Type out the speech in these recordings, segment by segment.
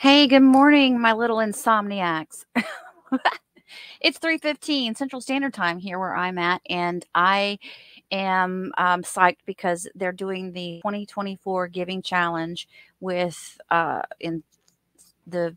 Hey, good morning, my little insomniacs. it's 3:15 Central Standard Time here where I'm at, and I am um, psyched because they're doing the 2024 Giving Challenge with uh, in the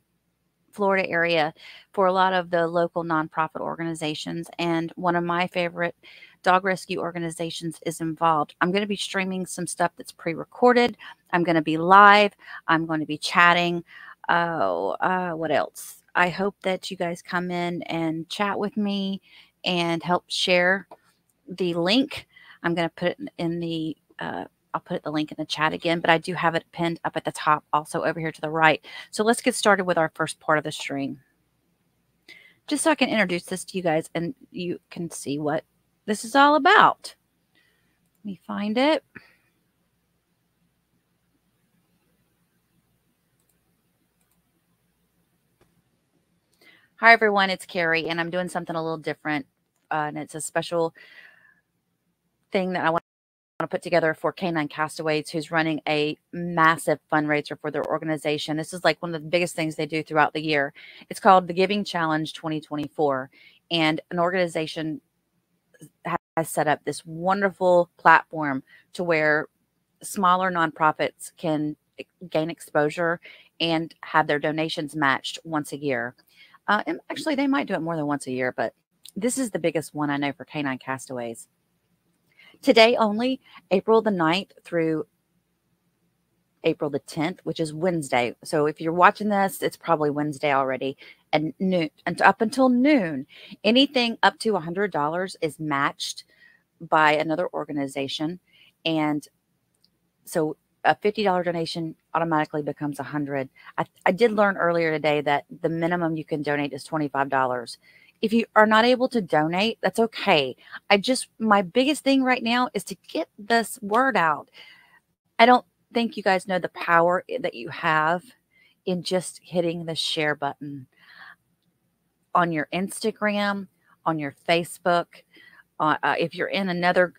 Florida area for a lot of the local nonprofit organizations, and one of my favorite dog rescue organizations is involved. I'm going to be streaming some stuff that's pre-recorded. I'm going to be live. I'm going to be chatting. Oh, uh, what else? I hope that you guys come in and chat with me and help share the link. I'm going to put it in the, uh, I'll put the link in the chat again, but I do have it pinned up at the top, also over here to the right. So let's get started with our first part of the stream. Just so I can introduce this to you guys and you can see what this is all about. Let me find it. Hi, everyone. It's Kerry, and I'm doing something a little different. Uh, and it's a special thing that I want to put together for Canine Castaways, who's running a massive fundraiser for their organization. This is like one of the biggest things they do throughout the year. It's called the Giving Challenge 2024. And an organization has set up this wonderful platform to where smaller nonprofits can gain exposure and have their donations matched once a year. Uh, and actually, they might do it more than once a year, but this is the biggest one I know for canine castaways. Today only, April the 9th through April the 10th, which is Wednesday. So if you're watching this, it's probably Wednesday already. And noon and up until noon, anything up to $100 is matched by another organization. And so a $50 donation automatically becomes a 100 I, I did learn earlier today that the minimum you can donate is $25 if you are not able to donate that's okay. I just my biggest thing right now is to get this word out. I don't think you guys know the power that you have in just hitting the share button. On your instagram on your facebook uh, uh, if you're in another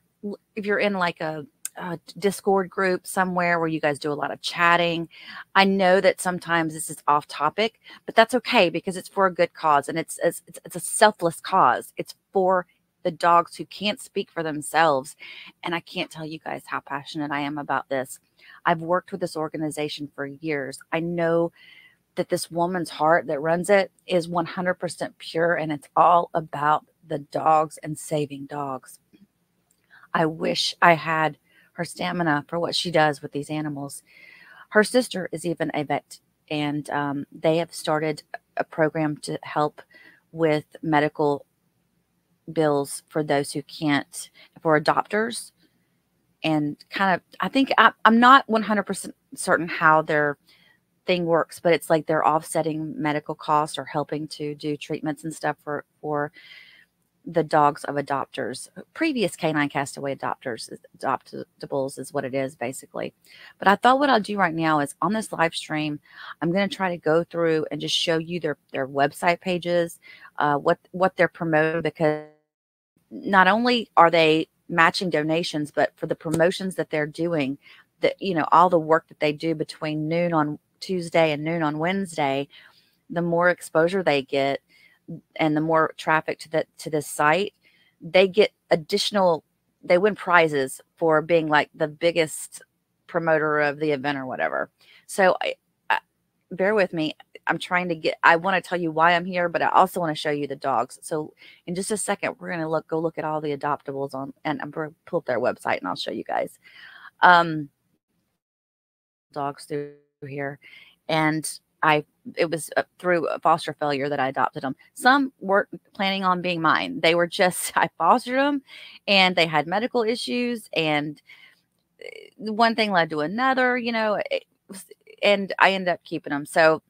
if you're in like a uh, Discord group somewhere where you guys do a lot of chatting. I know that sometimes this is off topic, but that's okay because it's for a good cause and it's it's, it's a selfless cause. It's for the dogs who can't speak for themselves. And I can't tell you guys how passionate I am about this. I've worked with this organization for years. I know that this woman's heart that runs it is 100% pure and it's all about the dogs and saving dogs. I wish I had her stamina for what she does with these animals. Her sister is even a vet, and um, they have started a program to help with medical bills for those who can't, for adopters. And kind of, I think I, I'm not 100% certain how their thing works, but it's like they're offsetting medical costs or helping to do treatments and stuff for for the dogs of adopters, previous canine castaway adopters, adoptables is what it is basically. But I thought what I'll do right now is on this live stream, I'm going to try to go through and just show you their their website pages, uh, what what they're promoting because not only are they matching donations, but for the promotions that they're doing, that you know all the work that they do between noon on Tuesday and noon on Wednesday, the more exposure they get and the more traffic to the to this site, they get additional they win prizes for being like the biggest promoter of the event or whatever. So I, I, bear with me. I'm trying to get I want to tell you why I'm here, but I also want to show you the dogs. So in just a second, we're gonna look go look at all the adoptables on and I'm gonna pull up their website and I'll show you guys. Um dogs through here. And I it was uh, through foster failure that I adopted them. Some weren't planning on being mine. They were just I fostered them, and they had medical issues, and eh, one thing led to another. You know, and I ended up keeping them. So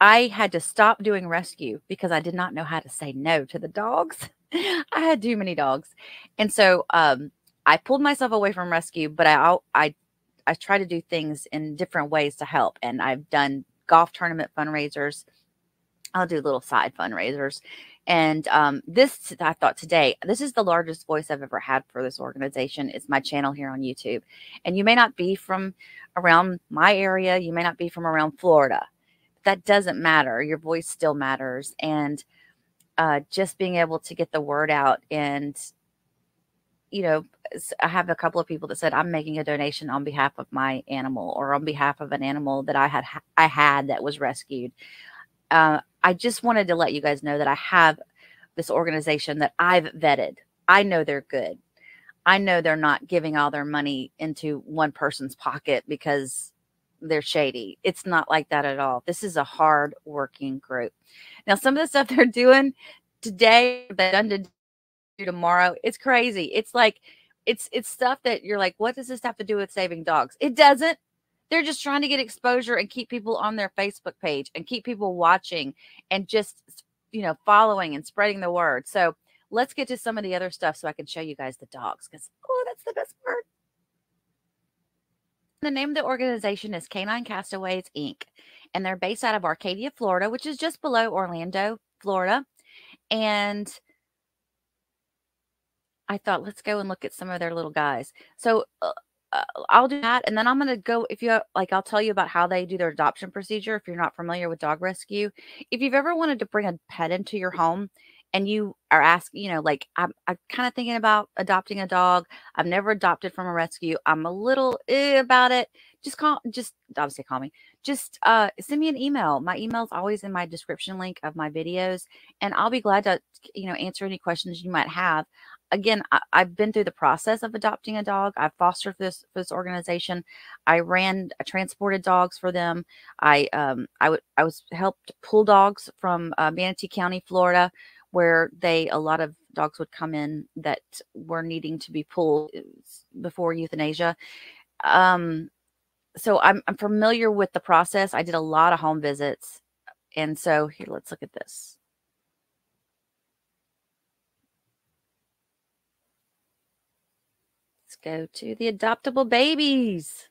I had to stop doing rescue because I did not know how to say no to the dogs. I had too many dogs, and so um, I pulled myself away from rescue. But I I I try to do things in different ways to help. And I've done golf tournament fundraisers. I'll do little side fundraisers. And um, this, I thought today, this is the largest voice I've ever had for this organization. It's my channel here on YouTube. And you may not be from around my area. You may not be from around Florida. but that doesn't matter. Your voice still matters. And uh, just being able to get the word out and, you know, I have a couple of people that said I'm making a donation on behalf of my animal or on behalf of an animal that I had I had that was rescued. Uh, I just wanted to let you guys know that I have this organization that I've vetted. I know they're good. I know they're not giving all their money into one person's pocket because they're shady. It's not like that at all. This is a hard working group. Now, some of the stuff they're doing today, they're done tomorrow. It's crazy. It's like it's it's stuff that you're like, what does this have to do with saving dogs? It doesn't. They're just trying to get exposure and keep people on their Facebook page and keep people watching and just you know following and spreading the word. So let's get to some of the other stuff so I can show you guys the dogs because oh, that's the best part. The name of the organization is Canine Castaways Inc. And they're based out of Arcadia, Florida, which is just below Orlando, Florida. And I thought, let's go and look at some of their little guys. So uh, uh, I'll do that. And then I'm going to go, if you like, I'll tell you about how they do their adoption procedure if you're not familiar with dog rescue. If you've ever wanted to bring a pet into your home and you are asking, you know, like I'm, I'm kind of thinking about adopting a dog. I've never adopted from a rescue. I'm a little eh about it. Just call, just obviously call me. Just uh, send me an email. My email is always in my description link of my videos, and I'll be glad to, you know, answer any questions you might have again, I, have been through the process of adopting a dog. I've fostered this for this organization. I ran, I transported dogs for them. I um I would I was helped pull dogs from uh, Manatee County, Florida, where they a lot of dogs would come in that were needing to be pulled uh, before euthanasia. Um, so I'm I'm familiar with the process. I did a lot of home visits, and so here, let's look at this. Go to the adoptable babies.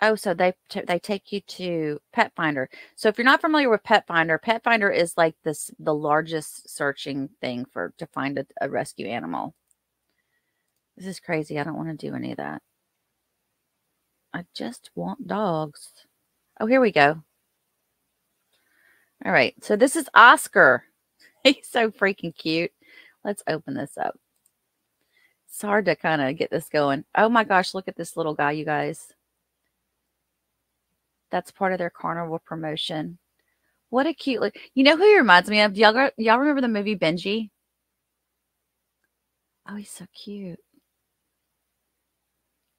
Oh, so they they take you to Petfinder. So if you're not familiar with Petfinder, Pet Finder is like this the largest searching thing for to find a, a rescue animal. This is crazy. I don't want to do any of that. I just want dogs. Oh, here we go. All right. So this is Oscar. He's so freaking cute. Let's open this up. It's hard to kind of get this going. Oh my gosh, look at this little guy, you guys. That's part of their carnival promotion. What a cute look. You know who he reminds me of? Y'all, y'all remember the movie Benji? Oh, he's so cute.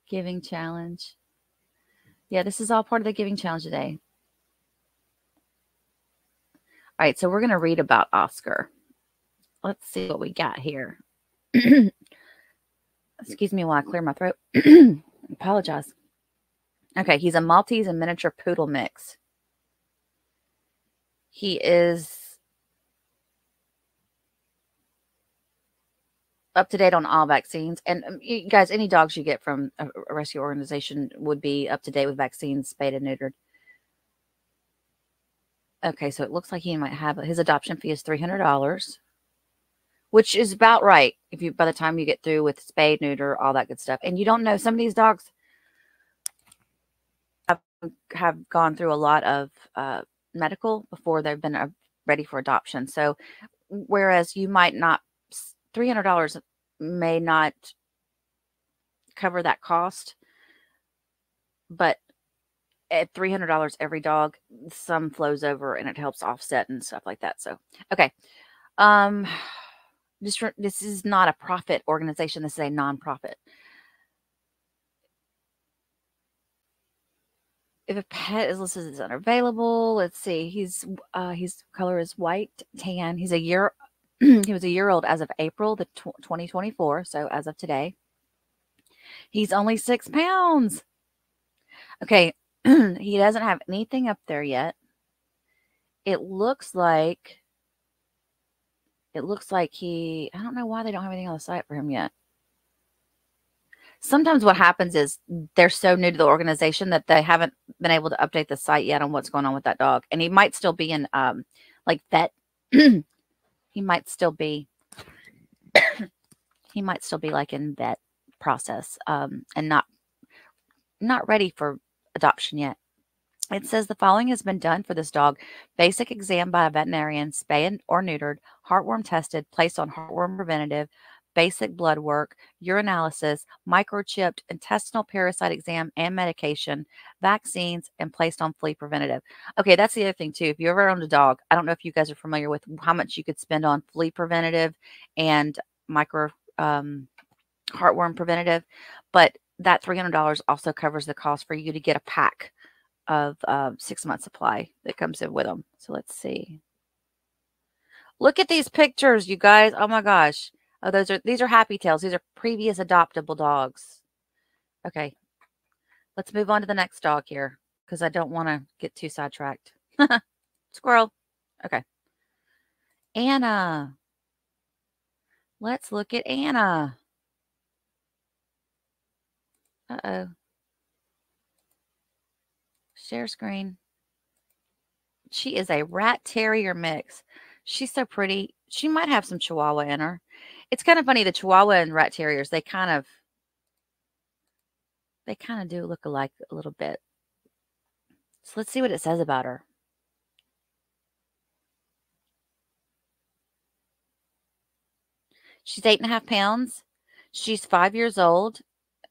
Giving challenge. Yeah, this is all part of the giving challenge today. All right, so we're going to read about Oscar. Let's see what we got here. Excuse me while I clear my throat. Apologize. Okay, he's a Maltese and miniature poodle mix. He is up to date on all vaccines. And um, you guys, any dogs you get from a rescue organization would be up to date with vaccines, spayed and neutered. Okay, so it looks like he might have his adoption fee is three hundred dollars, which is about right. If you by the time you get through with spayed, neuter, all that good stuff, and you don't know some of these dogs have have gone through a lot of uh, medical before they've been uh, ready for adoption. So, whereas you might not three hundred dollars may not cover that cost, but at $300 every dog, some flows over and it helps offset and stuff like that. So, okay. Um, this, this is not a profit organization. This is a nonprofit. If a pet is listed as unavailable, let's see. He's uh his color is white tan. He's a year he was a year old as of April the 2024, so as of today. He's only 6 pounds. Okay, he doesn't have anything up there yet. It looks like it looks like he I don't know why they don't have anything on the site for him yet. Sometimes what happens is they're so new to the organization that they haven't been able to update the site yet on what's going on with that dog. And he might still be in um like vet he might still be he might still be like in vet process um, and not not ready for adoption yet. It says the following has been done for this dog basic exam by a veterinarian, spay or neutered, heartworm tested, placed on heartworm preventative, basic blood work, urinalysis, microchipped, intestinal parasite exam and medication, vaccines, and placed on flea preventative. Okay, that's the other thing too. If you ever owned a dog, I don't know if you guys are familiar with how much you could spend on flea preventative and micro um, heartworm preventative, but that $300 also covers the cost for you to get a pack of uh, six month supply that comes in with them. So let's see. Look at these pictures, you guys. Oh my gosh. Oh, those are these are happy tails. These are previous adoptable dogs. Okay. Let's move on to the next dog here because I don't want to get too sidetracked. Squirrel. Okay. Anna. Let's look at Anna. Uh-oh. Share screen. She is a rat terrier mix. She's so pretty. She might have some chihuahua in her. It's kind of funny. The chihuahua and rat terriers, they kind of, they kind of do look alike a little bit. So let's see what it says about her. She's eight and a half pounds. She's five years old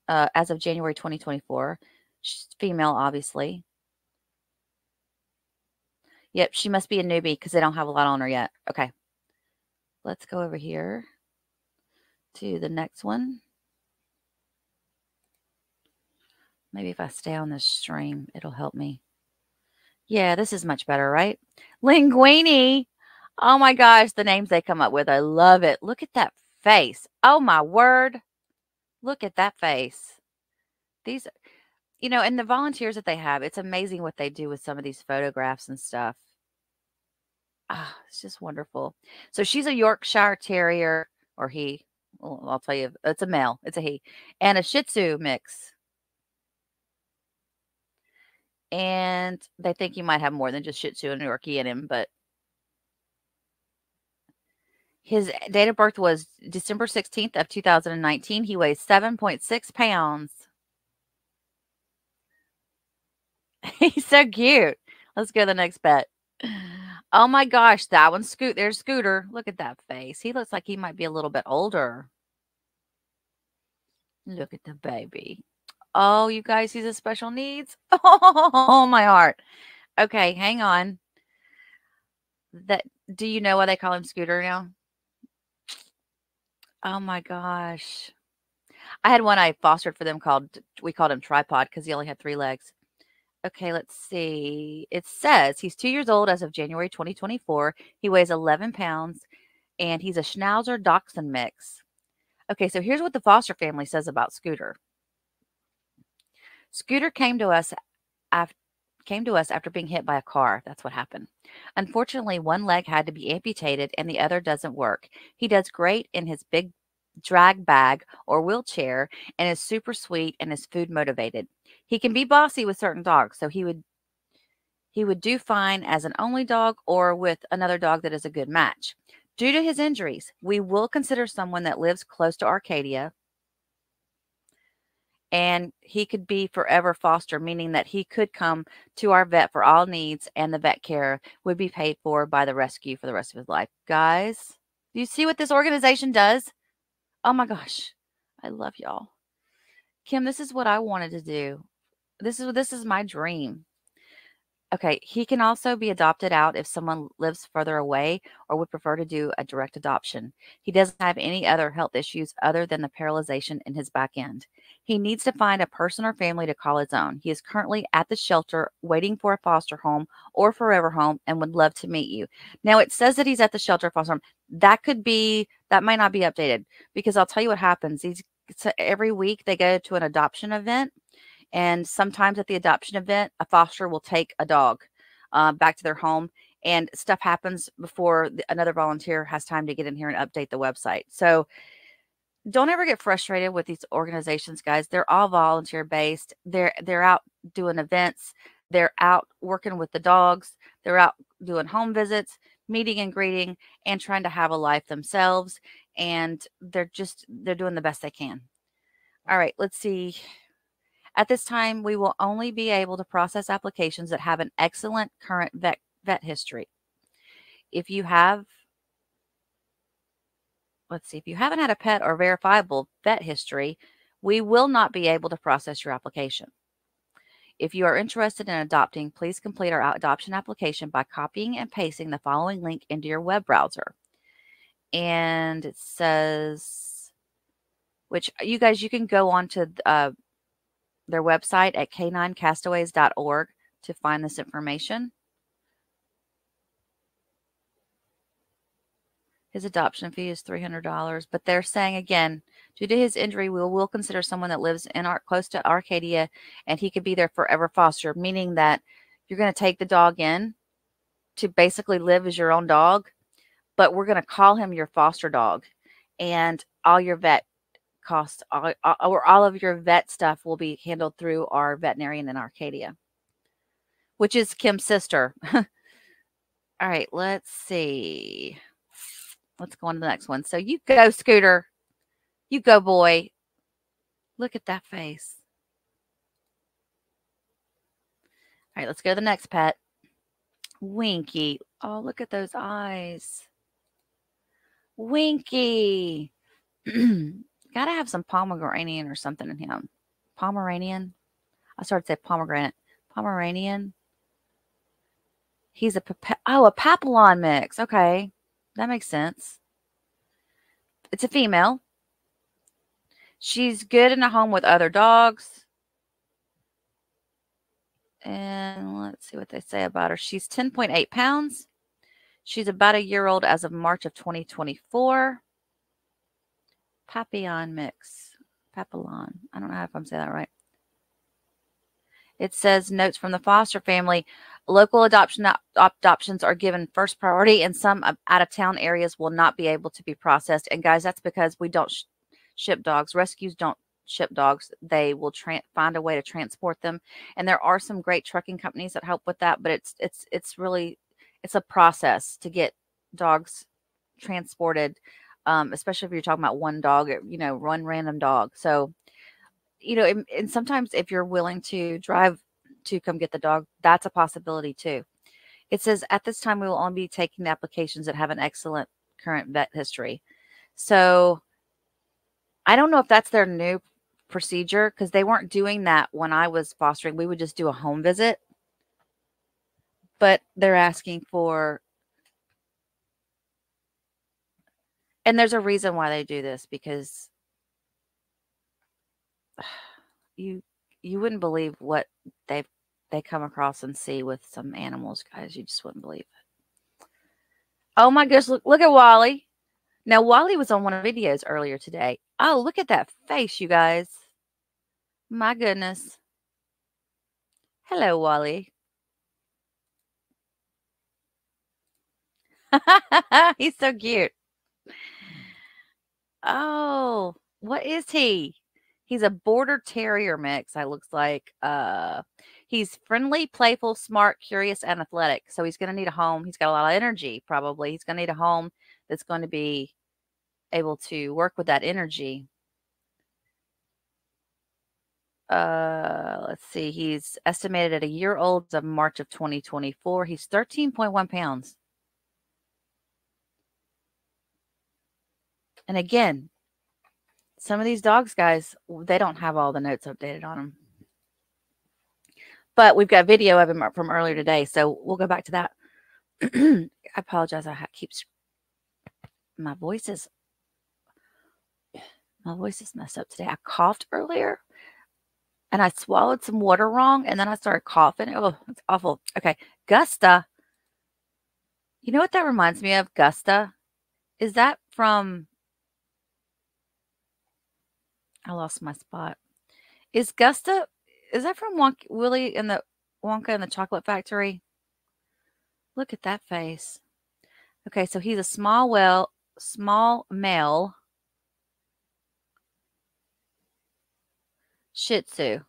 uh, as of January 2024. She's female, obviously. Yep, she must be a newbie because they don't have a lot on her yet. Okay. Let's go over here to the next one. Maybe if I stay on this stream, it'll help me. Yeah, this is much better, right? Linguini. Oh my gosh, the names they come up with. I love it. Look at that face. Oh my word. Look at that face. These, you know, and the volunteers that they have, it's amazing what they do with some of these photographs and stuff. Ah, it's just wonderful. So she's a Yorkshire Terrier, or he. Well, I'll tell you, it's a male. It's a he, and a Shih Tzu mix. And they think he might have more than just Shih Tzu and Yorkie in him, but his date of birth was December 16th of 2019. He weighs 7.6 pounds. He's so cute. Let's go to the next bet. Oh my gosh, that one's Scoot. There's Scooter. Look at that face. He looks like he might be a little bit older. Look at the baby. Oh, you guys, he's a special needs. Oh, my heart. Okay, hang on. That do you know why they call him Scooter now? Oh my gosh. I had one I fostered for them called we called him tripod because he only had three legs. Okay, let's see. It says he's two years old as of January 2024. He weighs 11 pounds and he's a Schnauzer Dachshund mix. Okay, so here's what the foster family says about Scooter. Scooter came to us after came to us after being hit by a car. That's what happened. Unfortunately, one leg had to be amputated and the other doesn't work. He does great in his big drag bag or wheelchair and is super sweet and is food motivated. He can be bossy with certain dogs, so he would he would do fine as an only dog or with another dog that is a good match. Due to his injuries, we will consider someone that lives close to Arcadia and he could be forever foster, meaning that he could come to our vet for all needs and the vet care would be paid for by the rescue for the rest of his life. Guys, do you see what this organization does? Oh my gosh, I love y'all. Kim, this is what I wanted to do. This is this is my dream. Okay, he can also be adopted out if someone lives further away or would prefer to do a direct adoption. He doesn't have any other health issues other than the paralyzation in his back end. He needs to find a person or family to call his own. He is currently at the shelter waiting for a foster home or forever home and would love to meet you. Now, it says that he's at the shelter foster home. That could be, that might not be updated because I'll tell you what happens. He's, every week they go to an adoption event and sometimes at the adoption event, a foster will take a dog uh, back to their home, and stuff happens before the, another volunteer has time to get in here and update the website. So don't ever get frustrated with these organizations, guys. They're all volunteer based. They're they're out doing events. They're out working with the dogs. They're out doing home visits, meeting and greeting, and trying to have a life themselves. And they're just they're doing the best they can. All right, let's see. At this time, we will only be able to process applications that have an excellent current vet, vet history. If you have, let's see, if you haven't had a pet or verifiable vet history, we will not be able to process your application. If you are interested in adopting, please complete our adoption application by copying and pasting the following link into your web browser. And it says, which you guys, you can go on to uh, their website at caninecastaways.org to find this information. His adoption fee is $300, but they're saying again, due to his injury, we will consider someone that lives in our close to Arcadia and he could be there forever foster, meaning that you're going to take the dog in to basically live as your own dog, but we're going to call him your foster dog and all your vet costs all, or all of your vet stuff will be handled through our veterinarian in Arcadia, which is Kim's sister. all right, let's see. Let's go on to the next one. So you go, Scooter. You go, boy. Look at that face. All right, let's go to the next pet. Winky. Oh, look at those eyes. Winky. Gotta have some Pomeranian or something in him. Pomeranian. I started to say pomegranate. Pomeranian. He's a oh a Papillon mix. Okay. That makes sense. It's a female. She's good in a home with other dogs. And let's see what they say about her. She's 10.8 pounds. She's about a year old as of March of 2024. Papillon mix. Papillon. I don't know if I'm saying that right. It says notes from the foster family. Local adoption adoptions are given first priority, and some out of town areas will not be able to be processed. And guys, that's because we don't sh ship dogs. Rescues don't ship dogs. They will find a way to transport them. And there are some great trucking companies that help with that, but it's it's it's really it's a process to get dogs transported, um, especially if you're talking about one dog, you know, one random dog. So, you know, and, and sometimes if you're willing to drive to come get the dog, that's a possibility too. It says at this time we will only be taking the applications that have an excellent current vet history. So I don't know if that's their new procedure because they weren't doing that when I was fostering. We would just do a home visit. But they're asking for and there's a reason why they do this because you you wouldn't believe what they've they come across and see with some animals, guys. You just wouldn't believe it. Oh my gosh, look, look at Wally. Now, Wally was on one of the videos earlier today. Oh, look at that face, you guys. My goodness. Hello, Wally. He's so cute. Oh, what is he? He's a border terrier mix, I looks like. Uh He's friendly, playful, smart, curious, and athletic. So he's going to need a home. He's got a lot of energy, probably. He's going to need a home that's going to be able to work with that energy. Uh, let's see. He's estimated at a year old of March of 2024. He's 13.1 pounds. And again, some of these dogs, guys, they don't have all the notes updated on them. But we've got video of him uh, from earlier today, so we'll go back to that. I apologize. I keep my voice is my voice is messed up today. I coughed earlier and I swallowed some water wrong and then I started coughing. Oh, it's awful. Okay. Gusta. You know what that reminds me of? Gusta. Is that from I lost my spot. Is Gusta is that from Wonk, Willy and the Wonka and the Chocolate Factory? Look at that face. Okay, so he's a small well, small male Shih Tzu.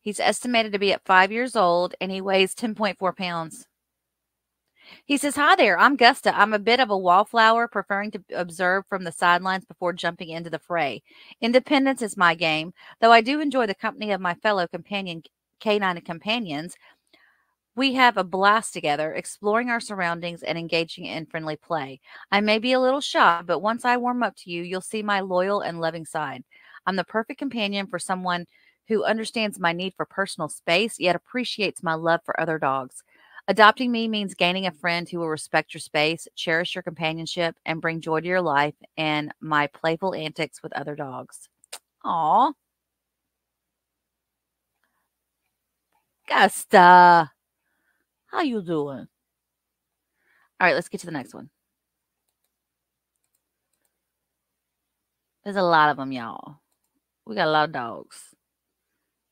He's estimated to be at five years old and he weighs 10.4 pounds. He says, Hi there, I'm Gusta. I'm a bit of a wallflower, preferring to observe from the sidelines before jumping into the fray. Independence is my game, though I do enjoy the company of my fellow companion canine companions. We have a blast together, exploring our surroundings and engaging in friendly play. I may be a little shy, but once I warm up to you, you'll see my loyal and loving side. I'm the perfect companion for someone who understands my need for personal space, yet appreciates my love for other dogs. Adopting me means gaining a friend who will respect your space, cherish your companionship, and bring joy to your life and my playful antics with other dogs. Aw. Gusta. How you doing? All right, let's get to the next one. There's a lot of them, y'all. We got a lot of dogs.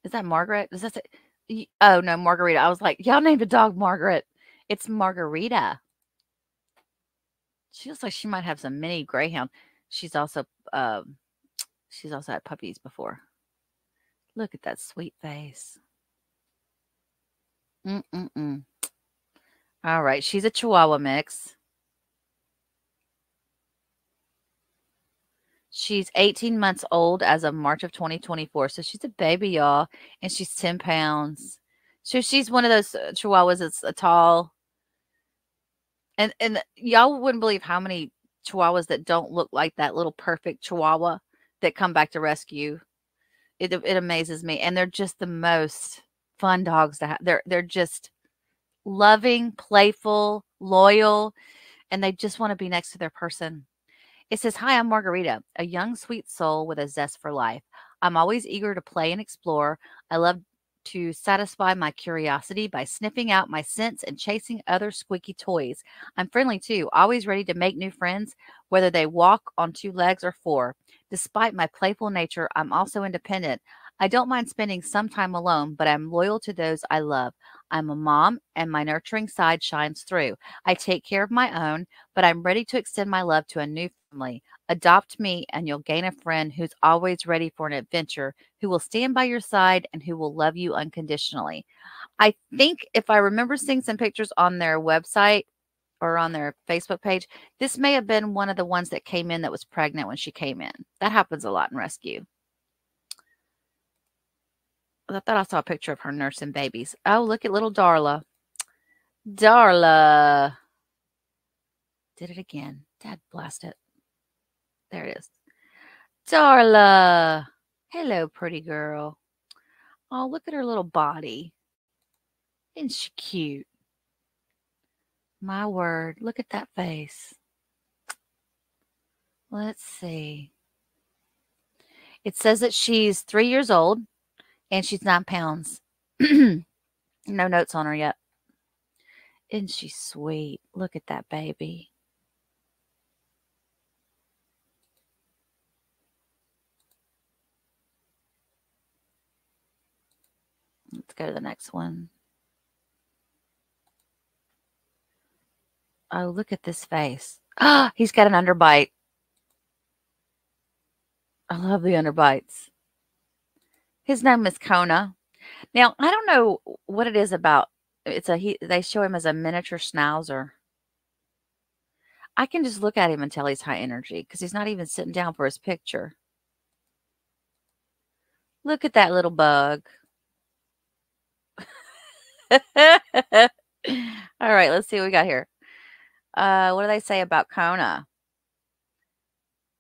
Is that Margaret? Is that Oh no, Margarita. I was like, y'all named a dog Margaret. It's Margarita. She looks like she might have some mini greyhound. She's also um, she's also had puppies before. Look at that sweet face. Mm-mm-mm. All right. She's a Chihuahua mix. She's 18 months old as of March of 2024. So she's a baby, y'all. And she's 10 pounds. So she's one of those uh, Chihuahuas that's a tall. And and y'all wouldn't believe how many Chihuahuas that don't look like that little perfect Chihuahua that come back to rescue. It, it amazes me. And they're just the most fun dogs to have. They're they're just loving, playful, loyal, and they just want to be next to their person. It says, Hi, I'm Margarita, a young, sweet soul with a zest for life. I'm always eager to play and explore. I love to satisfy my curiosity by sniffing out my scents and chasing other squeaky toys. I'm friendly too, always ready to make new friends, whether they walk on two legs or four. Despite my playful nature, I'm also independent. I don't mind spending some time alone, but I'm loyal to those I love. I'm a mom, and my nurturing side shines through. I take care of my own, but I'm ready to extend my love to a new family. Adopt me, and you'll gain a friend who's always ready for an adventure, who will stand by your side, and who will love you unconditionally. I think if I remember seeing some pictures on their website or on their Facebook page, this may have been one of the ones that came in that was pregnant when she came in. That happens a lot in rescue. I thought I saw a picture of her nursing babies. Oh, look at little Darla. Darla. Did it again. Dad blast it. There it is. Darla. Hello, pretty girl. Oh, look at her little body. Isn't she cute? My word. Look at that face. Let's see. It says that she's three years old and she's nine pounds. no notes on her yet. Isn't she sweet? Look at that baby. Let's go to the next one. Oh, look at this face. Ah, he's got an underbite. I love the underbites. His name is Kona. Now, I don't know what it is about it's a he they show him as a miniature schnauzer. I can just look at him and tell he's high energy because he's not even sitting down for his picture. Look at that little bug. All right, let's see what we got here. Uh, what do they say about Kona?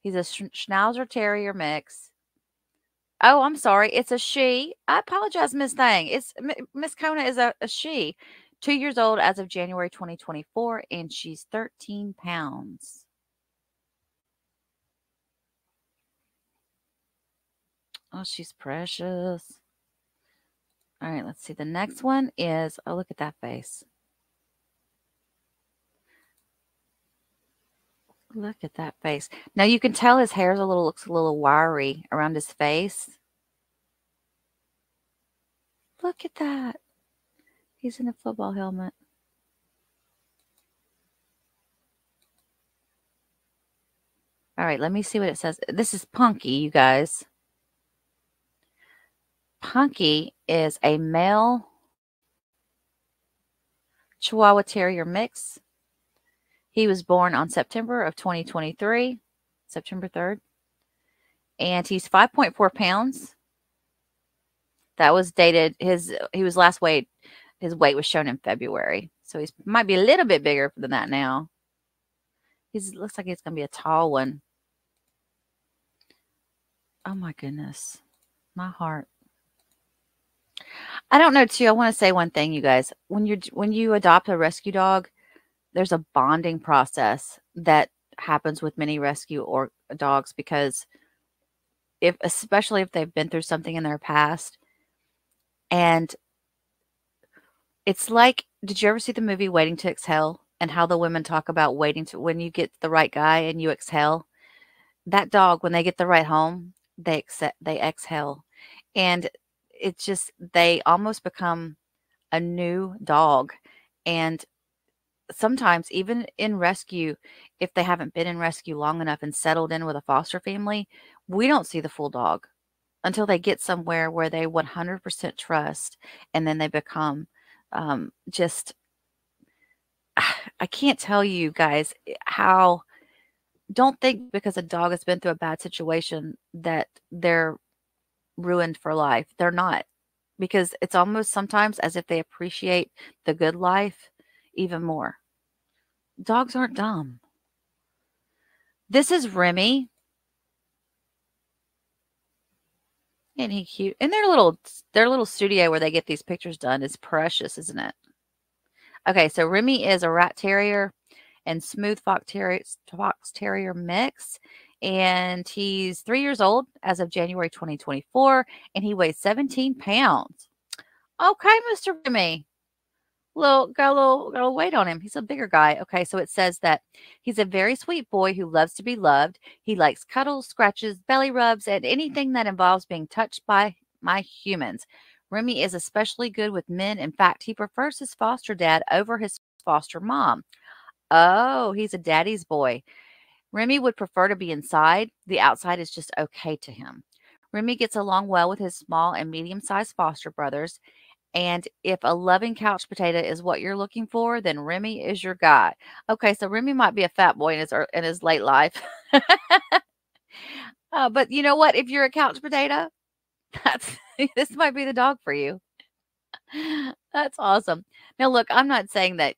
He's a Schnauzer Terrier mix. Oh, I'm sorry. It's a she. I apologize, Miss Thang. It's Miss Kona is a, a she. Two years old as of January 2024, and she's 13 pounds. Oh, she's precious. All right, let's see. The next one is, oh, look at that face. Look at that face. Now you can tell his hair's a little looks a little wiry around his face. Look at that. He's in a football helmet. All right, let me see what it says. This is Punky, you guys. Punky is a male Chihuahua Terrier mix He was born on September of 2023, September 3rd. And he's 5.4 pounds. That was dated his he was last weighed his weight was shown in February. So he's might be a little bit bigger than that now. He's looks like he's gonna be a tall one. Oh my goodness. My heart. I don't know too. I want to say one thing, you guys. When you when you adopt a rescue dog, there's a bonding process that happens with many rescue or dogs because if especially if they've been through something in their past and it's like did you ever see the movie Waiting to Exhale and how the women talk about waiting to when you get the right guy and you exhale? That dog when they get the right home, they accept they exhale. And it's just they almost become a new dog and sometimes even in rescue if they haven't been in rescue long enough and settled in with a foster family we don't see the full dog until they get somewhere where they 100% trust and then they become um, just i can't tell you guys eh, how don't think because a dog has been through a bad situation that they're ruined for life. They're not because it's almost sometimes as if they appreciate the good life even more. Dogs aren't dumb. This is Remy. Ain't he cute? And their little their little studio where they get these pictures done is precious, isn't it? Okay, so Remy is a rat terrier and smooth fox terrier, fox terrier mix. And he's three years old as of January 2024, and he weighs 17 pounds. Okay, Mr. Remy little got a little got a little weight on him. He's a bigger guy. Okay, so it says that he's a very sweet boy who loves to be loved. He likes cuddles, scratches, belly rubs, and anything that involves being touched by my humans. Remy is especially good with men. In fact, he prefers his foster dad over his foster mom. Oh, he's a daddy's boy. Remy would prefer to be inside. The outside is just okay to him. Remy gets along well with his small and medium sized foster brothers. And if a loving couch potato is what you're looking for, then Remy is your guy. Okay, so Remy might be a fat boy in his in his late life. uh, but you know what? If you're a couch potato, that's this might be the dog for you. That's awesome. Now, look, I'm not saying that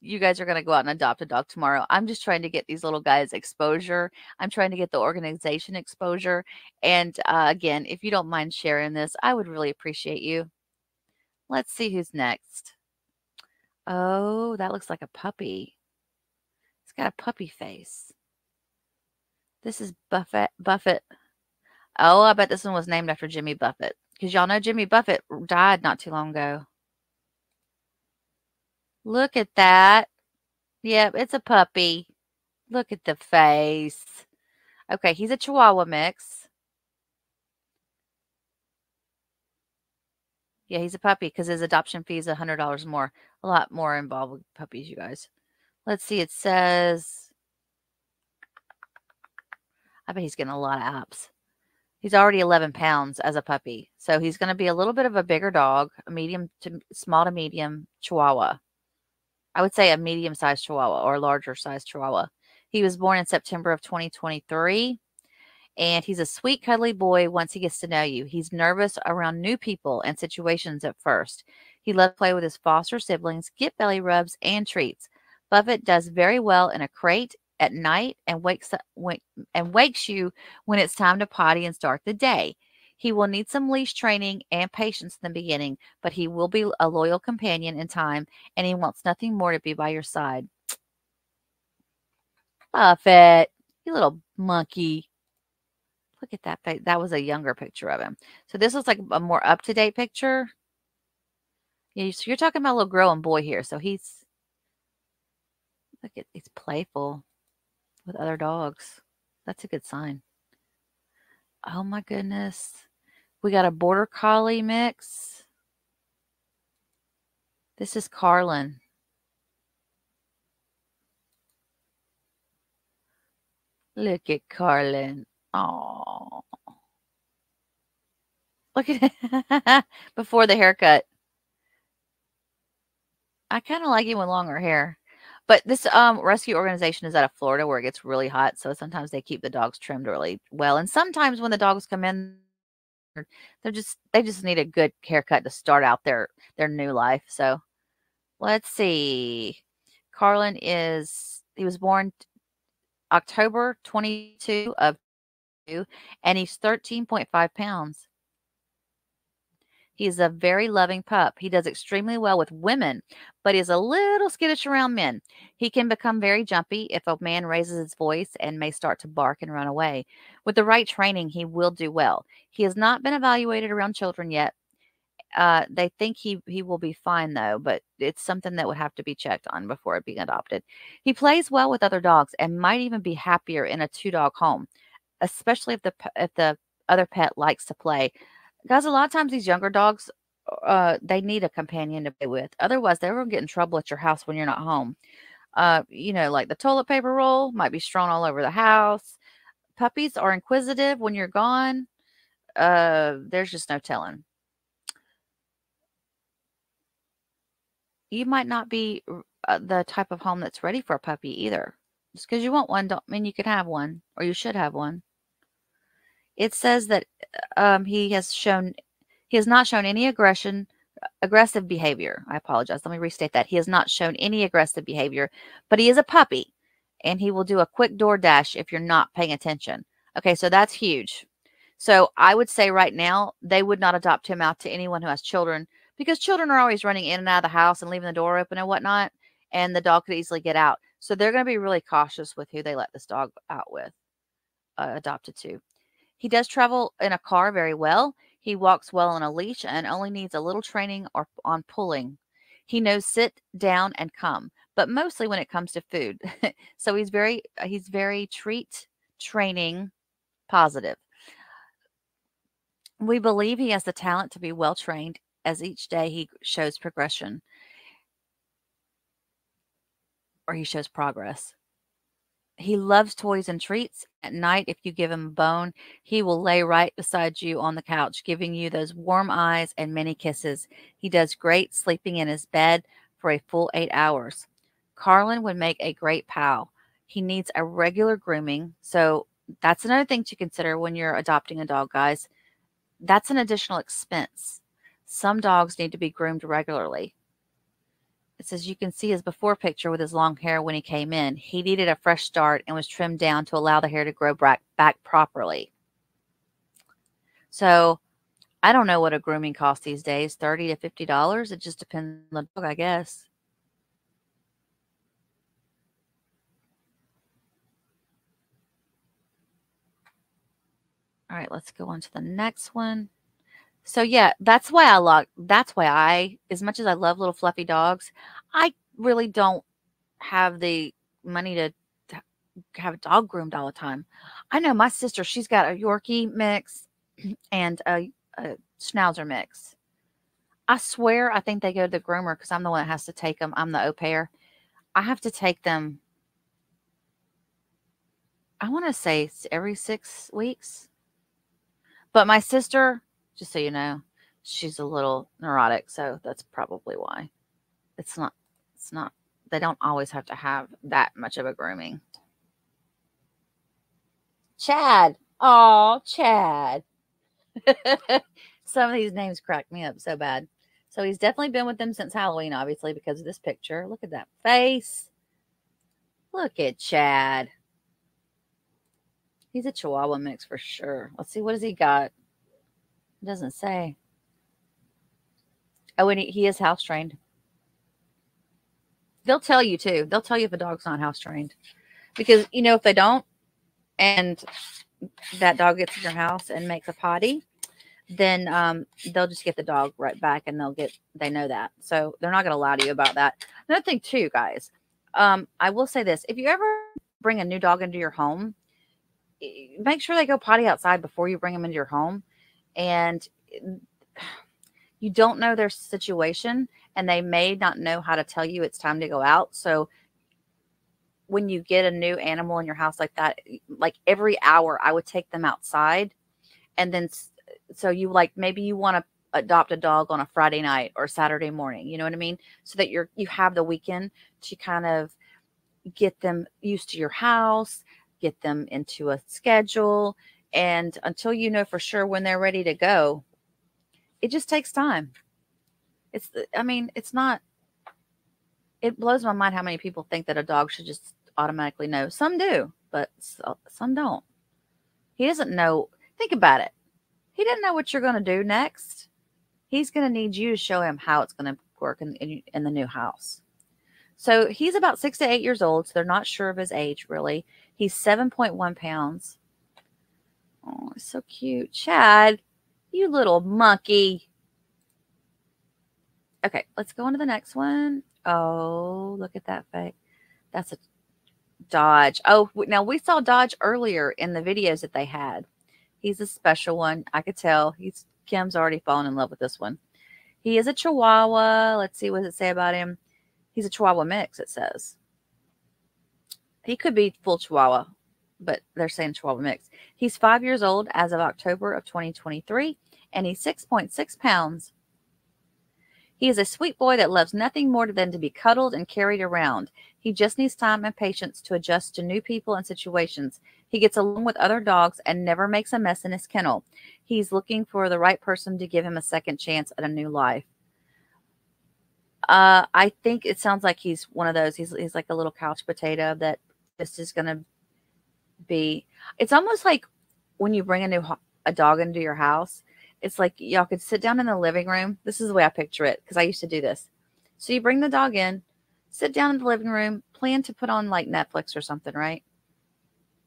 you guys are going to go out and adopt a dog tomorrow. I'm just trying to get these little guys exposure. I'm trying to get the organization exposure. And uh, again, if you don't mind sharing this, I would really appreciate you. Let's see who's next. Oh, that looks like a puppy. It's got a puppy face. This is Buffett. Buffett. Oh, I bet this one was named after Jimmy Buffett. Because y'all know Jimmy Buffett died not too long ago. Look at that. Yep, it's a puppy. Look at the face. Okay, he's a Chihuahua mix. Yeah, he's a puppy because his adoption fee is a hundred dollars more. A lot more involved with puppies, you guys. Let's see. It says, I bet he's getting a lot of apps. He's already 11 pounds as a puppy. So he's going to be a little bit of a bigger dog, a medium to small to medium chihuahua. I would say a medium sized chihuahua or larger sized chihuahua. He was born in September of 2023 and he's a sweet, cuddly boy once he gets to know you. He's nervous around new people and situations at first. He loves to play with his foster siblings, get belly rubs, and treats. Buffett does very well in a crate at night and wakes up and wakes you when it's time to potty and start the day. He will need some leash training and patience in the beginning, but he will be a loyal companion in time, and he wants nothing more to be by your side. Buffett, you little monkey. Look at that. That was a younger picture of him. So this looks like a more up to date picture. Yeah, so you're talking about a little girl and boy here. So he's look at he's playful with other dogs. That's a good sign. Oh my goodness. We got a border collie mix. This is Carlin. Look at Carlin. Oh. Look at it before the haircut. I kind of like him with longer hair. But this um, rescue organization is out of Florida where it gets really hot. So sometimes they keep the dogs trimmed really well. And sometimes when the dogs come in, they're just they just need a good haircut to start out their their new life. So let's see. Carlin is he was born October 22 of and he's 13.5 pounds. He's a very loving pup. He does extremely well with women, but he's a little skittish around men. He can become very jumpy if a man raises his voice and may start to bark and run away. With the right training, he will do well. He has not been evaluated around children yet. Uh, they think he he will be fine though, but it's something that would have to be checked on before it being adopted. He plays well with other dogs and might even be happier in a two dog home, especially if the if the other pet likes to play. Guys, a lot of times these younger dogs, uh, they need a companion to play with. Otherwise, they're going to get in trouble at your house when you're not home. Uh, you know, like the toilet paper roll might be strewn all over the house. Puppies are inquisitive when you're gone. Uh, there's just no telling. You might not be uh, the type of home that's ready for a puppy either. Just because you want one, don't mean you can have one or you should have one. It says that um, he has shown he has not shown any aggression aggressive behavior. I apologize. Let me restate that. He has not shown any aggressive behavior, but he is a puppy and he will do a quick door dash if you're not paying attention. Okay, so that's huge. So I would say right now they would not adopt him out to anyone who has children because children are always running in and out of the house and leaving the door open and whatnot, and the dog could easily get out. So they're going to be really cautious with who they let this dog out with, uh, adopted to. He does travel in a car very well. He walks well on a leash and only needs a little training or on pulling. He knows sit, down, and come, but mostly when it comes to food. so he's very uh, he's very treat training positive. We believe he has the talent to be well trained as each day he shows progression or he shows progress. He loves toys and treats. At night, if you give him a bone, he will lay right beside you on the couch, giving you those warm eyes and many kisses. He does great sleeping in his bed for a full eight hours. Carlin would make a great pal. He needs a regular grooming. So that's another thing to consider when you're adopting a dog, guys. That's an additional expense. Some dogs need to be groomed regularly. It says you can see his before picture with his long hair when he came in. He needed a fresh start and was trimmed down to allow the hair to grow back, back properly. So I don't know what a grooming costs these days 30 to $50. It just depends on the dog, I guess. All right, let's go on to the next one. So yeah, that's why I love that's why I as much as I love little fluffy dogs, I really don't have the money to, to have a dog groomed all the time. I know my sister, she's got a Yorkie mix and a, a Schnauzer mix. I swear I think they go to the groomer because I'm the one that has to take them. I'm the au pair. I have to take them, I want to say every six weeks. But my sister, just so you know, she's a little neurotic, so that's probably why. It's not it's not they don't always have to have that much of a grooming. Chad. Oh, Chad. Some of these names crack me up so bad. So he's definitely been with them since Halloween, obviously, because of this picture. Look at that face. Look at Chad. He's a Chihuahua mix for sure. Let's see, what has he got? It doesn't say. Oh, and he, is house trained. They'll tell you too. They'll tell you if a dog's not house trained. Because, you know, if they don't and that dog gets in your house and makes a potty, then um, they'll just get the dog right back and they'll get, they know that. So they're not going to lie to you about that. Another thing, too, guys, um, I will say this if you ever bring a new dog into your home, make sure they go potty outside before you bring them into your home and you don't know their situation and they may not know how to tell you it's time to go out. So when you get a new animal in your house like that, like every hour I would take them outside and then so you like maybe you want to adopt a dog on a Friday night or Saturday morning, you know what I mean? So that you're you have the weekend to kind of get them used to your house, get them into a schedule. And until you know for sure when they're ready to go, it just takes time. It's, uh, I mean, it's not, it blows my mind how many people think that a dog should just automatically know. Some do, but uh, some don't. He doesn't know. Think about it. He didn't know what you're going to do next. He's going to need you to show him how it's going to work in, in, in the new house. So he's about six to eight years old. So they're not sure of his age, really. He's 7.1 pounds. Oh, so cute. Chad, you little monkey. Okay, let's go on to the next one. Oh, look at that fake. That's a Dodge. Oh, now we saw Dodge earlier in the videos that they had. He's a special one. I could tell. He's Kim's already fallen in love with this one. He is a Chihuahua. Let's see what does it say about him. He's a Chihuahua mix, it says. He could be full Chihuahua, but they're saying Chihuahua mix. He's five years old as of October of 2023, and he's 6.6 pounds. He is a sweet boy that loves nothing more than to be cuddled and carried around. He just needs time and patience to adjust to new people and situations. He gets along with other dogs and never makes a mess in his kennel. He's looking for the right person to give him a second chance at a new life. Uh, I think it sounds like he's one of those. He's, he's like a little couch potato that just is going to be. It's almost like when you bring a new a dog into your house it's like y'all could sit down in the living room. This is the way I picture it because I used to do this. So you bring the dog in, sit down in the living room, plan to put on like Netflix or something, right?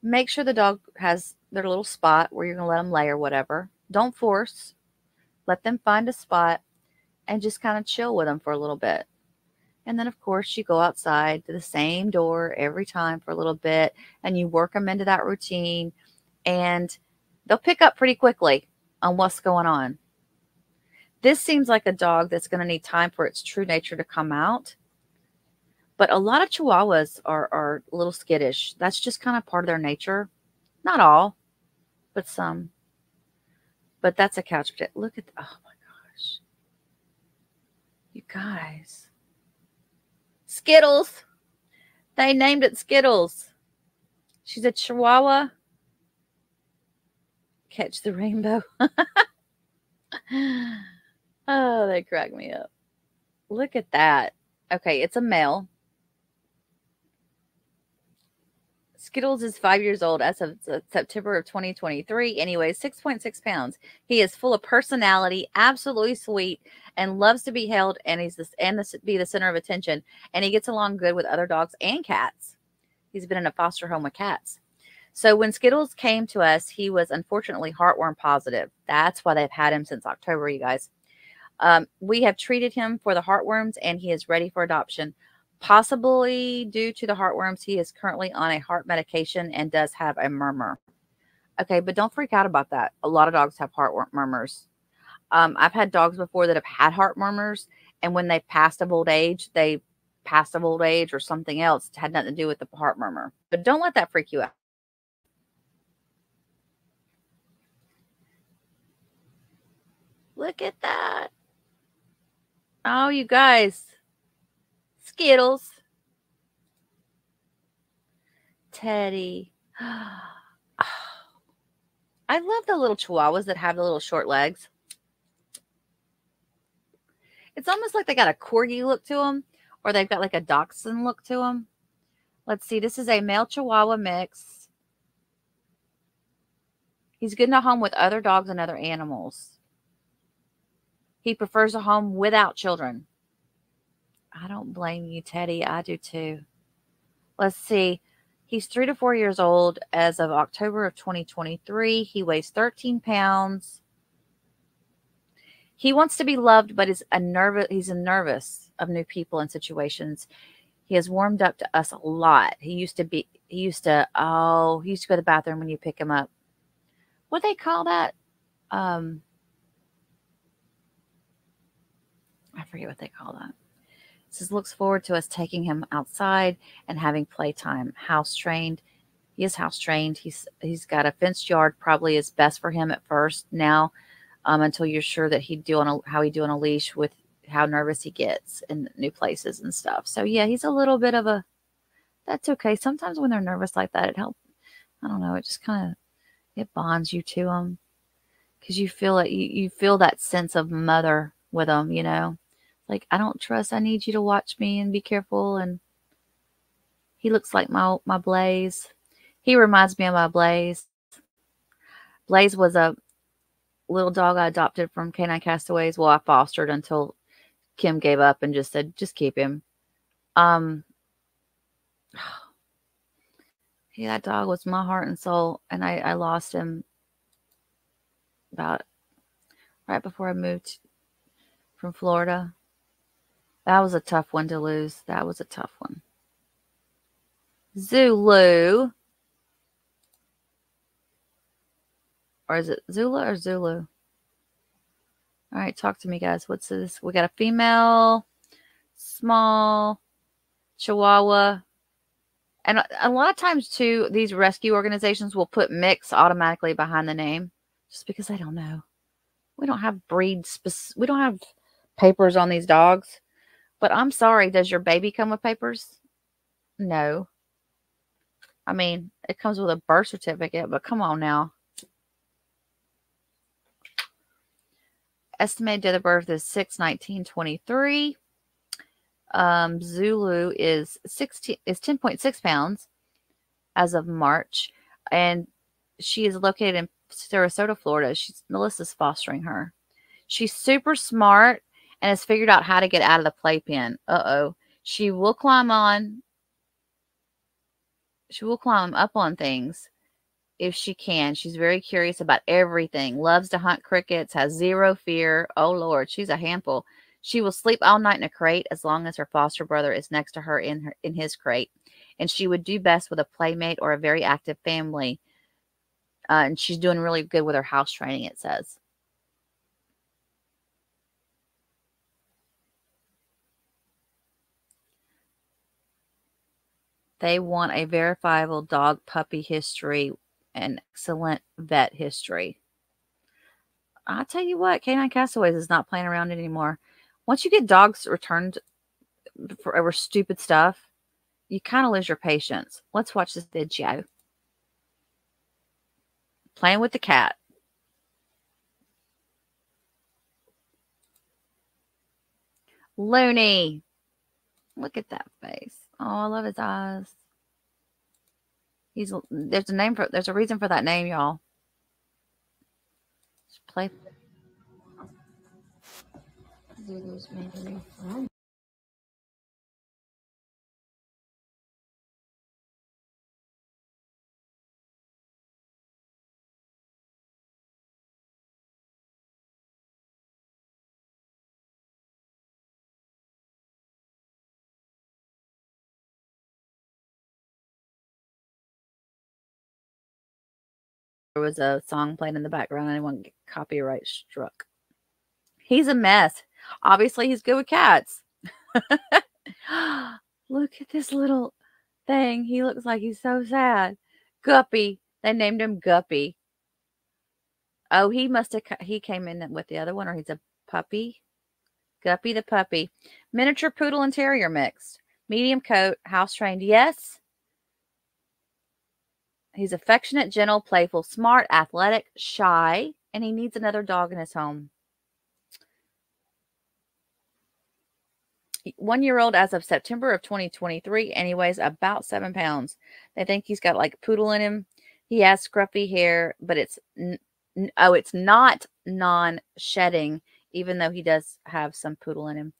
Make sure the dog has their little spot where you're going to let them lay or whatever. Don't force. Let them find a spot and just kind of chill with them for a little bit. And then, of course, you go outside to the same door every time for a little bit and you work them into that routine and they'll pick up pretty quickly on what's going on. This seems like a dog that's going to need time for its true nature to come out. But a lot of Chihuahuas are, are a little skittish. That's just kind of part of their nature. Not all, but some. But that's a couch potato. Look at, oh my gosh. You guys. Skittles. They named it Skittles. She's a Chihuahua catch the rainbow. oh, they crack me up. Look at that. Okay, it's a male. Skittles is five years old as of September of 2023 and he weighs 6.6 pounds. He is full of personality, absolutely sweet, and loves to be held and he's this and this, be the center of attention. And he gets along good with other dogs and cats. He's been in a foster home with cats. So when Skittles came to us, he was unfortunately heartworm positive. That's why they've had him since October, you guys. Um, we have treated him for the heartworms and he is ready for adoption. Possibly due to the heartworms, he is currently on a heart medication and does have a murmur. Okay, but don't freak out about that. A lot of dogs have heart murmurs. Um, I've had dogs before that have had heart murmurs, and when they passed of old age, they passed of old age or something else. Had nothing to do with the heart murmur. But don't let that freak you out. Look at that. Oh, you guys. Skittles. Teddy. I love the little chihuahuas that have the little short legs. It's almost like they got a corgi look to them, or they've got like a dachshund look to them. Let's see. This is a male chihuahua mix. He's good in a home with other dogs and other animals. He prefers a home without children. I don't blame you, Teddy. I do too. Let's see. He's three to four years old as of October of 2023. He weighs 13 pounds. He wants to be loved, but is a nervous. He's a nervous of new people and situations. He has warmed up to us a lot. He used to be. He used to. Oh, he used to go to the bathroom when you pick him up. What they call that? Um, I forget what they call that. Says looks forward to us taking him outside and having playtime. House trained. He is house trained. He's he's got a fenced yard. Probably is best for him at first. Now, um, until you're sure that he'd do on a, how he do on a leash with how nervous he gets in new places and stuff. So yeah, he's a little bit of a That's okay. Sometimes when they're nervous like that, it helps. I don't know. It just kind of it bonds you to them because you feel it. You, you feel that sense of mother with them. You know, like I don't trust. I need you to watch me and be careful. And he looks like my my Blaze. He reminds me of my Blaze. Blaze was a little dog I adopted from Canine Castaways. Well, I fostered until Kim gave up and just said, just keep him. Um, yeah, that dog was my heart and soul, and I, I lost him about right before I moved from Florida. That was a tough one to lose. That was a tough one. Zulu. Or is it Zula or Zulu? All right, talk to me, guys. What's this? We got a female, small, Chihuahua. And a, lot of times, too, these rescue organizations will put mix automatically behind the name just because they don't know. We don't have breed, we don't have papers on these dogs. But I'm sorry, does your baby come with papers? No. I mean, it comes with a birth certificate, but come on now. Estimated date of birth is 6 1923. Um, Zulu is 16 is 10.6 pounds as of March, and she is located in Sarasota, Florida. She's Melissa's fostering her. She's super smart and has figured out how to get out of the playpen. Uh oh. She will climb on. She will climb up on things if she can. She's very curious about everything, loves to hunt crickets, has zero fear. Oh, Lord, she's a handful. She will sleep all night in a crate as long as her foster brother is next to her in her in his crate. And she would do best with a playmate or a very active family. Uh, and she's doing really good with her house training, it says. They want a verifiable dog puppy history and excellent vet history. I tell you what, Canine Castaways is not playing around anymore. Once you get dogs returned for over stupid stuff, you kind of lose your patience. Let's watch this video. Playing with the cat. Looney. Look at that face. Oh, I love his eyes. He's there's a name for there's a reason for that name, y'all. Just play. Was a song playing in the background want get copyright struck. He's a mess. Obviously, he's good with cats. Look at this little thing. He looks like he's so sad. Guppy. They named him Guppy. Oh, he must have he came in with the other one, or he's a puppy. Guppy the puppy. Miniature poodle and terrier mixed. Medium coat, house trained. Yes. He's affectionate, gentle, playful, smart, athletic, shy, and he needs another dog in his home. One year old as of September of 2023, and he weighs about seven pounds. They think he's got like poodle in him. He has scruffy hair, but it's oh, it's not non shedding, even though he does have some poodle in him.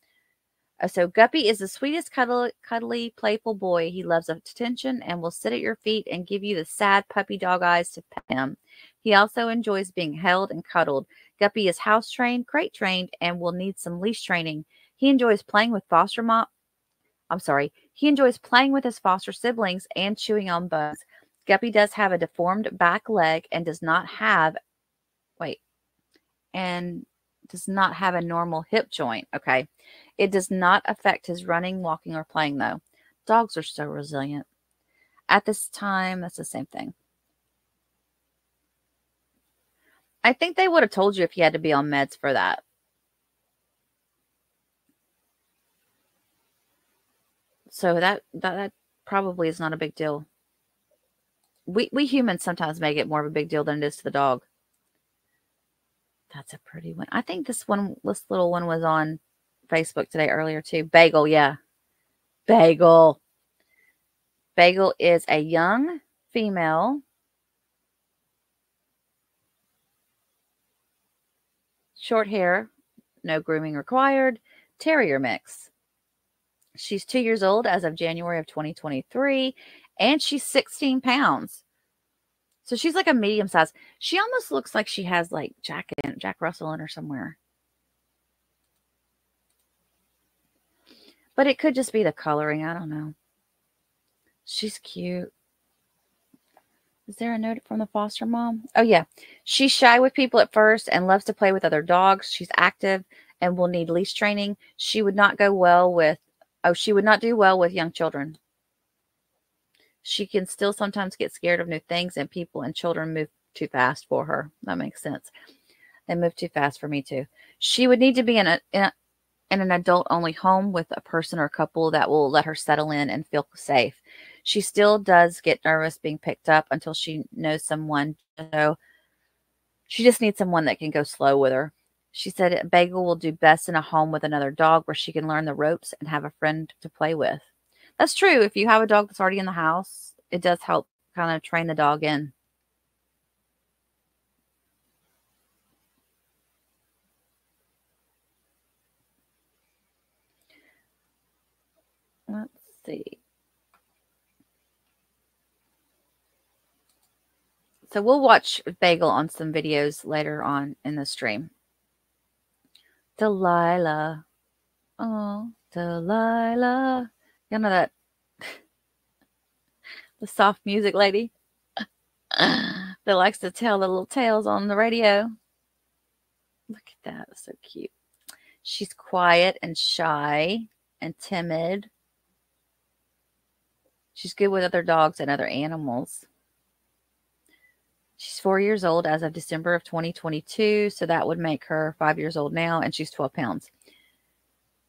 Uh, so Guppy is the sweetest, cuddly, cuddly, playful boy. He loves attention and will sit at your feet and give you the sad puppy dog eyes to pet him. He also enjoys being held and cuddled. Guppy is house trained, crate trained, and will need some leash training. He enjoys playing with foster mom. I'm sorry. He enjoys playing with his foster siblings and chewing on bones. Guppy does have a deformed back leg and does not have, wait, and does not have a normal hip joint. Okay. It does not affect his running, walking, or playing, though. Dogs are so resilient. At this time, that's the same thing. I think they would have told you if you had to be on meds for that. So that that, that probably is not a big deal. We we humans sometimes make it more of a big deal than it is to the dog. That's a pretty one. I think this one, this little one was on Facebook today earlier too. Bagel, yeah. Bagel. Bagel is a young female. Short hair, no grooming required. Terrier mix. She's two years old as of January of 2023, and she's 16 pounds. So she's like a medium size. She almost looks like she has like Jack in Jack Russell in her somewhere. But it could just be the coloring. I don't know. She's cute. Is there a note from the foster mom? Oh, yeah. She's shy with people at first and loves to play with other dogs. She's active and will need leash training. She would not go well with, oh, she would not do well with young children. She can still sometimes get scared of new things, and people and children move too fast for her. That makes sense. They move too fast for me, too. She would need to be in, a, in, a, in an adult only home with a person or a couple that will let her settle in and feel safe. She still does get nervous being picked up until she knows someone. So she just needs someone that can go slow with her. She said Bagel will do best in a home with another dog where she can learn the ropes and have a friend to play with. That's true. If you have a dog that's already in the house, it does help kind of train the dog in. Let's see. So we'll watch Bagel on some videos later on in the stream. Delilah. Oh, Delilah. You know that the soft music lady that likes to tell the little tales on the radio. Look at that. So cute. She's quiet and shy and timid. She's good with other dogs and other animals. She's four years old as of December of 2022. So that would make her five years old now, and she's 12 pounds.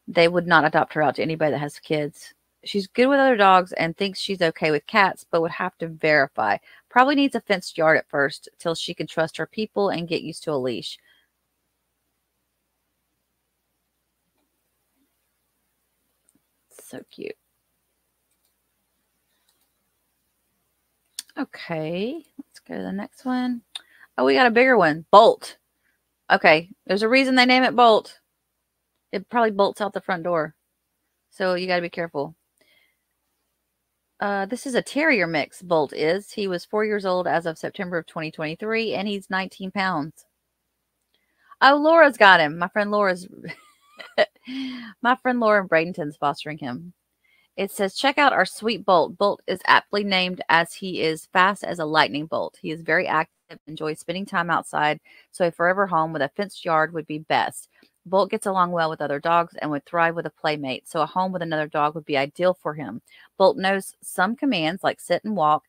They would not adopt her out to anybody that has kids. She's good with other dogs and thinks she's okay with cats, but would have to verify. Probably needs a fenced yard at first till she can trust her people and get used to a leash. So cute. Okay, let's go to the next one. Oh, we got a bigger one. Bolt. Okay, there's a reason they name it Bolt. It probably bolts out the front door. So you got to be careful. Uh, this is a terrier mix, Bolt is. He was four years old as of September of 2023, and he's 19 pounds. Oh, Laura's got him. My friend Laura's, my friend Laura Bradenton's fostering him. It says, check out our sweet Bolt. Bolt is aptly named as he is fast as a lightning bolt. He is very active, enjoys spending time outside, so a forever home with a fenced yard would be best. Bolt gets along well with other dogs and would thrive with a playmate, so a home with another dog would be ideal for him. Bolt knows some commands like sit and walk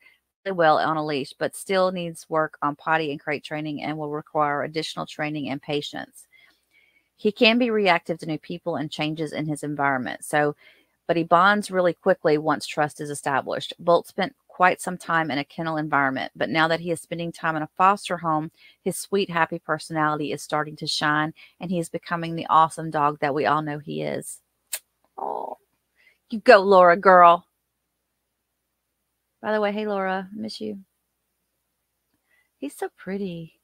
really well on a leash, but still needs work on potty and crate training and will require additional training and patience. He can be reactive to new people and changes in his environment. So, but he bonds really quickly once trust is established. Bolt spent quite some time in a kennel environment, but now that he is spending time in a foster home, his sweet, happy personality is starting to shine and he is becoming the awesome dog that we all know he is. Oh, you go, Laura, girl. By the way, hey, Laura, miss you. He's so pretty.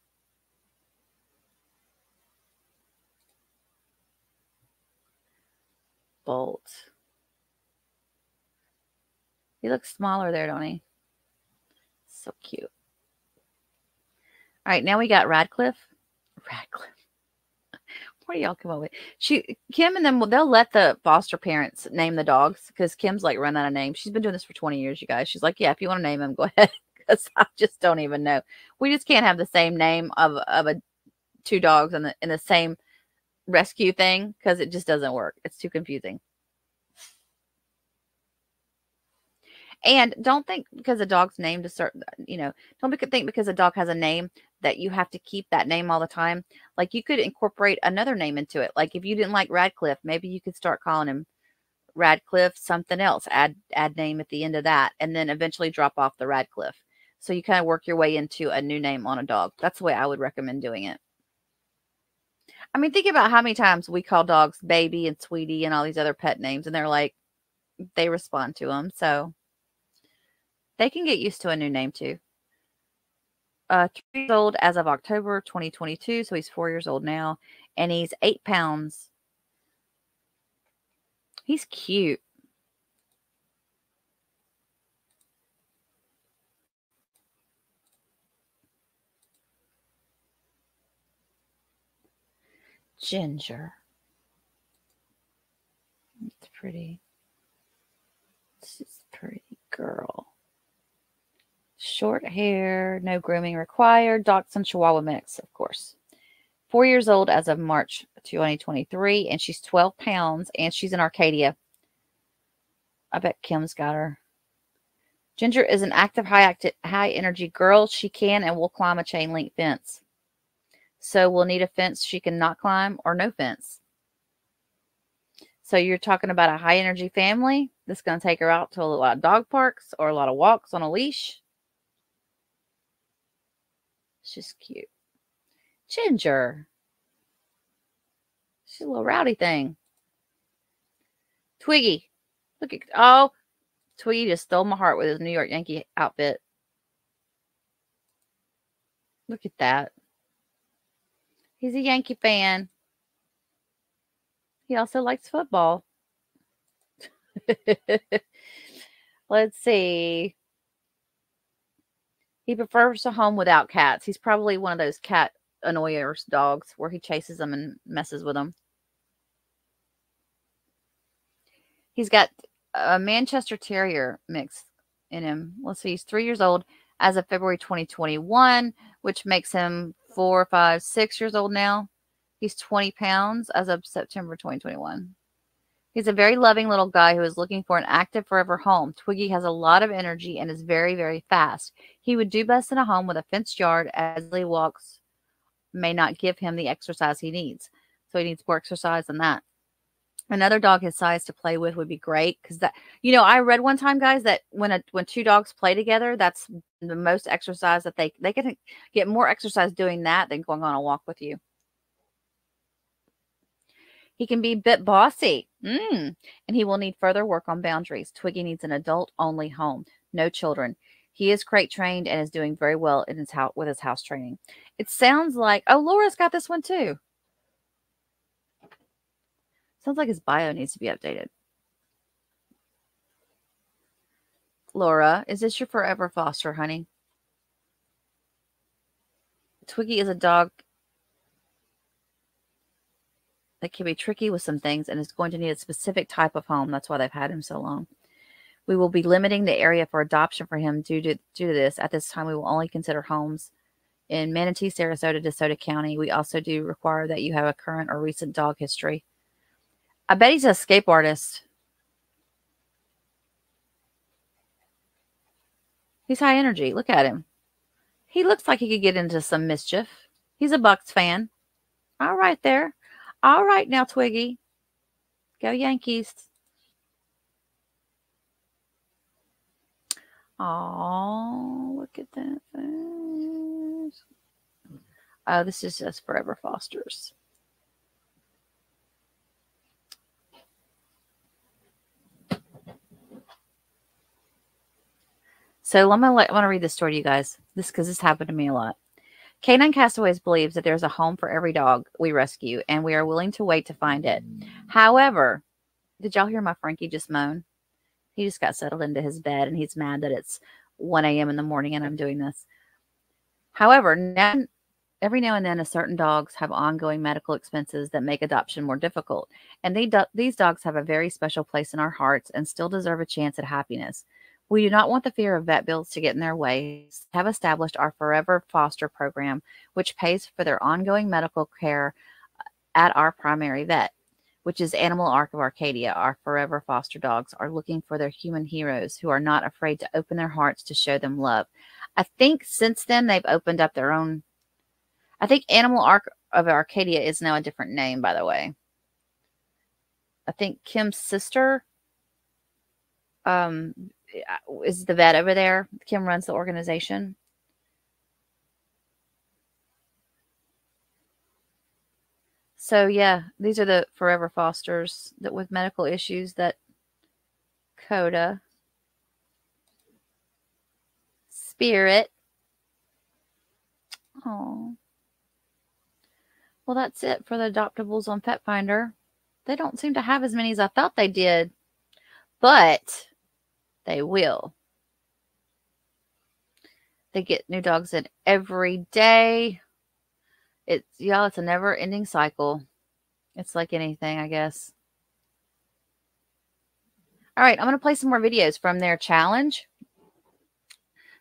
Bolt. He looks smaller there, don't he? So cute. All right, now we got Radcliffe. Radcliffe. What do y'all come up with? She, Kim, and them. They'll let the foster parents name the dogs because Kim's like run out of names. She's been doing this for twenty years, you guys. She's like, yeah, if you want to name them, go ahead. Because I just don't even know. We just can't have the same name of of a two dogs in the in the same rescue thing because it just doesn't work. It's too confusing. And don't think because a dog's named a certain, you know, don't think because a dog has a name that you have to keep that name all the time. Like you could incorporate another name into it. Like if you didn't like Radcliffe, maybe you could start calling him Radcliffe, something else. Add add name at the end of that, and then eventually drop off the Radcliffe. So you kind of work your way into a new name on a dog. That's the way I would recommend doing it. I mean, think about how many times we call dogs baby and sweetie and all these other pet names, and they're like, they respond to them. So they can get used to a new name too. Uh, three years old as of October 2022. So he's four years old now, and he's eight pounds. He's cute. Ginger. It's pretty. She's a pretty girl. Short hair, no grooming required. Dachshund Chihuahua mix, of course. Four years old as of March 2023, and she's 12 pounds, and she's in Arcadia. I bet Kim's got her. Ginger is an active, high active, high energy girl. She can and will climb a chain link fence. So we'll need a fence she can not climb or no fence. So you're talking about a high energy family that's going to take her out to a lot of dog parks or a lot of walks on a leash. Just cute. Ginger. She's a little rowdy thing. Twiggy. Look at, oh, Twiggy just stole my heart with his New York Yankee outfit. Look at that. He's a Yankee fan. He also likes football. Let's see. He prefers a home without cats. He's probably one of those cat annoyers dogs where he chases them and messes with them. He's got a Manchester Terrier mix in him. Let's see. He's three years old as of February 2021, which makes him four, five, six years old now. He's 20 pounds as of September 2021. He's a very loving little guy who is looking for an active forever home. Twiggy has a lot of energy and is very, very fast. He would do best in a home with a fenced yard as he walks may not give him the exercise he needs. So he needs more exercise than that another dog his size to play with would be great because that you know i read one time guys that when a when two dogs play together that's the most exercise that they they can get more exercise doing that than going on a walk with you he can be a bit bossy. Mm, and he will need further work on boundaries. Twiggy needs an adult only home. No children. He is crate trained and is doing very well in his house with his house training. It sounds like oh laura's got this one too. Sounds like his bio needs to be updated. Laura, is this your forever foster, honey? Twiggy is a dog that can be tricky with some things and is going to need a specific type of home. That's why they've had him so long. We will be limiting the area for adoption for him due to due to this. At this time, we will only consider homes in Manatee, Sarasota, DeSoto County. We also do require that you have a current or recent dog history. I bet he's a escape artist. He's high energy. Look at him. He looks like he could get into some mischief. He's a Bucks fan. All right there. All right now, Twiggy. Go Yankees. Oh, look at that face. Oh, this is just Forever Fosters. So I'm gonna let, I want to read this story to you guys. This because this happened to me a lot. Canine Castaways believes that there's a home for every dog we rescue, and we are willing to wait to find it. Mm. However, did y'all hear my Frankie just moan? He just got settled into his bed, and he's mad that it's 1 a.m. in the morning and I'm doing this. However, now, every now and then, a certain dogs have ongoing medical expenses that make adoption more difficult, and they do, these dogs have a very special place in our hearts and still deserve a chance at happiness. We do not want the fear of vet bills to get in their way. Have established our Forever Foster program, which pays for their ongoing medical care uh, at our primary vet, which is Animal Ark of Arcadia. Our Forever Foster dogs are looking for their human heroes who are not afraid to open their hearts to show them love. I think since then they've opened up their own. I think Animal Ark of Arcadia is now a different name, by the way. I think Kim's sister um, Uh, is the vet over there. Kim runs the organization. So yeah, these are the forever fosters that with medical issues that Coda, Spirit. Oh. Well, that's it for the adoptables on Petfinder. They don't seem to have as many as I thought they did, but they will. They get new dogs in every day. It's y'all, it's a never ending cycle. It's like anything, I guess. All right, I'm going to play some more videos from their challenge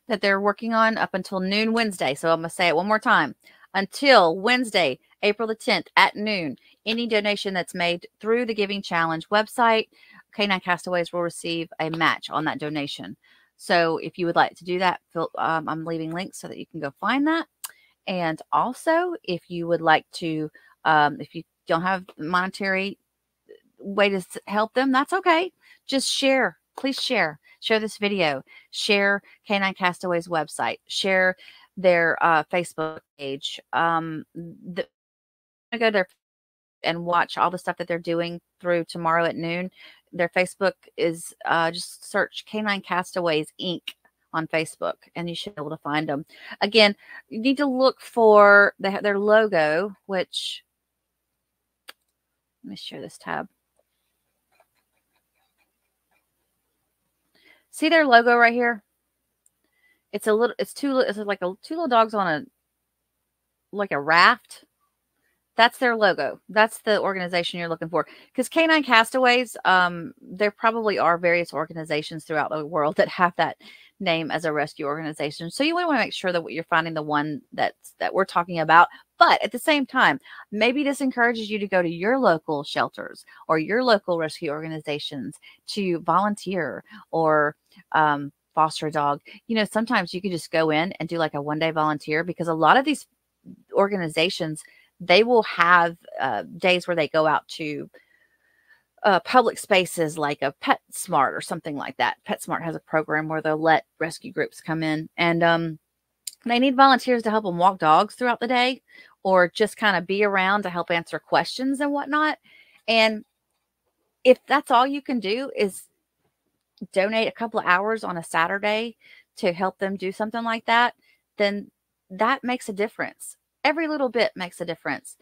that they're working on up until noon Wednesday. So I'm going to say it one more time. Until Wednesday, April the 10th at noon, any donation that's made through the Giving Challenge website, Canine Castaways will receive a match on that donation. So if you would like to do that, um, I'm leaving links so that you can go find that. And also, if you would like to, um, if you don't have monetary way to help them, that's okay. Just share. Please share. Share this video. Share Canine Castaways website. Share their uh, Facebook page. Um, the, go there and watch all the stuff that they're doing through tomorrow at noon. Their Facebook is uh, just search Canine Castaways Inc on Facebook, and you should be able to find them. Again, you need to look for the, their logo, which let me share this tab. See their logo right here? It's a little, it's two, it's like a two little dogs on a, like a raft that's their logo. That's the organization you're looking for. Because Canine Castaways, um, there probably are various organizations throughout the world that have that name as a rescue organization. So you want to make sure that you're finding the one that's that we're talking about. But at the same time, maybe this encourages you to go to your local shelters or your local rescue organizations to volunteer or um, foster a dog. You know, sometimes you can just go in and do like a one day volunteer because a lot of these organizations they will have uh, days where they go out to uh, public spaces like a PetSmart or something like that. PetSmart has a program where they'll let rescue groups come in and um, they need volunteers to help them walk dogs throughout the day or just kind of be around to help answer questions and whatnot. And if that's all you can do is donate a couple of hours on a Saturday to help them do something like that, then that makes a difference every little bit makes a difference.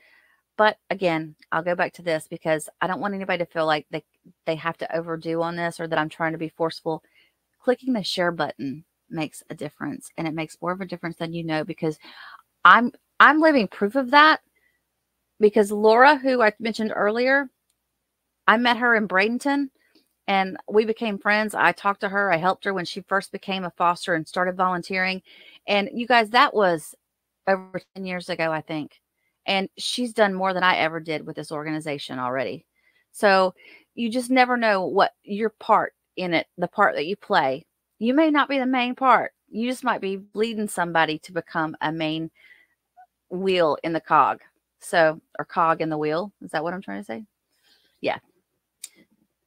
But again, I'll go back to this because I don't want anybody to feel like they they have to overdo on this or that I'm trying to be forceful. Clicking the share button makes a difference and it makes more of a difference than you know because I'm I'm living proof of that because Laura, who I mentioned earlier, I met her in Bradenton and we became friends. I talked to her. I helped her when she first became a foster and started volunteering. And you guys, that was over 10 years ago, I think. And she's done more than I ever did with this organization already. So you just never know what your part in it, the part that you play. You may not be the main part. You just might be leading somebody to become a main wheel in the cog. So, or cog in the wheel. Is that what I'm trying to say? Yeah.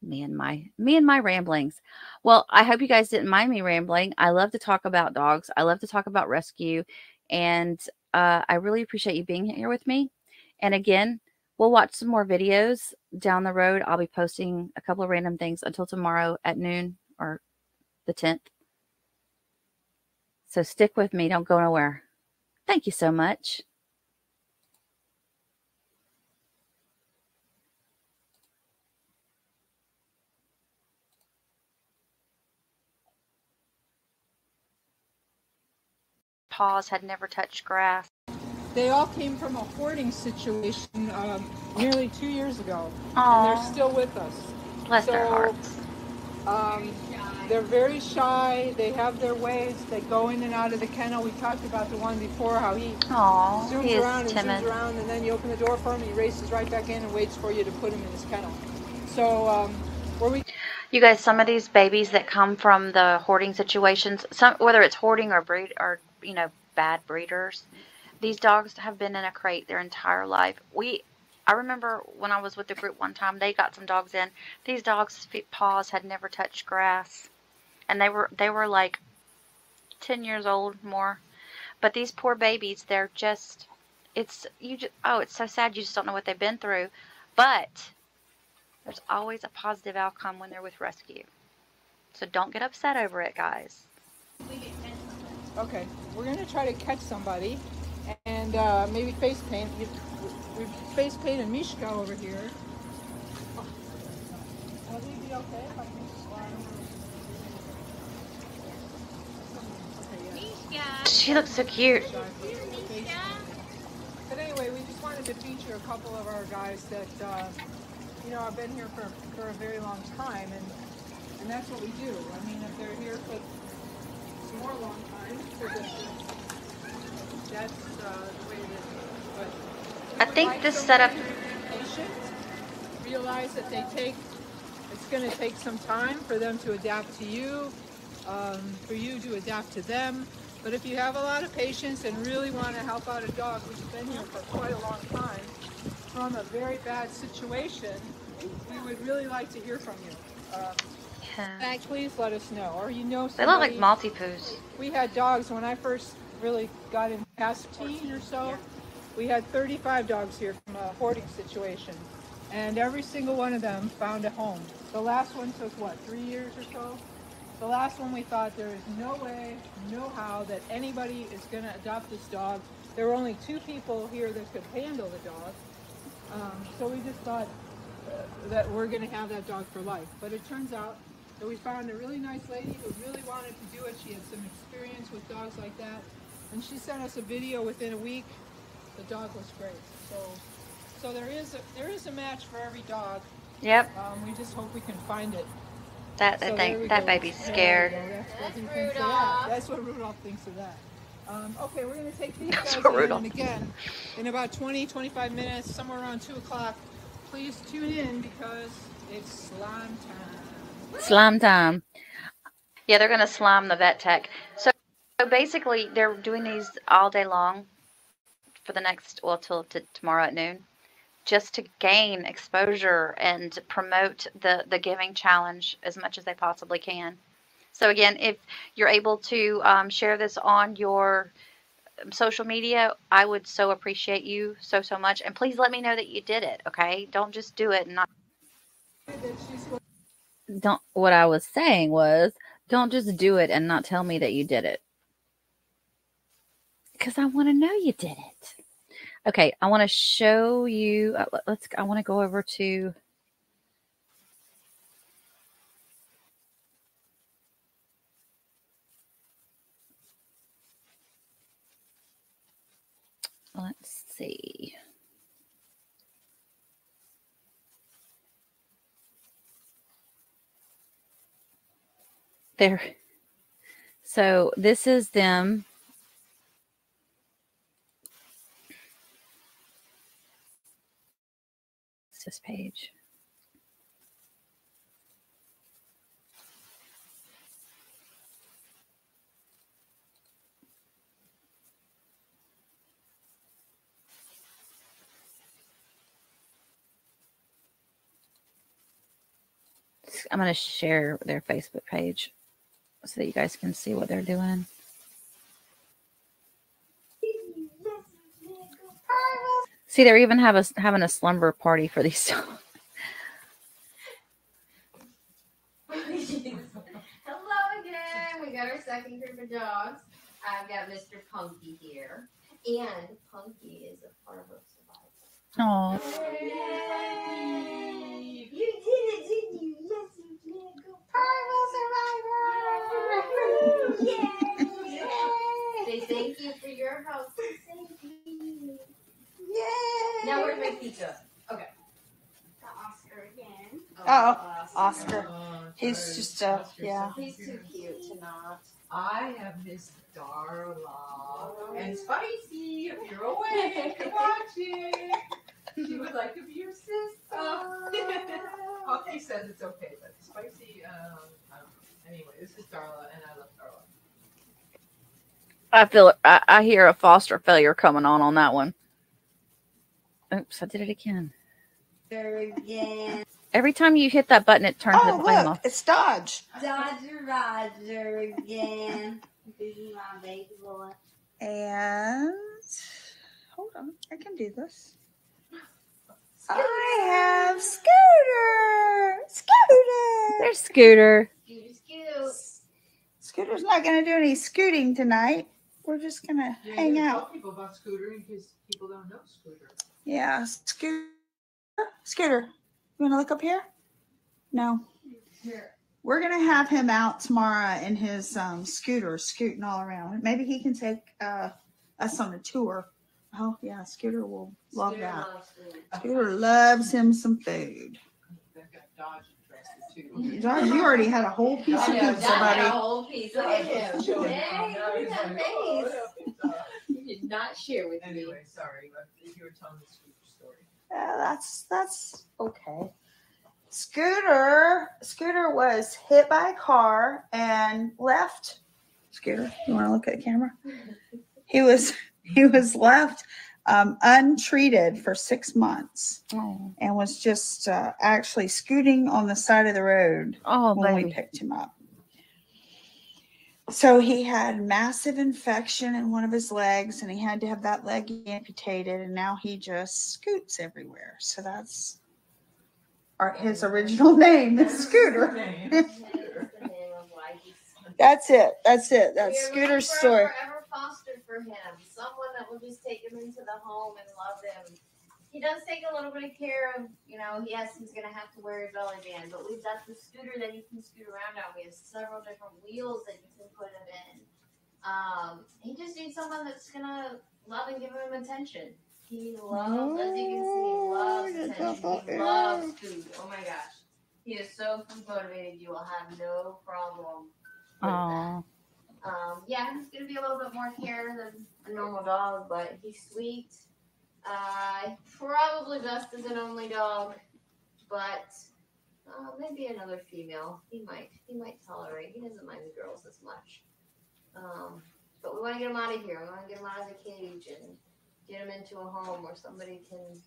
Me and my me and my ramblings. Well, I hope you guys didn't mind me rambling. I love to talk about dogs. I love to talk about rescue and uh, I really appreciate you being here with me. And again, we'll watch some more videos down the road. I'll be posting a couple of random things until tomorrow at noon or the 10th. So stick with me. Don't go nowhere. Thank you so much. Paws had never touched grass. They all came from a hoarding situation um, nearly two years ago, Aww. and they're still with us. Bless so, their hearts. Um, they're very shy. They have their ways. They go in and out of the kennel. We talked about the one before, how he Aww, zooms he around and timid. zooms around, and then you open the door for him, he races right back in and waits for you to put him in his kennel. So um, where we you guys, some of these babies that come from the hoarding situations, some whether it's hoarding or breed or you know bad breeders, these dogs have been in a crate their entire life. We I remember when I was with the group one time, they got some dogs in. These dogs' feet, paws had never touched grass, and they were they were like ten years old more. But these poor babies, they're just it's you just oh it's so sad you just don't know what they've been through. But there's always a positive outcome when they're with rescue. So don't get upset over it, guys. Okay, we're gonna try to catch somebody and uh, maybe face paint. You- We face painted Mishka over here. Will he be okay if I can slide him? Okay, yeah. She looks so cute. But anyway, we just wanted to feature a couple of our guys that, uh, you know, I've been here for, for a very long time, and and that's what we do. I mean, if they're here for more long time, that's uh, the way it is. But I think like this setup- patient, realize that they take, it's going to take some time for them to adapt to you, um, for you to adapt to them. But if you have a lot of patience and really want to help out a dog who's been here for quite a long time from a very bad situation, we would really like to hear from you. Um, Please let us know, or you know They look somebody. like Maltipoos. We had dogs when I first really got in past 14 or so. We had 35 dogs here from a hoarding situation, and every single one of them found a home. The last one took what, three years or so? The last one we thought there is no way, no how that anybody is going to adopt this dog. There were only two people here that could handle the dog, um, so we just thought uh, that we're going to have that dog for life. But it turns out that we found a really nice lady who really wanted to do it. She had some experience with dogs like that, and she sent us a video within a week. The dog was great. So, so there is a, there is a match for every dog. Yep. Um, we just hope we can find it. That So that thing that baby's scared. go. That's, what That's thinks that. Rudolph. That's what Rudolph thinks of that. Um, okay, we're going to take these That's guys in, Rudolph- and again, in about 20, 25 minutes, somewhere around 2 o'clock, please tune in because it's slime time. Slime time. Yeah, they're gonna slime the vet tech. So, so basically, they're doing these all day long for the next well till to tomorrow at noon, just to gain exposure and promote the the giving challenge as much as they possibly can. So again, if you're able to um, share this on your um, social media, I would so appreciate you so so much. And please let me know that you did it. Okay, don't just do it and not. Don't what I was saying was don't just do it and not tell me that you did it. Cuz I want to know you did it. Okay, I want to show you uh, let's I want to go over to Let's see. There. So this is them. What's this page? I'm going to share their Facebook page so that you guys can see what they're doing. See, they're even have a, having a slumber party for these dogs. Hello again. We got our second group of dogs. I've got Mr. Punky here. And Punky is a Parvo survivor. Oh! You did it, didn't you? Yes, you did. Go Parvo survivor! Yay! Say thank you for your help. Say Thank you. Yay! Now where's my pizza? Okay. The Oscar again. Oh, Oscar. Oh, He's sorry. just, uh, Oscar's yeah. so He's too cute to not. I have Miss Darla and Spicy. If you're awake and watching, she would like to be your sister. Puffy says it's okay, but Spicy, um, I. Anyway, this is Darla, and I love Darla. I feel I, I hear a foster failure coming on on that one. Oops, I did it again. There again. Every time you hit that button, it turns Oh, the flame look, off. it's Dodge. Dodger Roger again. This is my baby boy. And hold on, I can do this. I have Scooter. Scooter. There's Scooter. Cute is cute. Scooter's not going to do any scooting tonight. We're just going to Yeah, hang you out. Tell people about Scooter in case people don't know Scooter. Yeah, Scooter. Scooter, you want to look up here? No. Here. We're going to have him out tomorrow in his um, scooter, scooting all around. Maybe he can take uh, us on a tour. Oh, yeah, Scooter will love Scooter that. loves food. Scooter loves him some food. They've got Dodge interested too. Dodge, you already had a whole piece of I know, pizza, Dad had a buddy. whole piece. Look at him. Showing Hey, off. Now look he's at that like, "Oh, face. yeah. You did not share with me. Anyway, sorry, but you were telling the Scooter story. Yeah, that's that's okay. Scooter, Scooter was hit by a car and left. Scooter, you want to look at the camera? He was he was left um, untreated for six months Oh, and was just uh, actually scooting on the side of the road oh when we picked him up. So he had massive infection in one of his legs and he had to have that leg amputated and now he just scoots everywhere. So that's our, his original name is Scooter. Name. That is the name of why he's- That's it. That's it. That's We Scooter's looking for a story. Forever foster for him. Someone that will just take him into the home and love him. He does take a little bit of care of, you know, yes, he's gonna have to wear a belly band, but we've got the scooter that he can scoot around on. We have several different wheels that you can put him in. Um, he just needs someone that's gonna love and give him attention. He loves, as you can see, he loves Oh, attention. He loves food. Oh my gosh. He is so food motivated, you will have no problem with that. Um, yeah, he's gonna be a little bit more care than a normal dog, but he's sweet. Uh, probably best as an only dog, but uh, maybe another female. He might, he might tolerate. He doesn't mind the girls as much. Um, but we want to get him out of here. We want to get him out of the cage and get him into a home where somebody can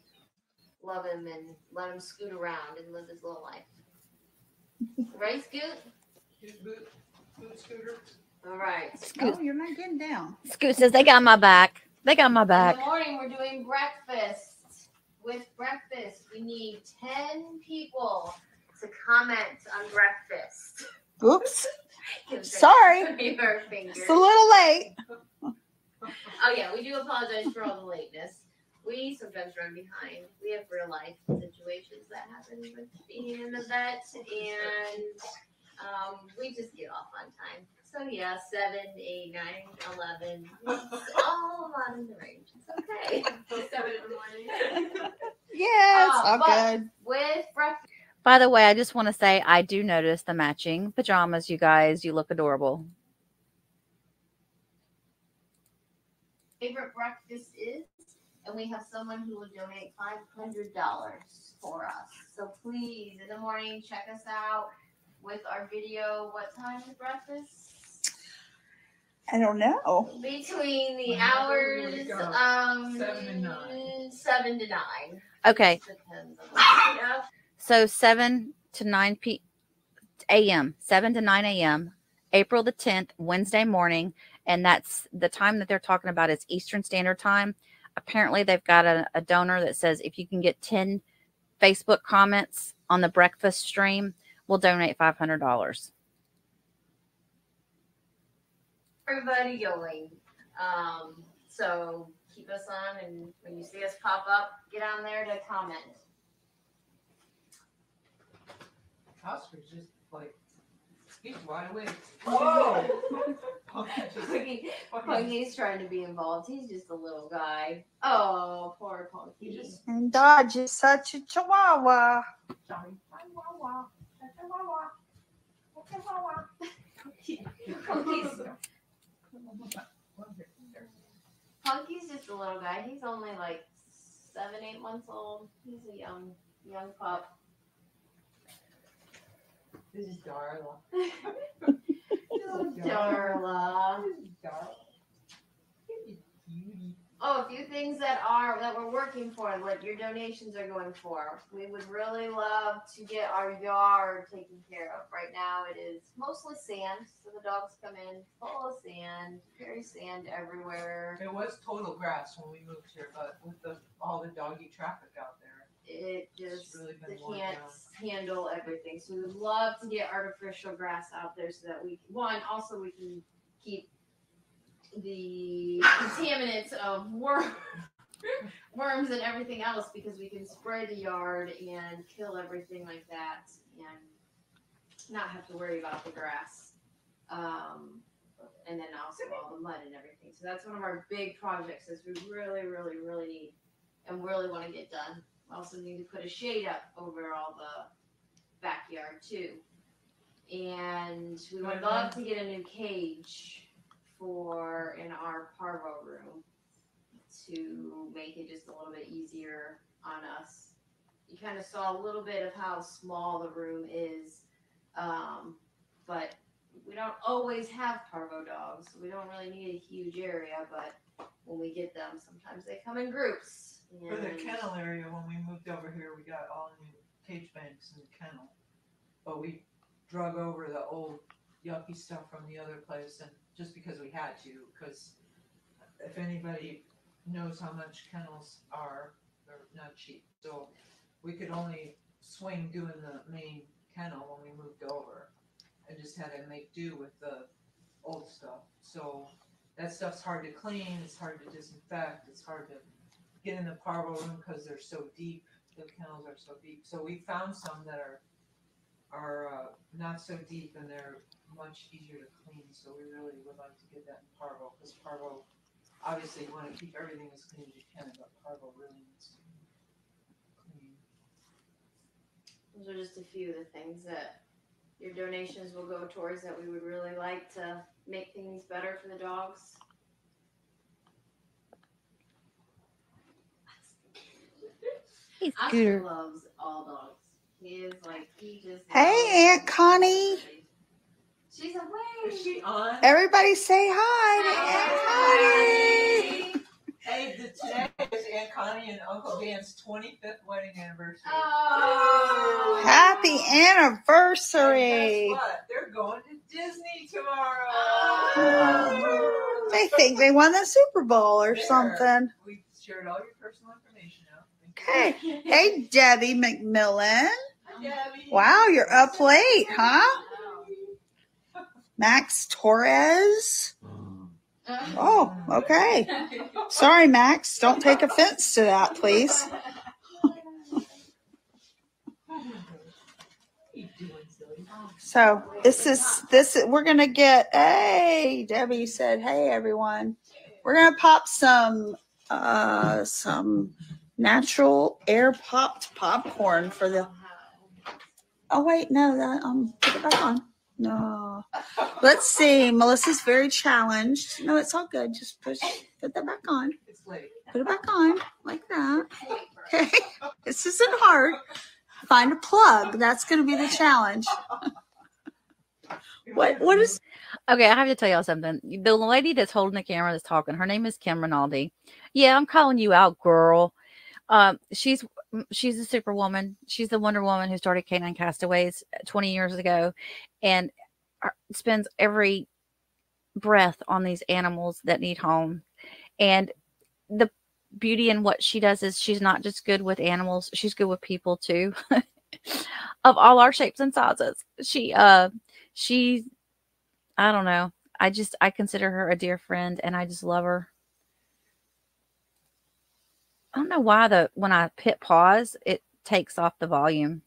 love him and let him scoot around and live his little life. right, Scoot? His boot, boot Scooter. All right. Scoot. Oh, you're not getting down. Scoot says they got my back. They got my In back. the morning, we're doing breakfast. With breakfast, we need 10 people to comment on breakfast. Oops. Sorry. give her fingers. It's a little late. Oh, yeah, we do apologize for all the lateness. We sometimes run behind. We have real life situations that happen with being in the vet, and um, we just get off on time. So, yeah, 7, 8, 9, 11. It's all about in the range. It's okay. Seven in the morning. Yeah, it's Uh, all good. With breakfast. By the way, I just want to say I do notice the matching pajamas, you guys. You look adorable. favorite breakfast is, and we have someone who will donate five hundred dollars for us. So please, in the morning, check us out with our video. What time is breakfast? I don't know. Between the Whenever hours, um, Seven and nine. Seven to nine. Okay, Depends on what you know. so 7 to 9 p. a.m., 7 to 9 a.m., April the 10th, Wednesday morning. And that's the time that they're talking about is Eastern Standard Time. Apparently, they've got a, a donor that says if you can get 10 Facebook comments on the breakfast stream, we'll donate $500. Everybody going. Um, so keep us on, and when you see us pop up, get on there to comment. Oscar's just like, he's wide awake. Whoa! Punky just- Punky, Punky Punky's trying to be involved. He's just a little guy. Oh, poor Punky. And Dodge is such a chihuahua. chihuahua. Johnny. Punky's, Punky's just a little guy. He's only like seven, eight months old. He's a young, young pup. This is Darla. Darla. This is Darla. You're a beauty. Oh, a few things that are that we're working for, what your donations are going for. We would really love to get our yard taken care of. Right now, it is mostly sand, so the dogs come in full of sand, very sand everywhere. It was total grass when we moved here, but with the all the doggy traffic out there, It just really they been can't down. handle everything. So we would love to get artificial grass out there so that we can, one also we can keep the contaminants of worm, worms and everything else because we can spray the yard and kill everything like that and not have to worry about the grass. Um, and then also all the mud and everything. So that's one of our big projects is we really, really, really need and really want to get done. We also need to put a shade up over all the backyard too. And we would love to get a new cage for in our parvo room to make it just a little bit easier on us. You kind of saw a little bit of how small the room is, um, but we don't always have parvo dogs. So we don't really need a huge area, but when we get them, sometimes they come in groups. For the kennel area, when we moved over here, we got all new cage banks in the kennel. But we drug over the old yucky stuff from the other place and just because we had to, cause if anybody knows how much kennels are, they're not cheap. So we could only swing doing the main kennel when we moved over. I just had to make do with the old stuff. So that stuff's hard to clean, it's hard to disinfect, it's hard to get in the parvo room because they're so deep. The kennels are so deep. So we found some that are are uh, not so deep and they're much easier to clean. So we really would like to get that in parvo because parvo, obviously, you want to keep everything as clean as you can, but parvo really needs to be clean. Those are just a few of the things that your donations will go towards that we would really like to make things better for the dogs. Hey, Oscar Scooter. loves all dogs. He is like he just. Hey, Aunt Connie. She's away. Is she on? Everybody say hi to Aunt Connie. Hey, the, today is Aunt Connie and Uncle Dan's 25th wedding anniversary. Oh. Happy And guess anniversary. what? They're going to Disney tomorrow. Oh. They think they won the Super Bowl or There. something. We shared all your personal information out. Okay. Hey, Debbie McMillan. Hi, Debbie. Wow, you're up late, huh? Max Torres. Oh, okay. Sorry, Max. Don't take offense to that, please. What are you doing, silly? So this is this is, we're gonna get hey Debbie said hey everyone we're gonna pop some uh some natural air popped popcorn for the oh wait no that um put it back on no. Let's see. Melissa's very challenged. No it's all good. Just push put that back on. Put it back on like that. Okay this isn't hard. Find a plug. That's gonna be the challenge. What what is Okay, I have to tell y'all something. The lady that's holding the camera that's talking, her name is Kim Rinaldi. Yeah, I'm calling you out, girl. Um, she's she's a superwoman. She's the Wonder Woman who started Canine Castaways 20 years ago, and spends every breath on these animals that need home. And the beauty in what she does is she's not just good with animals; she's good with people too, of all our shapes and sizes. She uh she I don't know. I just I consider her a dear friend and I just love her. I don't know why the when I hit pause, it takes off the volume.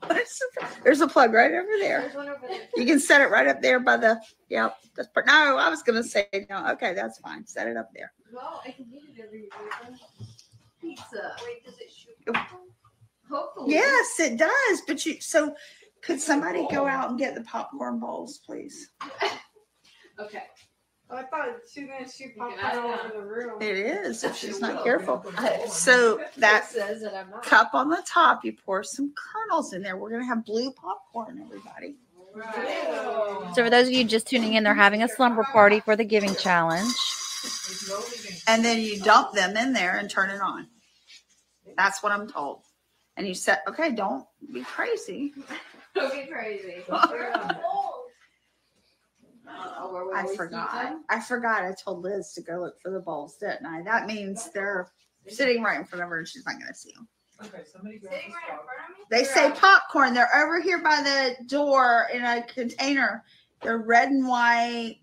What is? There's a plug right over there. There's one over there. You can set it right up there by the, yep. That's, per- no, I was gonna say, no, okay, that's fine. Set it up there. Well, I can get it every. Pizza. Wait, does it shoot? Oh. Hopefully. Yes, it does, but you, so could somebody go out and get the popcorn bowls, please? Okay. I thought she was gonna shoot You can popcorn all over the room. It is, if she's not careful. We're gonna put it on. So that says that I'm not. cup on the top, you pour some kernels in there. We're gonna have blue popcorn, everybody. Ew. So for those of you just tuning in, they're having a slumber party for the giving challenge. There's no leaving. And then you dump them in there and turn it on. That's what I'm told. And you said, okay, don't be crazy. Don't be crazy. Oh, where we I always keep forgot. them? I forgot. I told Liz to go look for the bowls, didn't I? That means they're sitting right in front of her and she's not going to see them. Okay, somebody grab Sitting this right in dog. front of me? They say popcorn. They're over here by the door in a container. They're red and white.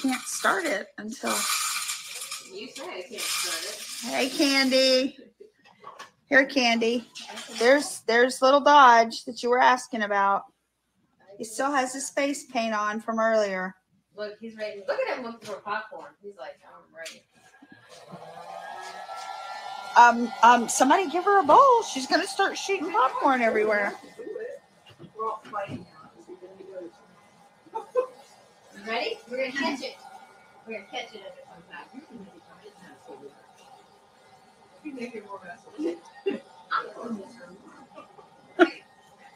Can't start it until. You say I can't start it. Hey, Candy. Here, Candy. There's there's little Dodge that you were asking about. He still has his face paint on from earlier. Look, he's ready. Look at him looking for popcorn. He's like, I'm ready. Um, um, somebody give her a bowl. She's gonna start shooting popcorn everywhere. Do it. We're all fighting now. 'cause we're gonna go. You ready? We're gonna catch it. We're gonna catch it as it comes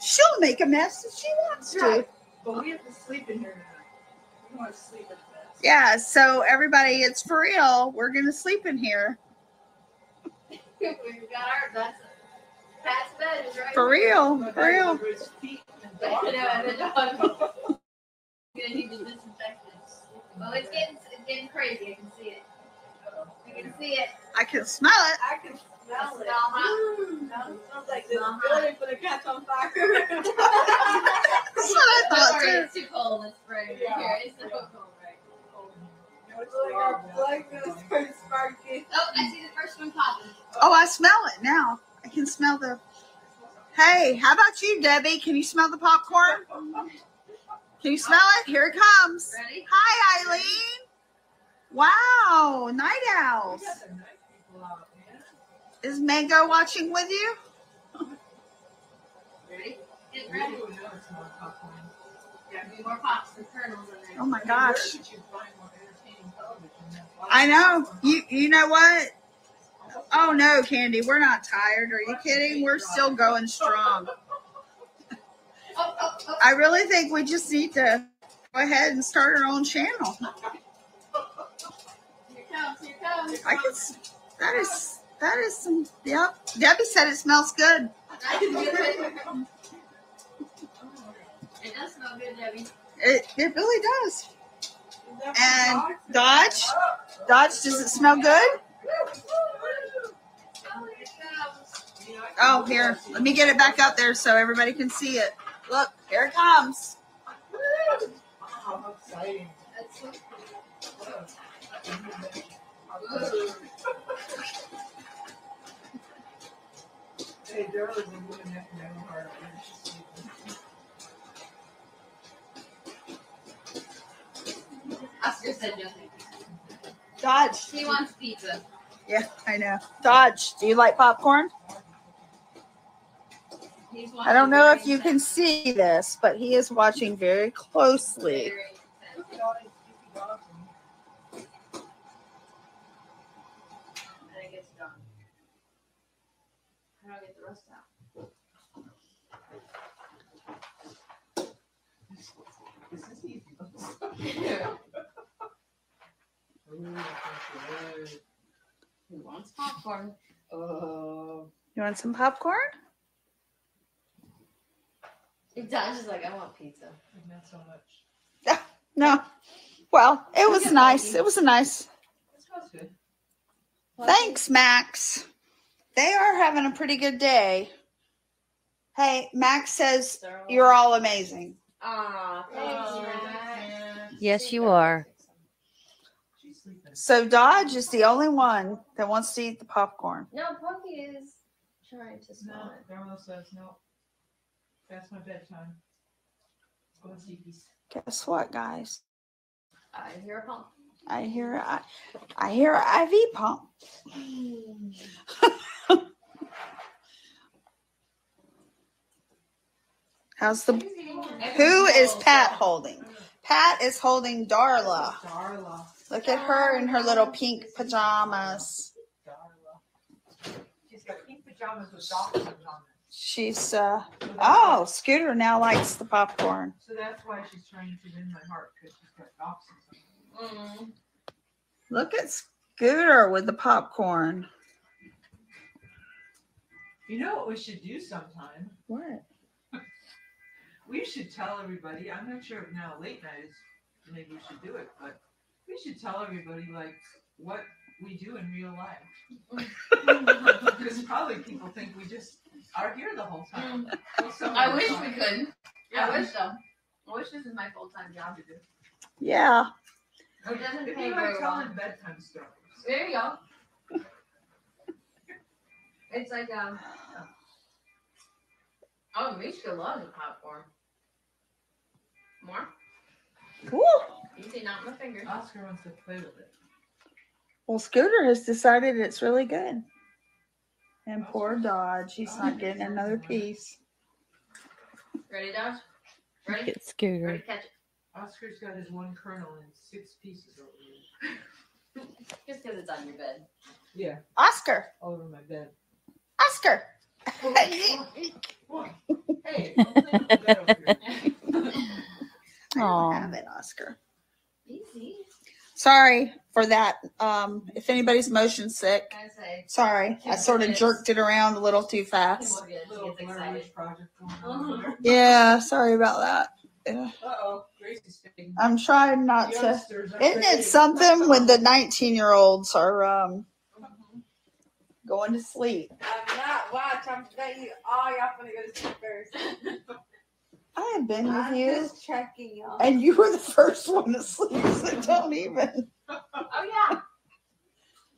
She'll make a mess if she wants to. Right. But we have to sleep in here tonight. We want to sleep in bed. Yeah, so everybody, it's for real. We're gonna sleep in here. We've got our that's Pat's bed is right. For real. My For real. dad was I dog. know, and the dog. Gonna need to disinfect it. Well, it's getting it's getting crazy. I can see it. I can see it. I can smell it. I can Smell. Smells like this Smell hot. building for the catch on fire. That's what I thought too. it's too cold. It's spring right Yeah. here. It's so cold right. No, like dog a now. like this first sparky. Oh, I see the first one popping. Oh, I smell it now. I can smell the. Hey, how about you, Debbie? Can you smell the popcorn? Can you smell it? Here it comes. Ready? Hi, Eileen. Wow, night owls. got the night people out, man. Is Mango watching with you? Ready? Get We ready. do another small popcorn. Gotta more pops and kernels in. Oh my I mean, where gosh. could you find more entertaining television than I know. You you know what? Oh no, Candy, we're not tired. Are you kidding? We're still going strong. I really think we just need to go ahead and start our own channel. Here comes, here comes. I can. That is that is some. Yep. Debbie said it smells good. It does smell good, Debbie. It it really does. And Dodge, Dodge, does it smell good? Oh, here. Let me get it back up there so everybody can see it. Look, here it comes. How exciting. That's so Hey, Darla's a woman after my own heart. I know she's sleeping. Oscar said nothing. Dodge. He wants pizza. Yeah, I know. Dodge, do you like popcorn? I don't know if you can see this, but he is watching very closely. Very Look at all these cute dogs. And it gets done. How do I get the rest out? This is easy. Ooh, that's good. Who wants popcorn? Oh, You want some popcorn? Uh, Josh is like, I want pizza. not so much. Ah, no. Well, it was Okay. nice. It was a nice. It smells good. Thanks, Max. They are having a pretty good day. Hey, Max says you're all amazing. Aw, thanks, Max. Yes, you are. So Dodge is the only one that wants to eat the popcorn. No, Punky is trying to No, smell it. Darla says no. That's my bedtime. Go and see peace. Guess what, guys? I hear a pump. I hear I, I hear an IV pump. How's the who is Pat holding? Pat is holding Darla. Darla. Look at her in her little pink pajamas. Darla. She's got pink pajamas. pajamas with on them. She's uh oh, Scooter now likes the popcorn. So that's why she's trying to win my heart because she's got dachshunds. on them. Mm. Look at Scooter with the popcorn. You know what we should do sometime? What? We should tell everybody. I'm not sure if now late night is maybe we should do it, but we should tell everybody like what we do in real life. Because probably people think we just are here the whole time. Well, I wish us we could. Yeah. I wish so. I wish this is my full time job to do. Yeah. It doesn't If pay you very like well. telling bedtime stories. There you go. It's like um. Oh, Mishka loves the popcorn. More? Woo. Easy, not my fingers. Oscar wants to play with it. Well, Scooter has decided it's really good. And poor Dodge, he's not getting another piece. Ready, Dodge? Ready? Get Scooter. Ready, catch it. Oscar's got his one kernel in six pieces over here. Just because it's on your bed. Yeah, Oscar, all over my bed. Oscar. What? Hey, I don't Aw. have it, Oscar. Easy. Sorry for that. Um, if anybody's motion sick, I say. sorry. I sort of jerked it around a little too fast. Little gets Blair excited. Witch project going on over Yeah, sorry about that. Uh-oh, Gracie's speaking. I'm trying not to. Isn't it something when the 19 year olds are um, going to sleep? I'm not watch. I'm betting you all y'all gonna go to sleep first. I have been with I'm you, just checking y'all. and you were the first one to sleep, so don't even. Oh, yeah.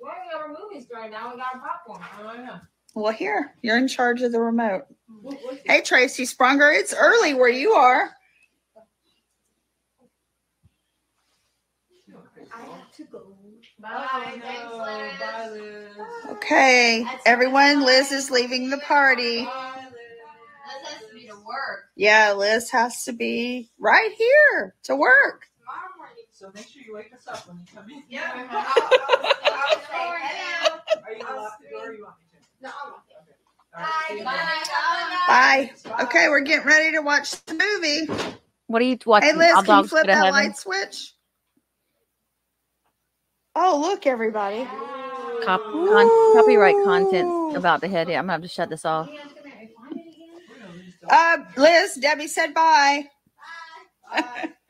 Well, we got our movies started now. We got our popcorn. Oh, yeah. Well, here, you're in charge of the remote. What- what's it? Hey, Tracy Sprunger, it's early where you are. She's I have to go. Bye. Thanks. Liz. Bye, Liz. Okay, everyone, Liz is leaving the party. Bye, work. Yeah, Liz has to be right here to work. Tomorrow morning. So make sure you wake us up when you come in. Yeah. I'll, I'll, I'll say hello. Are you gonna lock the door or you want me to? No, I'm not. Okay. All right, see you Bye. later. Bye. Okay, we're getting ready to watch the movie. What are you watching? Hey, Liz, All can you flip that heaven? light switch? Oh, look, everybody. Cop- con- copyright content about to head. it. I'm gonna have to shut this off. Leanne, come here. Find it again. We're gonna lose dog. Uh, Liz, Debbie said bye. Bye.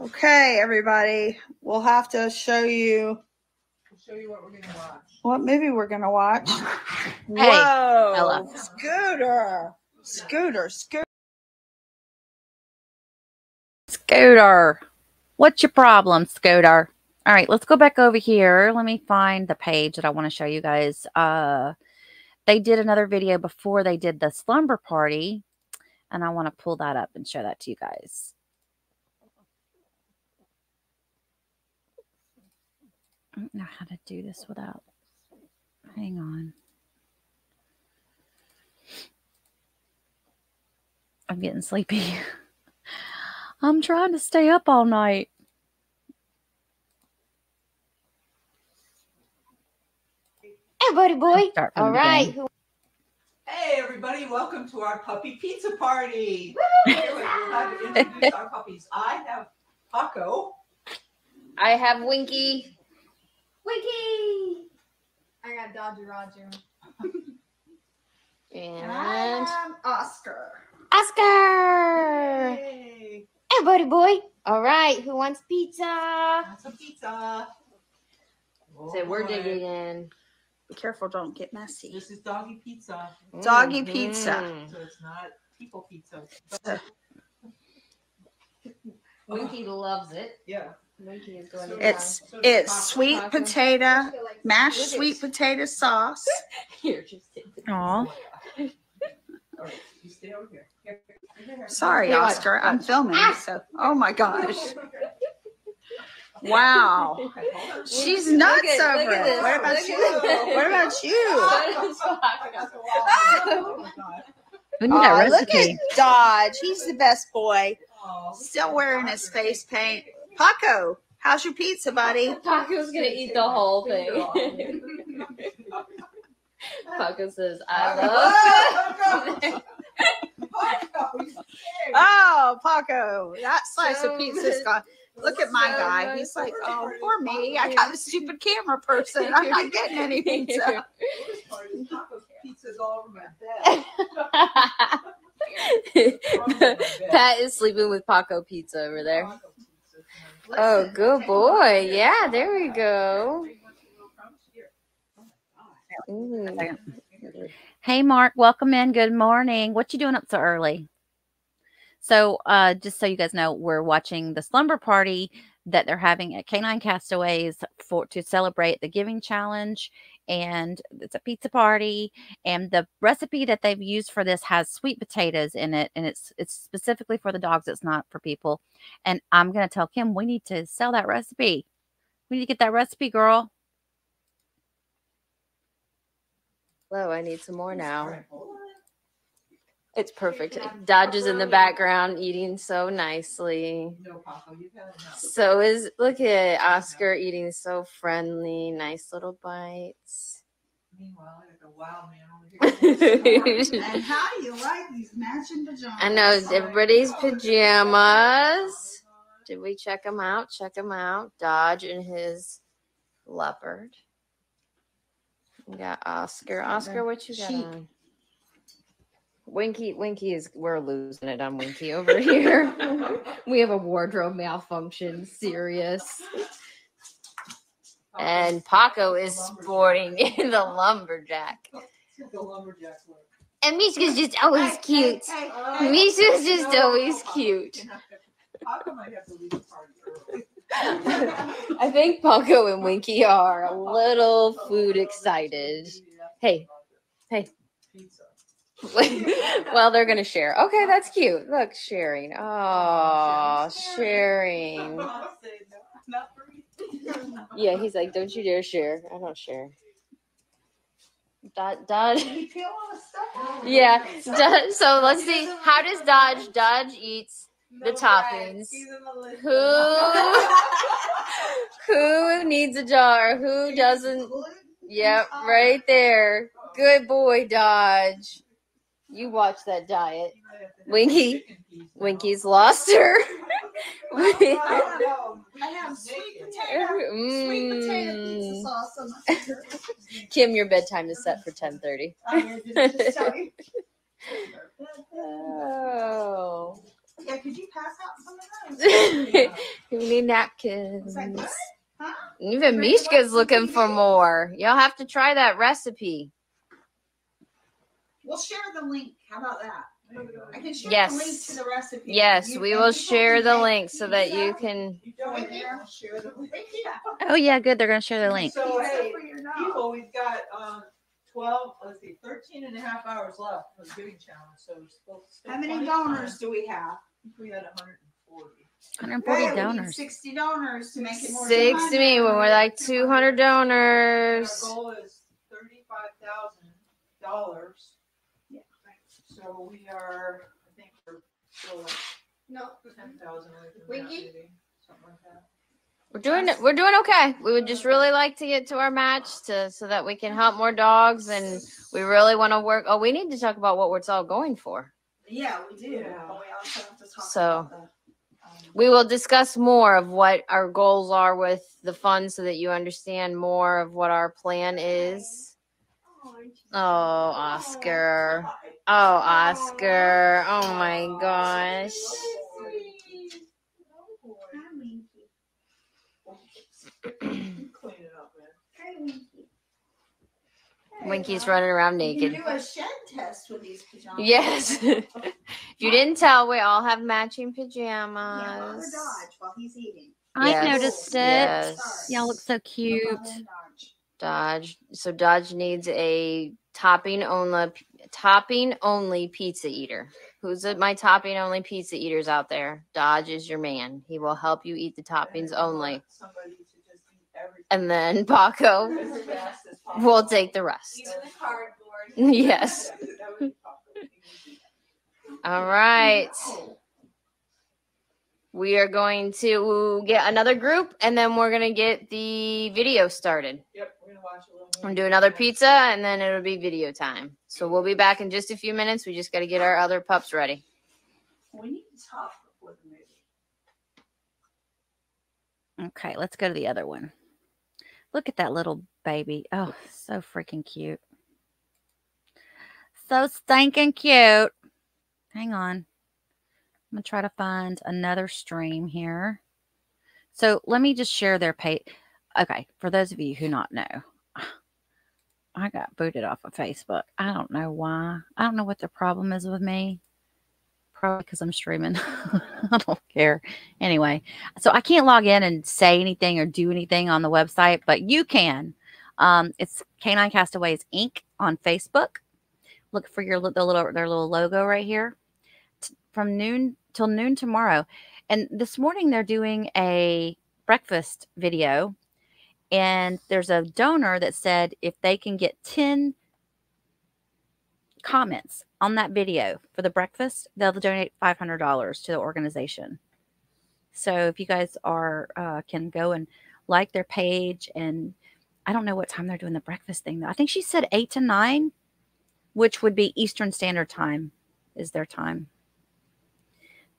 Okay, everybody. We'll have to show you We'll show you what we're gonna watch. what movie we're going to watch. Hey, Whoa. Ella. Scooter. Scooter. Scooter. Scooter. What's your problem, Scooter? All right, let's go back over here. Let me find the page that I want to show you guys. Uh they did another video before they did the slumber party, and I want to pull that up and show that to you guys. I don't know how to do this without. Hang on. I'm getting sleepy. I'm trying to stay up all night. Hey, buddy boy. Start from All the right. beginning. Who Hey everybody, welcome to our puppy pizza party. Here we have to introduce our puppies. I have Paco. I have Winky. Winky. I got Dodger Roger. And am Oscar. Oscar. Yay! Hey, buddy boy. All right. Who wants pizza? Have some pizza. so we're Oh, boy. digging in. Be careful, don't get messy. This is doggy pizza, Doggy Mhm. pizza. so it's not people pizza. But... Winky loves it. Yeah. Winky is going So- to It's So it's Paco. sweet Paco. potato, mashed Look sweet it. potato sauce. Here, just sit. Aw. All right, you stay over here. Here, here, here. Sorry, Here, Oscar. I'm watch. filming. So, oh my gosh. Wow. Okay, hold. She's Look nuts at- over look at it. What about look you? What about you? Oh, oh my God. Who knew that Aw, look at? Dodge. He's the best boy. Oh, Still wearing his face paint. Paco, how's your pizza, buddy? Paco's going to eat the whole thing. Paco says, I love. Paco. Oh, Paco, that slice So of pizza's much- gone. Look at my so guy. much He's like, oh, pretty poor me. I Paco. got a stupid camera person. I'm not getting any pizza. Worst part is Paco's pizza's all over my bed. Pat is sleeping with Paco pizza over there. Oh, good boy. Yeah, there we go. Three bunch of little crumbs here. Oh my God. Ooh. Hey, Mark, welcome in. Good morning. What you doing up so early? So, uh, just so you guys know, we're watching the slumber party that they're having at Canine Castaways for to celebrate the Giving Challenge, and it's a pizza party. And the recipe that they've used for this has sweet potatoes in it, and it's it's specifically for the dogs. It's not for people. And I'm gonna tell Kim we need to sell that recipe. We need to get that recipe, girl. Hello, I need some more now. Alright, hold on. It's perfect. Dodge is in the background eating so nicely. No, Paco, you've had enough. So is look at Oscar eating so friendly, nice little bites. Meanwhile, I got the wild man over here. And how do you like these matching pajamas? I know everybody's oh, pajamas. Did we check them out? Check them out. Dodge and his leopard. We got Oscar. Oscar, what you got on? Winky, Winky is we're losing it on Winky over here. we have a wardrobe malfunction, serious. And Paco is sporting the lumberjack. The lumberjack look. And Mishka's just always cute. Misha's just always cute. you're not gonna- Paco might have to leave the party early. I think Paco and Winky are a little food excited. Hey, hey. Pizza. Well, they're gonna share. Okay, that's cute. Look, sharing. Oh, sharing. I'll say no, Not for me. Yeah, he's like, don't you dare share. I don't share. Dodge, Dodge. You peel all the stuff out. Yeah. So let's see. How does Dodge? Dodge eats the toppings. rags. He's in the list. Who? Who needs a jar? Who doesn't? Yep, right there. Good boy, Dodge. You watch that diet. You might have to have Winky. chicken peas now. Winky's lost her. I don't know. I have sweet potato, sweet potato pizza mm. sauce on my finger. Kim, your bedtime is set for 10:30. Oh, yeah, just- just tell you. Oh. Yeah, could you pass out some of those? we need napkins. Was that good? Huh? Even Mishka's looking for more. Y'all have to try that recipe. We'll share the link. How about that? I can share Yes. the link to the recipe. Yes, You- we will share the link so that you can. You don't share the link. Oh yeah, good. They're gonna share the link. So hey, for your dog. people, we've got um twelve, let's see, 13 and a half hours left for the giving challenge, so we're supposed to. How many donors do we have? We had hundred and forty. 140 Hey, donors. Sixty donors to make it more. than Six to me when we're like 200 Our donors. goal is thirty-five thousand dollars. Yeah. So we are, I think we're still like No. ten thousand away from that, Winky? maybe, something like that. We're doing it. We're doing okay. We would just really like to get to our match to so that we can help more dogs, and we really want to work. Oh, we need to talk about what we're all going for. Yeah, we do. Yeah. But we also have to talk So- about the, um, We will discuss more of what our goals are with the fund, so that you understand more of what our plan is. Oh, Oscar. Oh, Oscar. Oh my gosh. Hi, Winky. Clean it up, man. Hey, Winky. Hey, Winky's running around You naked. can do a shed test with these pajamas. Yes. if you didn't tell, we all have matching pajamas. Robert Dodge while he's eating. I've Yes, noticed it. yes. Y'all look so cute. Dodge. Dodge. So Dodge needs a topping only topping only pizza eater. Who's my topping only pizza eaters out there? Dodge is your man. He will help you eat the toppings And uh, only. To just. And then Paco As fast as possible. will take the rest. The yes. That would be possible. All right. we are going to get another group and then we're going to get the video started. Yep, we're watch a little. I'm gonna do another pizza and then it'll be video time. So we'll be back in just a few minutes. We just got to get our other pups ready. We need to talk before the movie. Okay, let's go to the other one. Look at that little baby. Oh, so freaking cute. So stinking cute. Hang on. I'm going to try to find another stream here. So let me just share their page. Okay, for those of you who not know, I got booted off of Facebook. I don't know why. I don't know what the problem is with me. Probably because I'm streaming. I don't care. Anyway, so I can't log in and say anything or do anything on the website, but you can. Um, it's Canine Castaways Inc. on Facebook. Look for your the little their little logo right here. T- from noon till noon tomorrow, and this morning they're doing a breakfast video, and there's a donor that said if they can get ten comments on that video for the breakfast, they'll donate five hundred dollars to the organization. So if you guys are uh, can go and like their page, and I don't know what time they're doing the breakfast thing though. I think she said eight to nine, which would be Eastern Standard Time, is their time.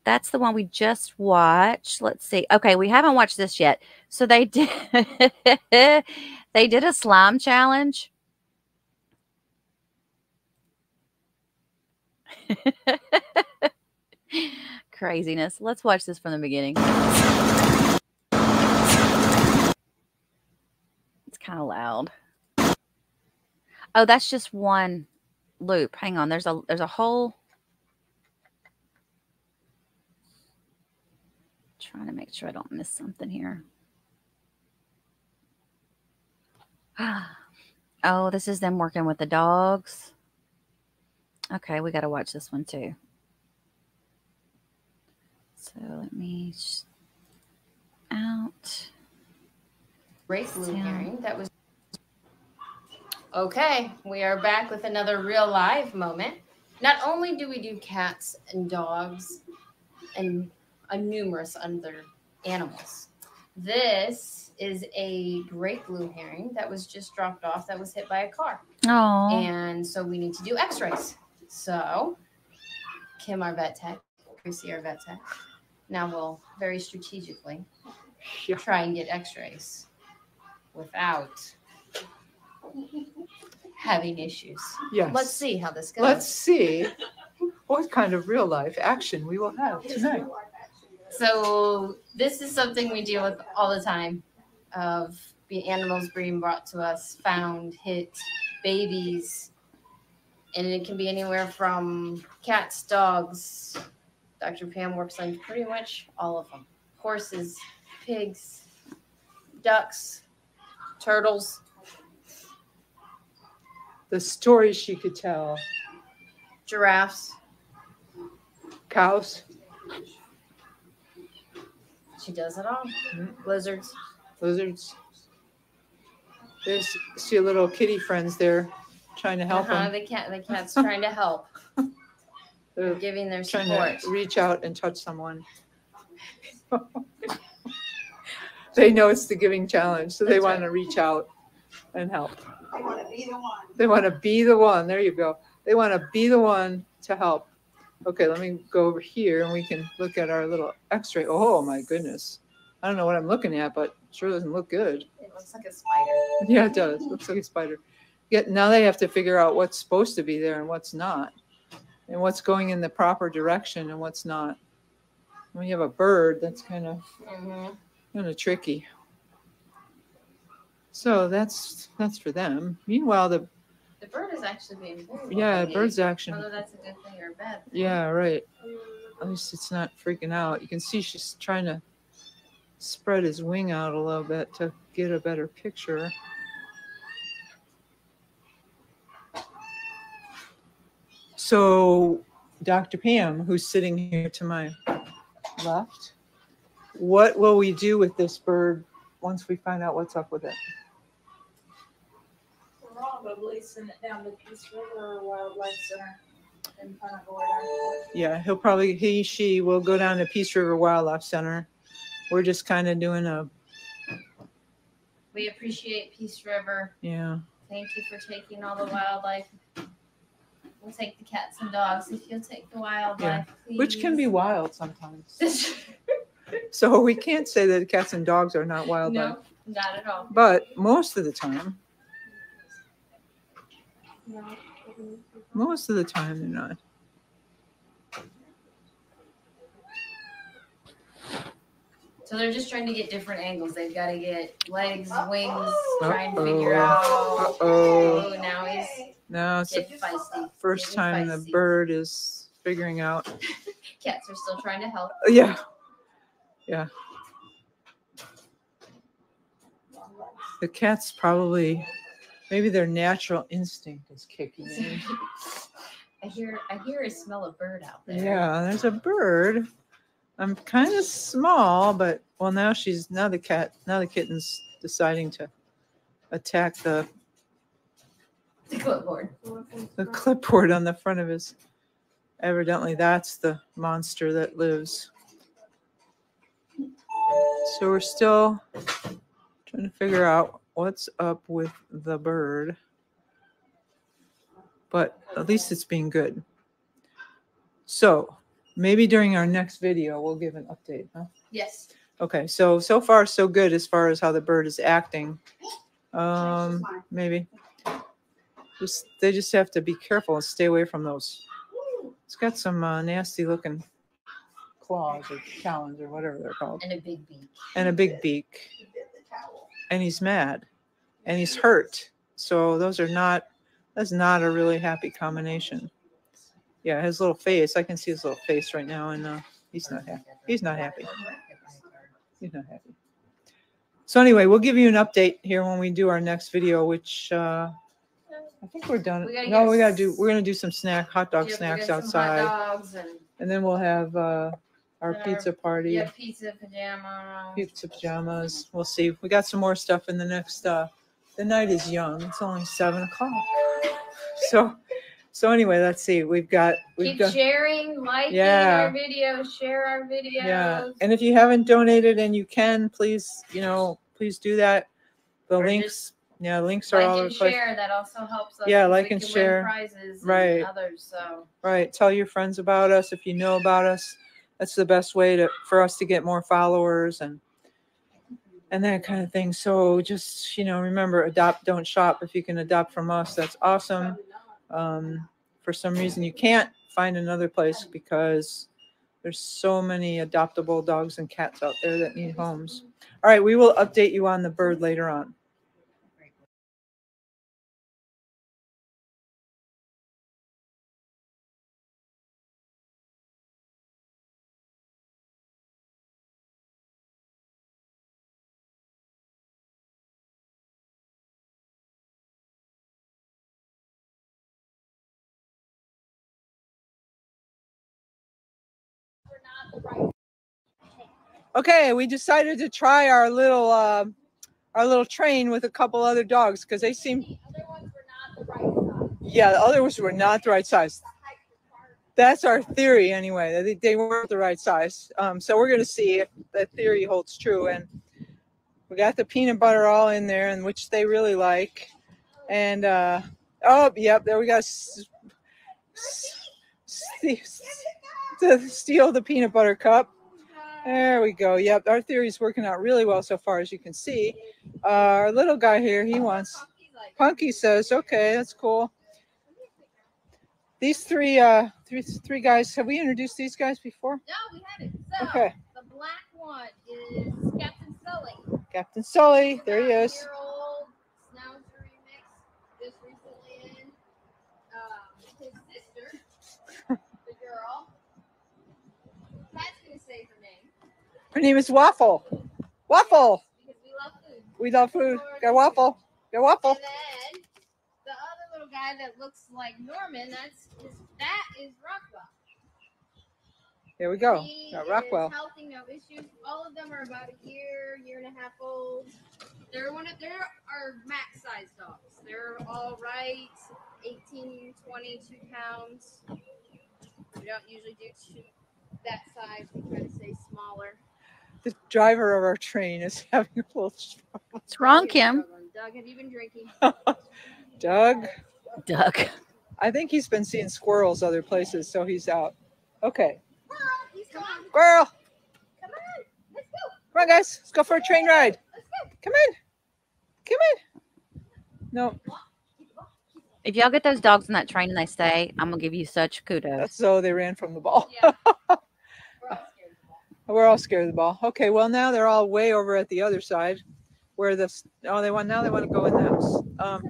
That's the one we just watched. Let's see. Okay, we haven't watched this yet. So they did they did a slime challenge. Craziness. Let's watch this from the beginning. It's kind of loud. Oh, that's just one loop. Hang on. There's a there's a whole trying to make sure I don't miss something here. Oh, this is them working with the dogs. Okay, we got to watch this one too. So let me out. Blue heron. That was okay. We are back with another real live moment. Not only do we do cats and dogs and a numerous other animals, this is a great blue heron that was just dropped off that was hit by a car. Oh, And so we need to do x rays. So, Kim, our vet tech, Chrissy, our vet tech, now we'll very strategically Yeah. try and get x rays without having issues. Yes. Let's see how this goes. Let's see what kind of real life action we will have tonight. So, this is something we deal with all the time of the animals being brought to us, found, hit, babies. And it can be anywhere from cats, dogs. Dr. Pam works on pretty much all of them horses, pigs, ducks, turtles. The stories she could tell. Giraffes. Cows, She does it all. Mhm. Lizards. lizards. There's see little kitty friends there trying to help Uh-huh, them. the cat. The cat's trying to help. They're They're giving their trying support. to reach out and touch someone. they know it's the giving challenge, so they That's want right. to reach out and help. I want to be the one. They want to be the one. There you go. They want to be the one to help. Okay, let me go over here and we can look at our little x-ray. Oh my goodness. I don't know what I'm looking at, but it sure doesn't look good. It looks like a spider. Yeah, it does. Looks like a spider. Yet now they have to figure out what's supposed to be there and what's not. And what's going in the proper direction and what's not. When you have a bird, that's kind of hmm kind of tricky. So that's that's for them. Meanwhile, The bird is actually being very well yeah, behaved. bird's action. Whether that's a good thing or a bad thing. Yeah, right. At least it's not freaking out. You can see she's trying to spread his wing out a little bit to get a better picture. So, Dr. Pam, who's sitting here to my left, what will we do with this bird once we find out what's up with it? Probably send it down to Peace River Wildlife Center. in front. Yeah, he'll probably he she will go down to Peace River Wildlife Center. We're just kind of doing a We appreciate Peace River. yeah. Thank you for taking all the wildlife. We'll take the cats and dogs if you'll take the wildlife, please. Which can be wild sometimes. So we can't say that cats and dogs are not wildlife. no, not at all. But most of the time, most of the time they're not. So they're just trying to get different angles. They've got to get legs, wings, Uh-oh. trying to figure out. Uh-oh. Oh, now he's No, it's the feisty. first Getting time the bird is figuring out. Cats are still trying to help. Uh, yeah. Yeah. The cat's probably, maybe their natural instinct is kicking in. I hear, I hear a smell of bird out there. Yeah, there's a bird. I'm kind of small, but well, now she's now the cat now the kitten's deciding to attack the The clipboard. the clipboard on the front of his. Evidently, that's the monster that lives. So we're still trying to figure out what's up with the bird. But at least it's being good. So maybe during our next video, we'll give an update, huh? Yes. Okay, so so far so good as far as how the bird is acting. Um, maybe just they just have to be careful and stay away from those. It's got some uh, nasty looking claws or talons or whatever they're called, And a big beak. and a big beak. And he's mad, and he's hurt. So those are not. That's not a really happy combination. Yeah, his little face. I can see his little face right now, and uh, he's not happy. He's not happy. He's not happy. So anyway, we'll give you an update here when we do our next video, which uh, I think we're done. We gotta No, get we gotta do. We're gonna do some snack, hot dog snacks got some hot outside, and and then we'll have uh, our Our- pizza party, yeah, pizza pajama. pizza pajamas. We'll see. We got some more stuff in the next. Uh, the night is young. It's only seven o'clock. So, so anyway, let's see. We've got. We've Keep got. sharing, liking Yeah. our videos, share our videos. Yeah, and if you haven't donated and you can, please, you know, please do that. The Or links, yeah, links are like all over and the place. share. That also helps us. Yeah, 'cause like we and can win share. prizes and Right. others. So Right. Tell your friends about us if you know about us. That's the best way to for us to get more followers and and that kind of thing. So just, you know, remember adopt, don't shop. If you can adopt from us, that's awesome. Um, for some reason you can't find another place because there's so many adoptable dogs and cats out there that need homes. All right, we will update you on the bird later on. Okay, we decided to try our little uh, our little train with a couple other dogs because they seem yeah, the others were not the right size. That's our theory anyway. They, they weren't the right size. Um, so we're gonna see if that theory holds true. And we got the peanut butter all in there, and which they really like. And uh, oh, yep, there we go. S- s- to steal the peanut butter cup. There we go. Yep, our theory is working out really well so far, as you can see. Uh, our little guy here, he wants. Punky says, "Okay, that's cool." These three, uh, three, three guys. Have we introduced these guys before? no, we had it. So Okay, the black one is Captain Sully. Captain Sully. There he is. Year-old Schnauzer remix, just recently in. Um, his sister, the girl. Pat's gonna say her name Her name is Waffle. Waffle. we love food. We love food. Go Waffle. Go Waffle. And then the other little guy that looks like Norman, that's his, that is Rockwell. Here we go. He Got Rockwell. healthy, no issues. All of them are about a year, year and a half old. They're one of they're our max size dogs. They're all right, 18, 22 pounds. We don't usually do two, that size. We try to stay smaller. The driver of our train is having a little struggle. What's wrong, Kim? Doug, have you been drinking? Doug, Doug. I think he's been seeing squirrels other places, so he's out. Okay. He's come on. Squirrel. Come on. Let's go. Come on, guys. Let's go for a train ride. Let's go. Come in. Come in. No, If y'all get those dogs in that train and they stay, I'm gonna give you such kudos. that's so they ran from the ball. Yeah. We're all scared of the ball. We're all scared of the ball. Okay, well now they're all way over at the other side, where the oh they want now they want to go in the house. Um,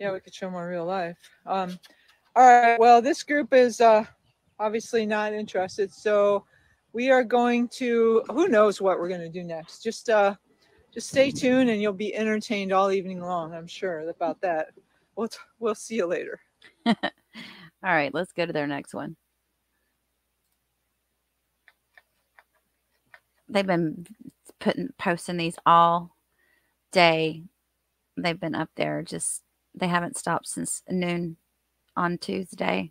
yeah, we could show more real life. Um, all right. Well, this group is uh, obviously not interested, so we are going to. Who knows what we're going to do next? Just uh, just stay tuned, and you'll be entertained all evening long. I'm sure about that. We'll we'll see you later. All right, let's go to their next one. They've been putting posting these all day. They've been up there just they haven't stopped since noon on Tuesday.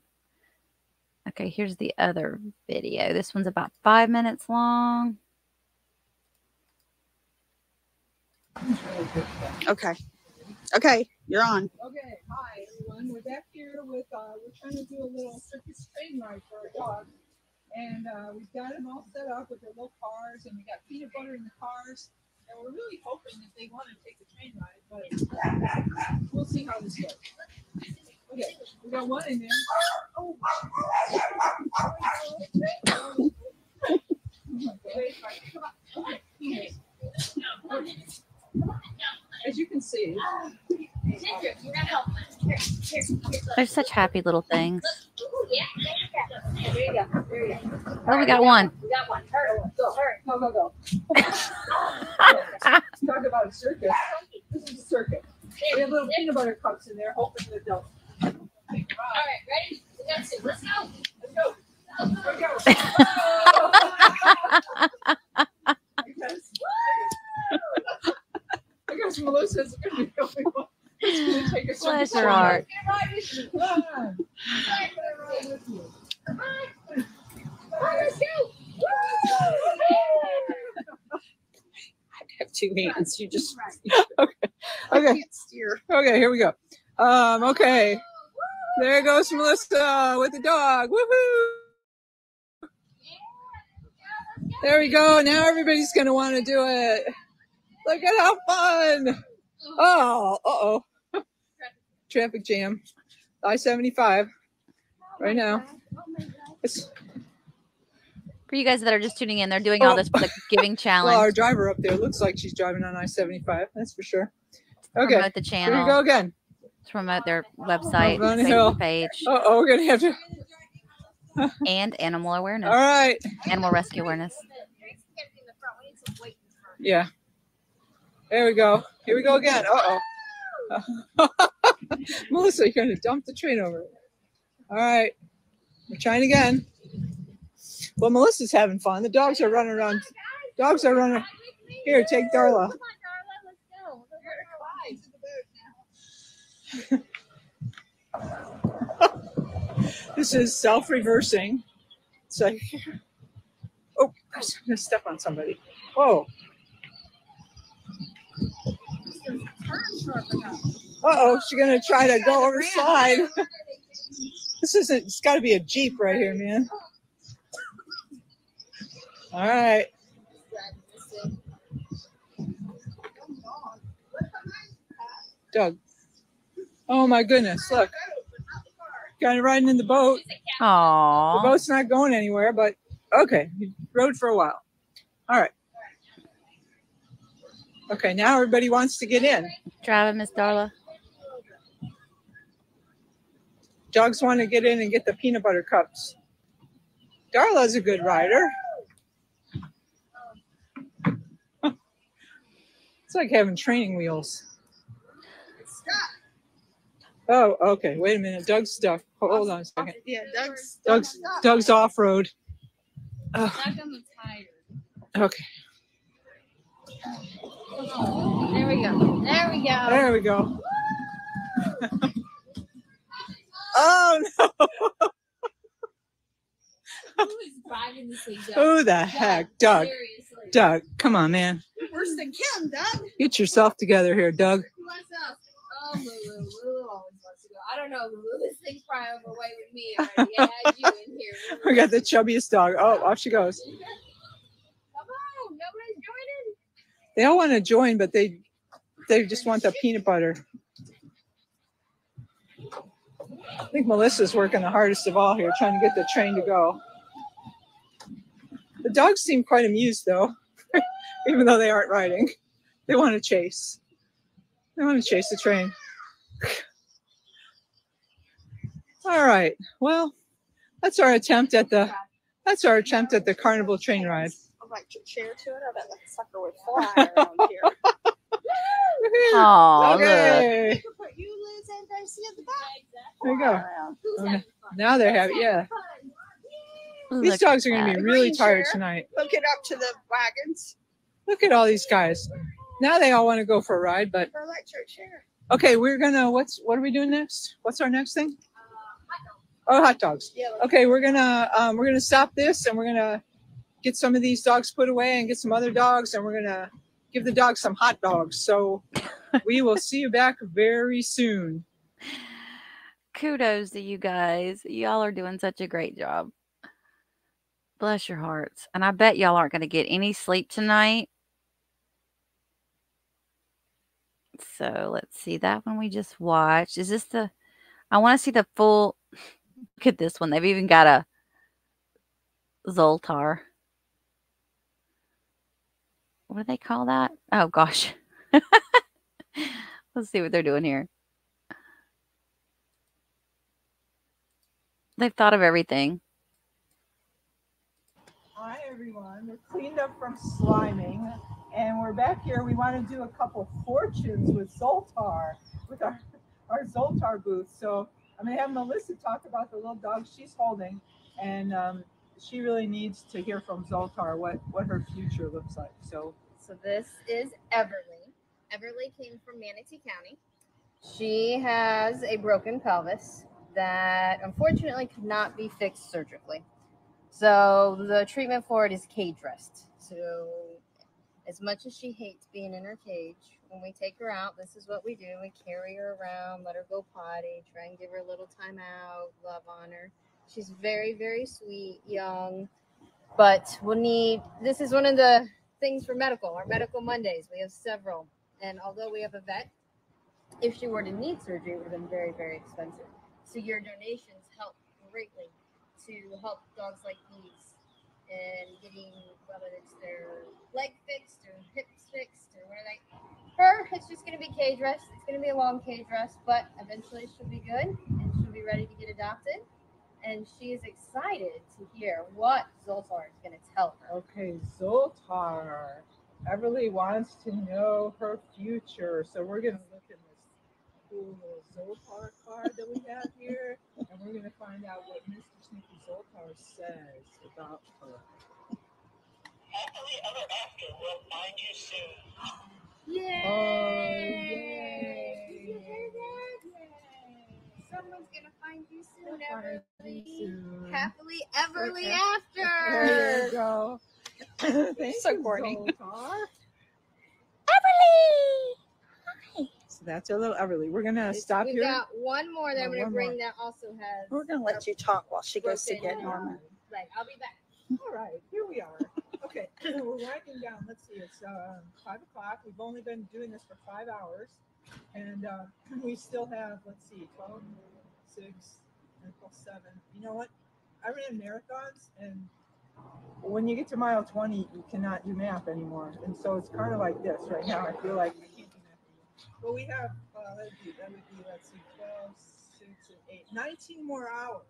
Okay, here's the other video. This one's about five minutes long. Okay. Okay, you're on. Okay, hi everyone. We're back here with, uh, we're trying to do a little circus train ride for our dogs. And uh, we've got them all set up with their little cars, and we got peanut butter in the cars. And we're really hoping that they want to take the train ride, but we'll see how this goes. Okay, we got one in there. Oh. You're not helping. Here, here, here. They're such happy little things. You go. You go. You go. Oh, we got one. We got one. Hurry, go, hurry. go, go, go. Talk about a circus. This is a circus. We have little peanut butter cups in there, hoping that they'll. All right, ready? We got two. Let's go. Let's go. We go. Because- Because Melissa's gonna be the only one. that's gonna take a Bless circus her heart. Come on. I'm gonna ride with you. Come on. Come on, let's go. have two hands. You just Okay. can't. Okay, here we go. Um, okay. There goes Melissa with the dog. Woohoo! There we go. Now everybody's gonna want to do it. Look at how fun! Oh, uh oh. Traffic jam. I seventy five. Right now. It's, For you guys that are just tuning in, they're doing all Oh. this for the giving challenge. well, our driver up there looks like she's driving on I seventy five. That's for sure. Okay. promote the Here we go again. to promote their website, Run hill. Facebook page, Uh oh, we're gonna have to. and animal awareness, All right. animal rescue awareness. Yeah. There we go. Here we go again. Uh oh. Melissa, you're going to dump the train over. All right. We're trying again. Well, Melissa's having fun. The dogs are running around. Dogs are running. Here, take Darla. Come on, Darla, let's go. This is self reversing. It's like, oh, I'm going to step on somebody. Whoa. Uh oh, she's going to try to go over slide. This isn't, it's got to be a Jeep right here, man. All right. Doug. Oh my goodness, look. Kind of riding in the boat. Aww. The boat's not going anywhere, but okay, he rode for a while. All right. Okay, now everybody wants to get in. Driving, Miss Darla. Dogs want to get in and get the peanut butter cups. Darla's a good rider. it's like having training wheels. Oh, okay. Wait a minute. Doug's stuck. Hold on a second. Yeah, Doug's. Doug's Doug's off road. Doug, I'm tired. Okay. There we go. There we go. There we go. Oh no! Who is driving this thing? Doug? Who the heck, Doug? Seriously. Doug, come on, man. Worse than Kim, Doug. Get yourself together here, Doug. Who wants to? Oh, Lulu. Lulu always wants to go. I don't know, Lulu. This thing's probably overweight with me already. I had you in here. We got the chubbiest dog. Oh, off she goes. Come on. Nobody's joining. They all want to join, but they they just want the peanut butter. I think Melissa's working the hardest of all here, trying to get the train to go. The dogs seem quite amused though, even though they aren't riding. They want to chase. They want to chase the train. All right. Well, that's our attempt at the that's our attempt at the carnival train ride. Electric chair to it. I bet that sucker would fly around here. Oh, look. Okay. Put you, Liz, and Darcy at the back. There you go. Okay. Now they're happy. Yeah. These dogs are going to be really tired chair. tonight. Hook it up to the wagons. Look at all these guys. Now they all want to go for a ride, but For electric chair. okay, we're gonna. What's what are we doing next? What's our next thing? Oh, hot dogs. Yeah. Okay, we're gonna um, we're gonna stop this and we're gonna get some of these dogs put away and get some other dogs and we're gonna give the dogs some hot dogs. So we will see you back very soon. Kudos to you guys. Y'all are doing such a great job. Bless your hearts. And I bet y'all aren't going to get any sleep tonight. So let's see that one we just watched. Is this the I want to see the full look at this one. They've even got a Zoltar. What do they call that? Oh gosh. Let's see what they're doing here. They've thought of everything. Hi everyone. We're cleaned up from sliming and we're back here. We want to do a couple fortunes with Zoltar, with our, our Zoltar booth. So I'm gonna have Melissa talk about the little dog she's holding and um, she really needs to hear from Zoltar what, what her future looks like. So So this is Everly. Everly came from Manatee County. She has a broken pelvis that unfortunately could not be fixed surgically. So the treatment for it is cage rest. So as much as she hates being in her cage, when we take her out, this is what we do. We carry her around, let her go potty, try and give her a little time out, love on her. She's very, very sweet, young, but we'll need this is one of the things for medical, our medical Mondays. We have several. And although we have a vet, if she were to need surgery, it would have been very, very expensive. So your donations help greatly to help dogs like these and getting whether it's their leg fixed or hips fixed or what are they her it's just going to be cage rest it's going to be a long cage rest but eventually she'll be good and she'll be ready to get adopted and she's excited to hear what Zoltar is going to tell her Okay, Zoltar. Everly wants to know her future. So we're gonna look at this cool little Zoltar card that we have here, and we're gonna find out what Mr. Sneaky Zoltar says about her. Happily ever after will find you soon. Yay! Oh, yay. Did you hear that? Someone's gonna find you soon, Everly. Happily everly Okay. after. There you go. Thank So you, corny. Zoltar. Everly! Hi. So that's our little Everly. We're gonna stop here. We've here. got one more that Oh, I'm gonna one bring more. that also has. We're going to let you talk while she goes to get Norman. leg. I'll be back. All right, here we are. Okay, we're winding down. Let's see, it's um, five o'clock. We've only been doing this for five hours. And uh, we still have, let's see, 12, 6, and plus 7. You know what? I ran marathons, and when you get to mile 20, you cannot do math anymore. And so it's kind of like this right now. I feel like I can't do math anymore. But we have, uh, that would be, that would be, let's see, 12, 6, and 8, 19 more hours.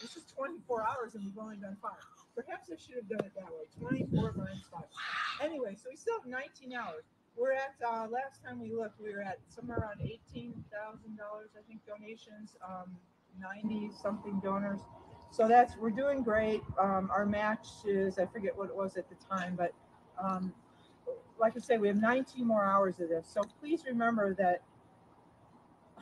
This is 24 hours, and we've only done five. Perhaps I should have done it that way. 24 minus 5. Anyway, so we still have 19 hours. We're at, uh, last time we looked, we were at somewhere around $18,000, I think, donations, um, 90 something donors. So that's, we're doing great. Um, our match is, I forget what it was at the time, but um, like I said, we have 19 more hours of this. So please remember that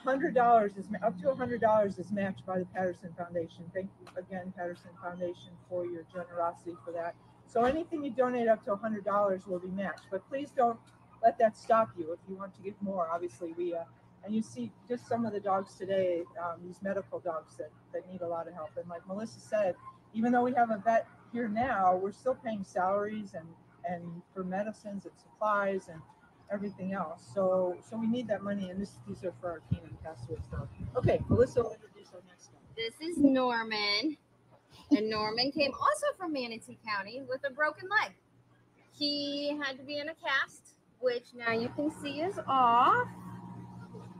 hundred dollars is up to hundred dollars is matched by the Patterson Foundation. Thank you again, Patterson Foundation, for your generosity for that. So anything you donate up to hundred dollars will be matched, but please don't let that stop you. If you want to get more, obviously we, uh, and you see just some of the dogs today, um, these medical dogs that, that need a lot of help. And like Melissa said, even though we have a vet here now, we're still paying salaries and, and for medicines and supplies and everything else. So, so we need that money and this, these are for our canine castaway stuff. Okay, Melissa will introduce our next one. This is Norman. And Norman came also from Manatee County with a broken leg. He had to be in a cast, which now you can see is off.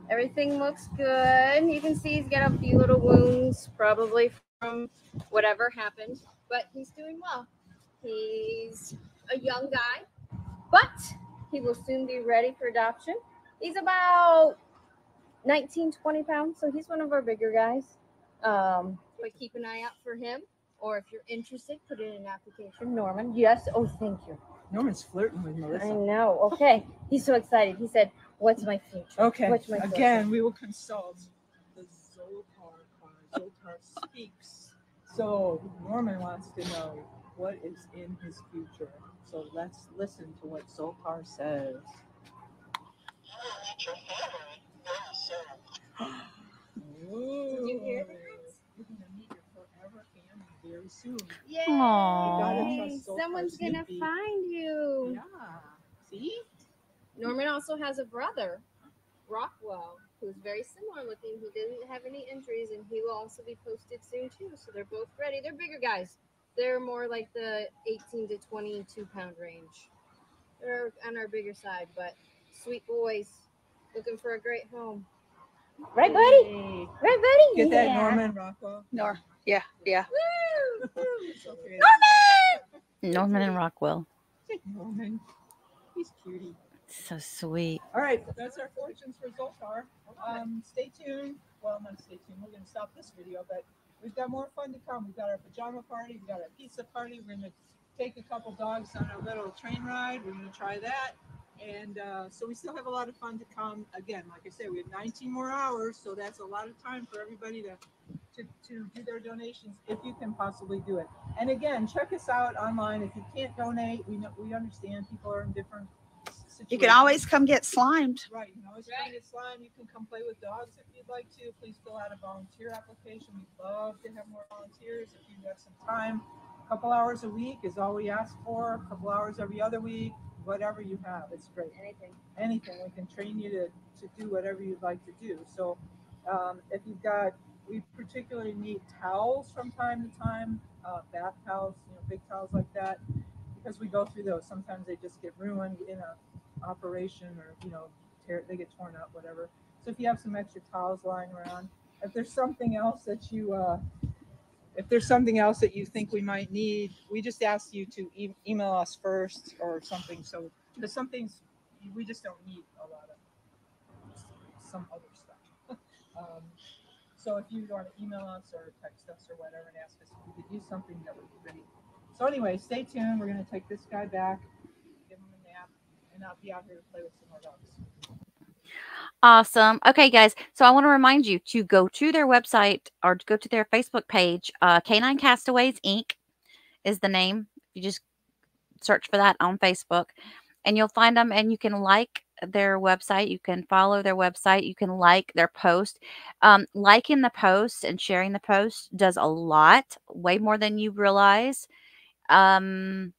Everything looks good. You can see he's got a few little wounds, probably from whatever happened, but he's doing well. He's a young guy, but he will soon be ready for adoption. He's about 19, 20 pounds, so he's one of our bigger guys. Um, but keep an eye out for him. Or if you're interested, put in an application. Norman, yes. Oh, thank you. Norman's flirting with Melissa. I know. Okay. He's so excited. He said, What's my future? Okay, What's my future?" again, we will consult the Zoltar card. Zoltar speaks. So Norman wants to know what is in his future. So let's listen to what Zoltar says. You will meet your family very soon. Did you hear Ooh, You're gonna meet your forever family very soon. Yay! Aw. trust Someone's gonna find you. Yeah. See? Norman also has a brother, Rockwell, who's very similar looking. He didn't have any injuries, and he will also be posted soon too. So they're both ready. They're bigger guys. They're more like the 18 to 22 pound range. They're on our bigger side, but sweet boys, looking for a great home. Right, buddy? Yay. Right, buddy? Get that Norman Rockwell. Nor, yeah, yeah. Creative. Norman and Rockwell. Norman. He's cutie. So sweet. All right, that's our fortunes for Zoltar. Um, stay tuned. Well, not stay tuned. We're going to stop this video, but we've got more fun to come. We've got our pajama party. We've got our pizza party. We're going to take a couple dogs on a little train ride. We're going to try that. And uh, so we still have a lot of fun to come. Again, like I said, we have 19 more hours, so that's a lot of time for everybody to, to, to do their donations if you can possibly do it. And again, check us out online. If you can't donate, we know we understand people are in different situations. You can always come get slimed. Right, you can always come get slime. You can come play with dogs if you'd like to. Please fill out a volunteer application. We'd love to have more volunteers if you have some time. A couple hours a week is all we ask for. A couple hours every other week, whatever you have, it's great. Anything. Anything, we can train you to, to do whatever you'd like to do. So um, if you've got, we particularly need towels from time to time, uh, bath towels, you know, big towels like that, because we go through those. Sometimes they just get ruined in a operation or, you know, tear, they get torn up, whatever. So if you have some extra towels lying around, if there's something else that you, uh, if there's something else that you think we might need, we just ask you to e- email us first or something. So, because some things we just don't need a lot of some other stuff. um, so if you want to email us or text us or whatever and ask us if we could use something that would be great. So anyway, stay tuned. We're going to take this guy back, give him a nap, and I'll be out here to play with some more dogs. Awesome. Okay, guys. So I want to remind you to go to their website or to go to their Facebook page. Uh, Canine Castaways Inc. is the name. You just search for that on Facebook, and you'll find them. And you can like their website. You can follow their website. You can like their post. Um, liking the post and sharing the post does a lot, way more than you realize. Um,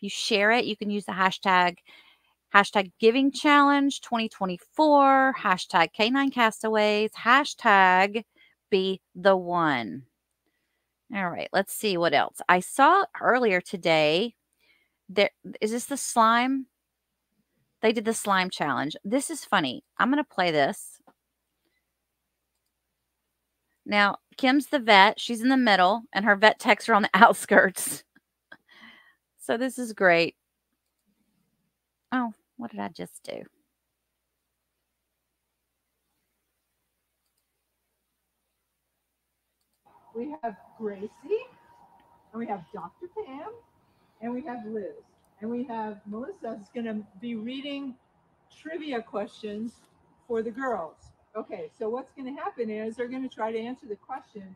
you share it, you can use the hashtag hashtag giving challenge 2024 hashtag canine castaways hashtag be the one all right let's see what else i saw earlier today there is this the slime they did the slime challenge. This is funny. I'm going to play this. Now kim's the vet. She's in the middle and her vet techs are on the outskirts. So this is great. Oh what did I just do? We have Gracie, and we have Dr. Pam, and we have Liz, and we have Melissa is going to be reading trivia questions for the girls. Okay, so what's going to happen is they're going to try to answer the question,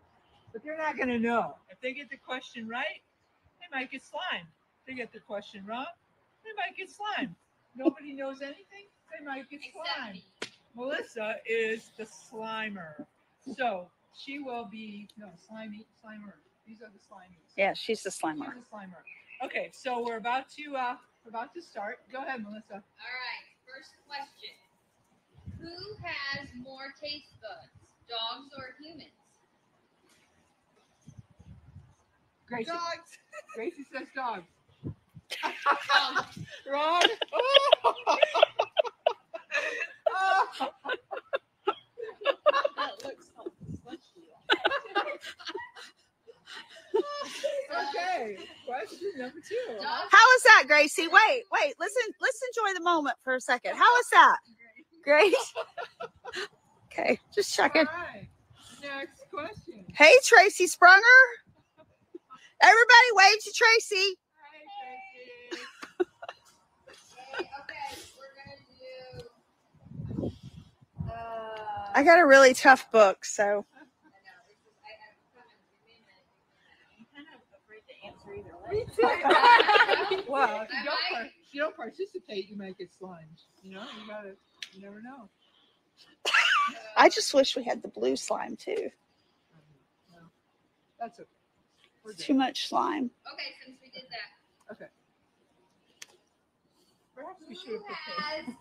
but they're not going to know. If they get the question right, they might get slimed. If they get the question wrong, they might get slimed. Nobody knows anything, they might get Except slimed. me. Melissa is the slimer. So she will be, no, slimy, slimer. These are the slimies. Yeah, she's the She's slimer. a slimer. Okay, so we're about to, uh, we're about to start. Go ahead, Melissa. All right, first question. Who has more taste buds, dogs or humans? Gracie. Dogs. Gracie says dog. Dogs. Wrong. Oh. Oh. That looks like slushy. Okay, question number two. Dogs. How is that, Gracie? Wait, wait. Listen, let's enjoy the moment for a second. How is that? Great. Okay, just checking. right, next question. Hey, Tracy Sprunger. Everybody, wave to Tracy. Hi, Gracie. Okay, okay, we're gonna do. Uh, I got a really tough book, so I know, this is, I, I'm coming. Give me a minute. I'm kind of afraid to answer either Me too. well, if you don't, par- if you don't participate, you might get slimed. You know, you gotta, you never know. I just wish we had the blue slime too. No, that's okay. We're Too good. much slime. Okay, since we did that, Okay. Perhaps we should who have prepared.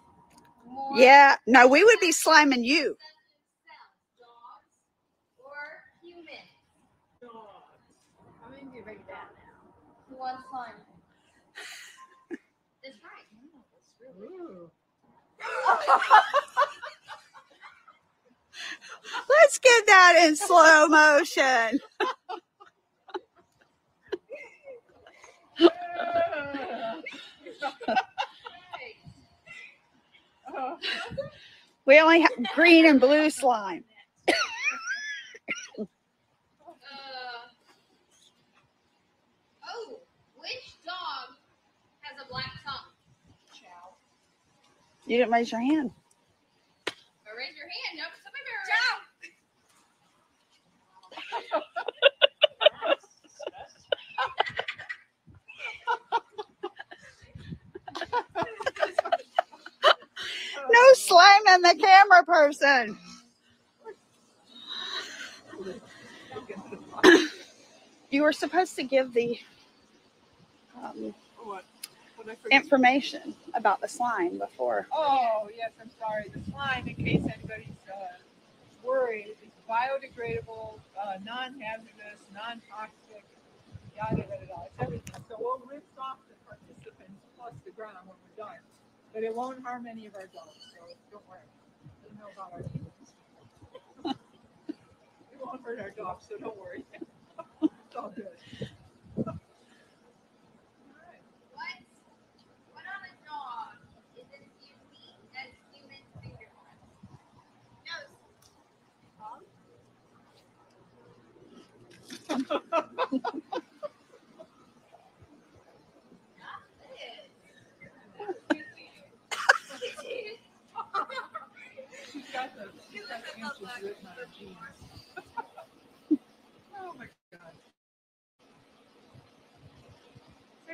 more Yeah, no, we would be sliming you. sensitive cells, dogs or humans? I'm gonna be ready down now. Who wants slime? That's right. Let's get that in slow motion. Oh, We only have green and blue slime. Uh, oh, which dog has a black tongue? Chow. You didn't raise your hand. Or raise your hand. Nope, somebody better. No slime in the camera person. You were supposed to give the um, what? What I forget? Information about the slime before. Oh, yes, I'm sorry. The slime, in case anybody's uh, worried, is biodegradable, uh, non-hazardous, non-toxic, yada, yada, yada. It's everything. So we'll rinse off the participants plus the ground when we're done. But it won't harm any of our dogs, so don't worry. We know about our it won't hurt our dogs, so don't worry. it's all good. All right. What? What on a dog is as unique as human fingerprints? Nose. She's got the, she's got the answers written on her jeans. oh my god. Say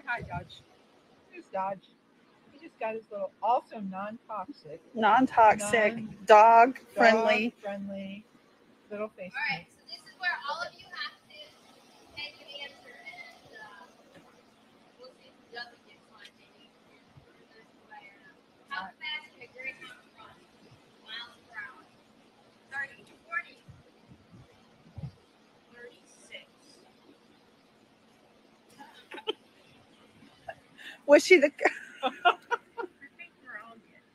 hi, Dodge. Here's Dodge. He just got his little, also non-toxic, Non-toxic, Non- dog friendly. friendly little face All right, paint. so this is where all of you have to take an answer, and uh, we'll see who doesn't get slime. Maybe there's somebody or not. How fast can a greyhound run? Miles per hour. 30, 40, 36. Was she the?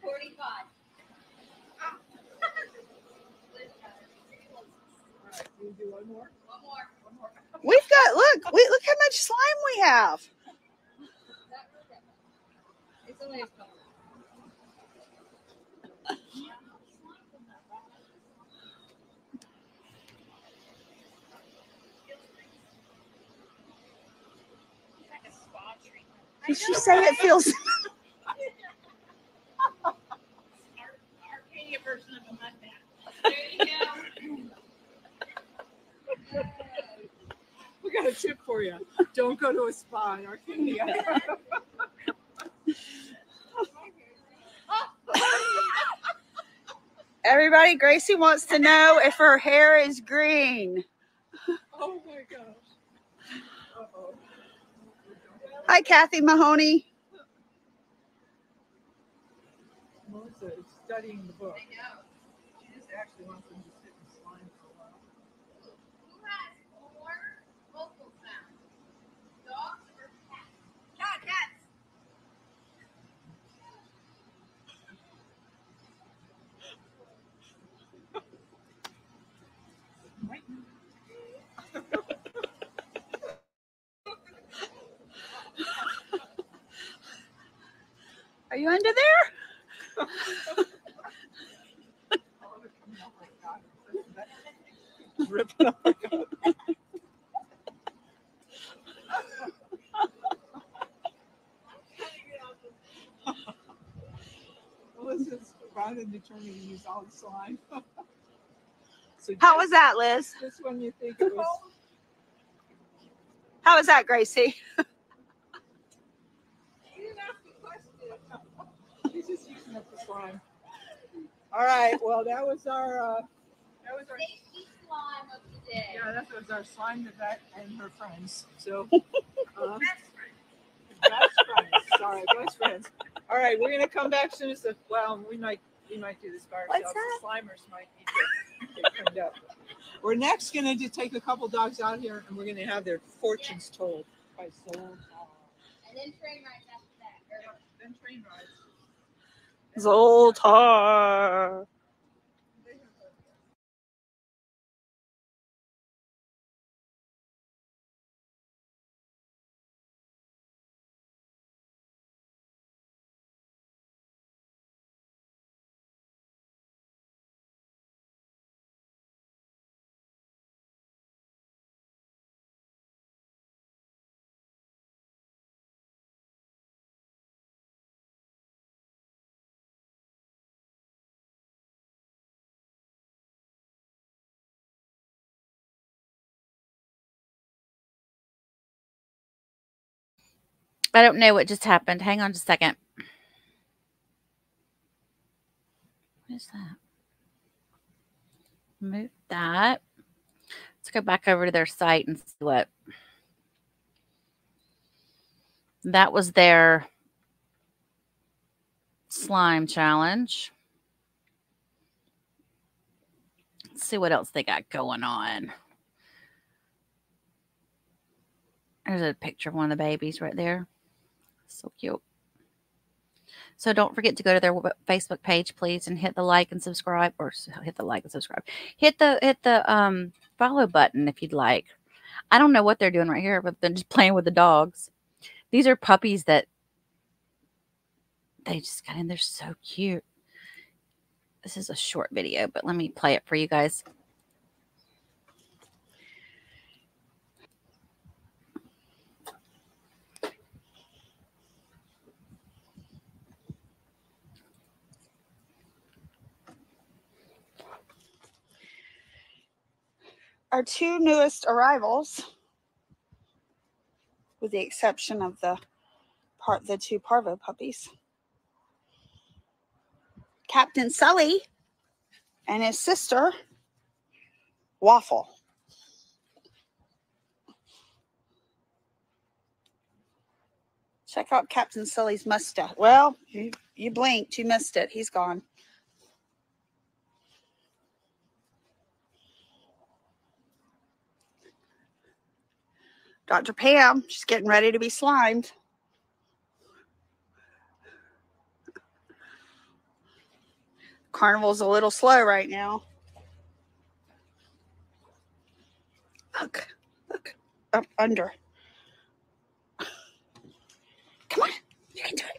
45. We do one more. One more. One more. We've got look. We look how much slime we have. Did she say it feels? We got a tip for you. Don't go to a spa in Arcadia. Everybody, Gracie wants to know if her hair is green. Oh my God. Hi, Kathy Mahoney. Melissa is studying the book. She just actually wants them to sit in slime for a while. Who has more vocal sounds? Dogs or cats? Cat, cats. Are you under there? They're coming out like that. Ripping up her rather determined to use all the slime. so How was that, Liz? Just when you think it was How was that, Gracie? She didn't ask the question. She's just using up the slime. All right. Well, that was our. Uh, that was our. Safety slime of the day. Yeah, that was our slime Yvette and her friends. So. Uh, best friends. Sorry, best friends. All right, we're gonna come back soon as the. Well, we might we might do this by What's ourselves. The Slimers might need to get cleaned up. We're next gonna do, take a couple dogs out here, and we're gonna have their fortunes told by Soul. And then train rides after that. Or Then train rides. Zoltar. I don't know what just happened. Hang on just a second. What is that? Move that. Let's go back over to their site and see what. That was their slime challenge. Let's see what else they got going on. There's a picture of one of the babies right there. So cute. So don't forget to go to their Facebook page, please, and hit the like and subscribe, or hit the like and subscribe. Hit the hit the um follow button if you'd like. I don't know what they're doing right here, but they're just playing with the dogs. These are puppies that they just got in. They're so cute. This is a short video, but let me play it for you guys. Our two newest arrivals, with the exception of the part the two parvo puppies. Captain Sully and his sister, Waffle. Check out Captain Sully's mustache. Well, you, you blinked, you missed it. He's gone. Dr. Pam, she's getting ready to be slimed. Carnival's a little slow right now. Look, look, up under. Come on, you can do it.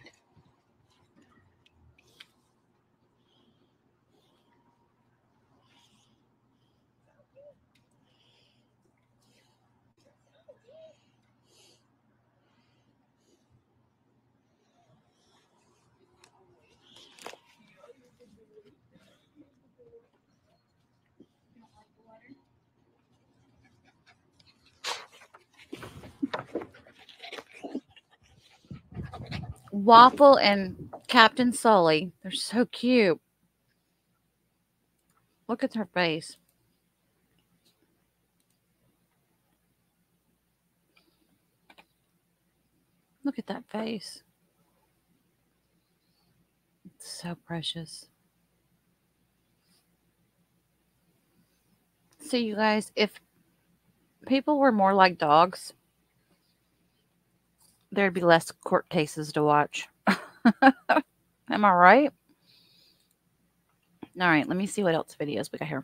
Waffle and Captain Sully. They're so cute. Look at her face. Look at that face. It's so precious. So, you guys, if people were more like dogs, there'd be less court cases to watch. Am I right? All right, let me see what else videos we got here.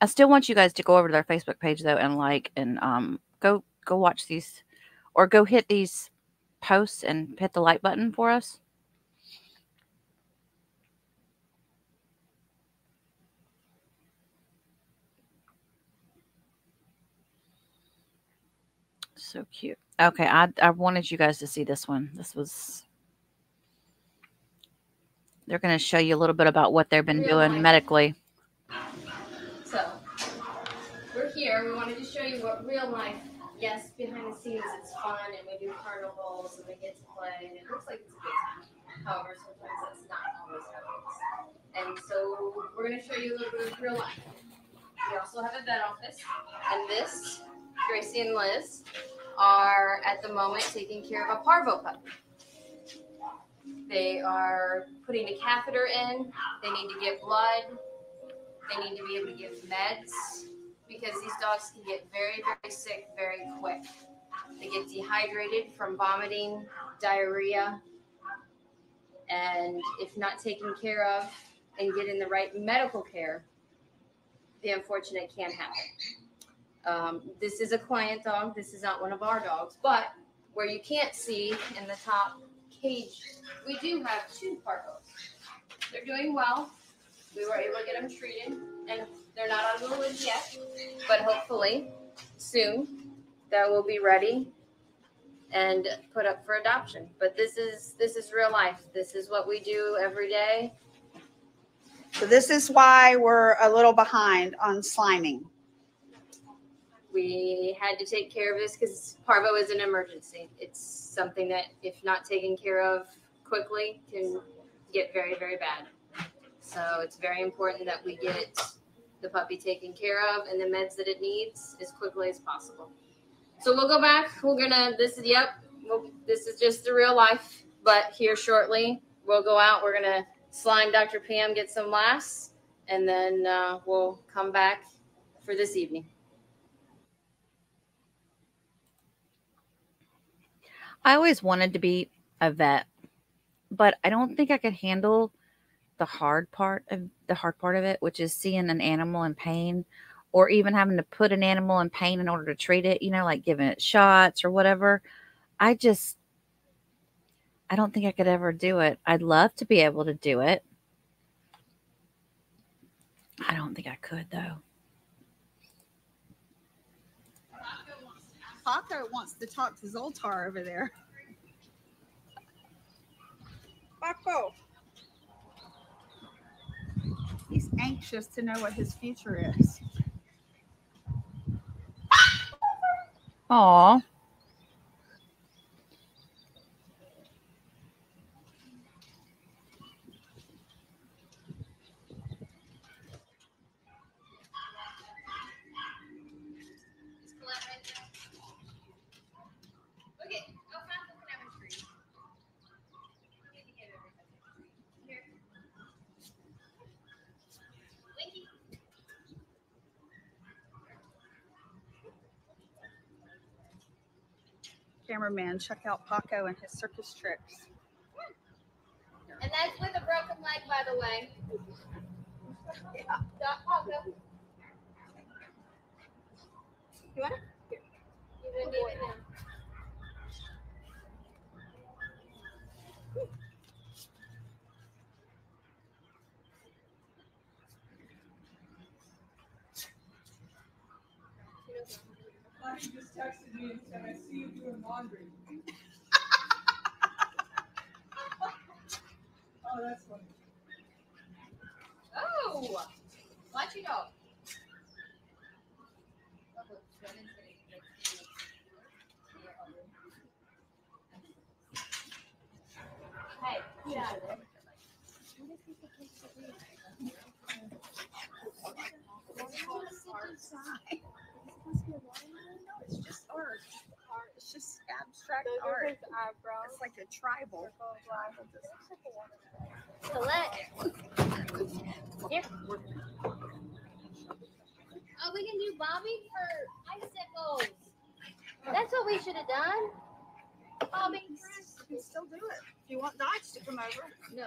I still want you guys to go over to their Facebook page though and like and um go go watch these or go hit these posts and hit the like button for us. So cute. Okay, I I wanted you guys to see this one. This was they're going to show you a little bit about what they've been Real doing life. medically. So, we're here. We wanted to show you what real life, yes, behind the scenes, it's fun and we do carnivals and we get to play and it looks like it's a good time. However, sometimes that's not always how it is. And so, we're going to show you a little bit of real life. We also have a vet office, and this, Gracie and Liz, are at the moment taking care of a parvo pup. They are putting a catheter in. They need to get blood. They need to be able to give meds because these dogs can get very, very sick very quick. They get dehydrated from vomiting, diarrhea, and if not taken care of and getting the right medical care, the unfortunate can happen. Um, this is a client dog. This is not one of our dogs, but where you can't see in the top cage, we do have two parvos. They're doing well. We were able to get them treated, and they're not out of the woods yet, but hopefully soon that will be ready and put up for adoption. But this is this is real life. This is what we do every day. So this is why we're a little behind on sliming. We had to take care of this because parvo is an emergency. It's something that, if not taken care of quickly, can get very, very bad. So it's very important that we get the puppy taken care of and the meds that it needs as quickly as possible. So we'll go back. We're gonna. This is yep. We'll, this is just the real life. But here shortly, we'll go out. We're gonna slime Dr. Pam, get some lasts, and then uh, we'll come back for this evening. I always wanted to be a vet, but I don't think I could handle the hard part of the hard part of it, which is seeing an animal in pain or even having to put an animal in pain in order to treat it, you know, like giving it shots or whatever. I just I don't think I could ever do it. I'd love to be able to do it. I don't think I could though. Paco wants to talk to Zoltar over there. Paco. He's anxious to know what his future is. Aw. Okay, go back and have a treat. Need to get everything. Here. Winky. Cameraman, check out Paco and his circus tricks. And that's with a broken leg, by the way. Stop, Paco. You want it? Here. You would need it now. He just texted me and said, I see you doing laundry. Oh, that's funny. Oh, watch it out. It's just art. art. It's just abstract Those art. his eyebrows. It's like a tribal. Colette. Here. Oh, we can do Bobby for icicles. That's what we should have done. Bobby for You can still do it. If you want Dodge to come over. No,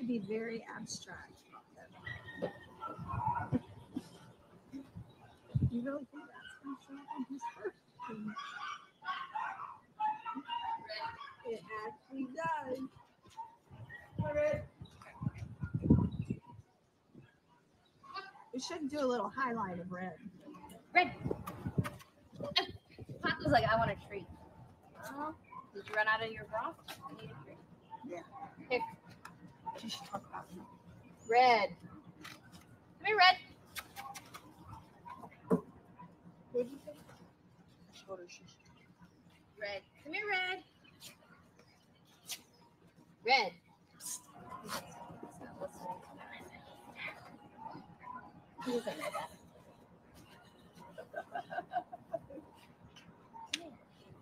may be very abstract. You really think that's abstract in his first thing? It actually does. We should do a little highlight of red. Red. Pop was like, I want a treat. Oh, did you run out of your broth? I need a treat. Yeah. Here, You should talk about. Red. Come here, Red. What'd you say? Shoulder shush. Red. Come here, Red. Red. He doesn't know that.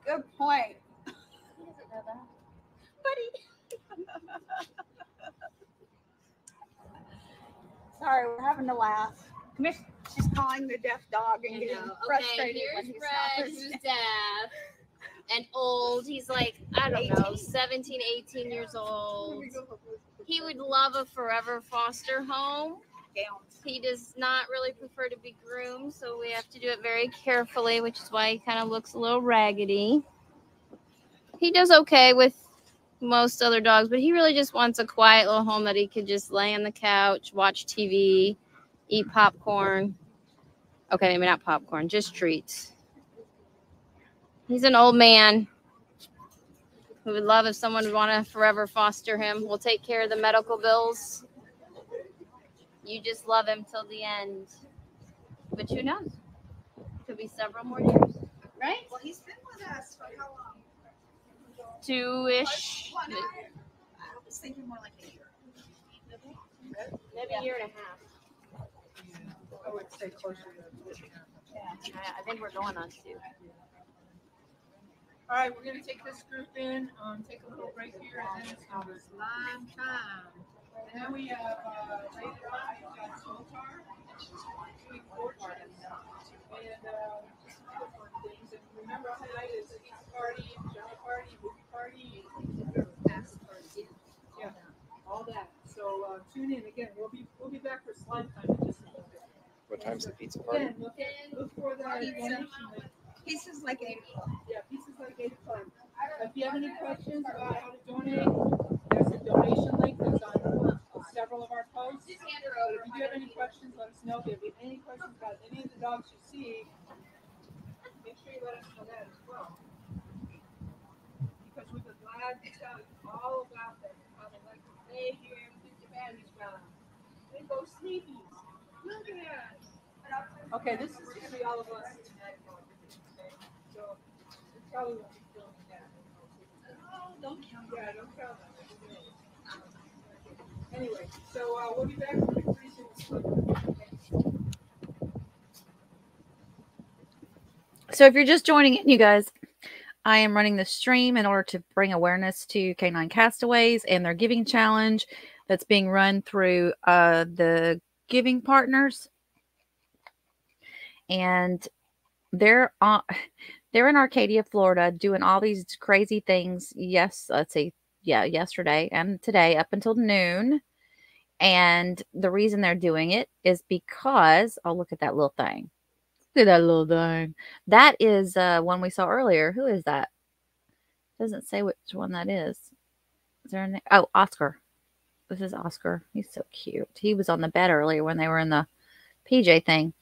Good point, He doesn't know that. buddy. Sorry, we're having to laugh. Come. She's calling the deaf dog and getting. Okay, frustrated when here's he's Red, not who's deaf and old. He's like, I don't know, 18. 17, 18 years old. He would love a forever foster home. He does not really prefer to be groomed, so we have to do it very carefully, which is why he kind of looks a little raggedy. He does okay with most other dogs, but he really just wants a quiet little home that he could just lay on the couch, watch TV, eat popcorn. Okay, maybe not popcorn, just treats. He's an old man. We would love if someone would want to forever foster him. We'll take care of the medical bills. You just love him till the end. But who knows? Could be several more years, right? Well, he's been with us for how long? Two ish, One? I was thinking more like a year. maybe a year and a half. I would say closer to. I, I think we're going on two. All right, we're gonna take this group in, um, take a little break here, and then it's gonna be slime time. And then we have, uh, later on, we've got Zoltar, sweet fortune, and, uh, some other fun things. And remember tonight is a party, pajama party, movie party, yeah, all that. So, uh, tune in again. We'll be, we'll be back for slime time in just a little bit. What time's the pizza party? Again, look, look for the donation link. Pieces like eight o'clock. Yeah, pieces like eight o'clock. If you have any questions about how to donate, there's a donation link that's on several of our posts. If you do have any questions, let us know. If you have any questions about any of the dogs you see, make sure you let us know that as well. Because we'd be glad to tell you all about them, how they like to stay here, think the baddies gone. They go sleepy. Look at that. Okay, this is gonna be all of us. So, we probably won't be filming that. Oh, don't count. Yeah, don't count. Anyway, so, uh, we'll be back pretty soon. So if you're just joining in, you guys, I am running the stream in order to bring awareness to Canine Castaways and their giving challenge that's being run through uh, the giving partners. And they're on, they're in Arcadia, Florida, doing all these crazy things. Yes, let's see, yeah, yesterday and today up until noon. And the reason they're doing it is because oh, look at that little thing. Look at that little thing. That is uh, one we saw earlier. Who is that? Doesn't say which one that is. Is there a name? Oh, Oscar. This is Oscar. He's so cute. He was on the bed earlier when they were in the PJ thing.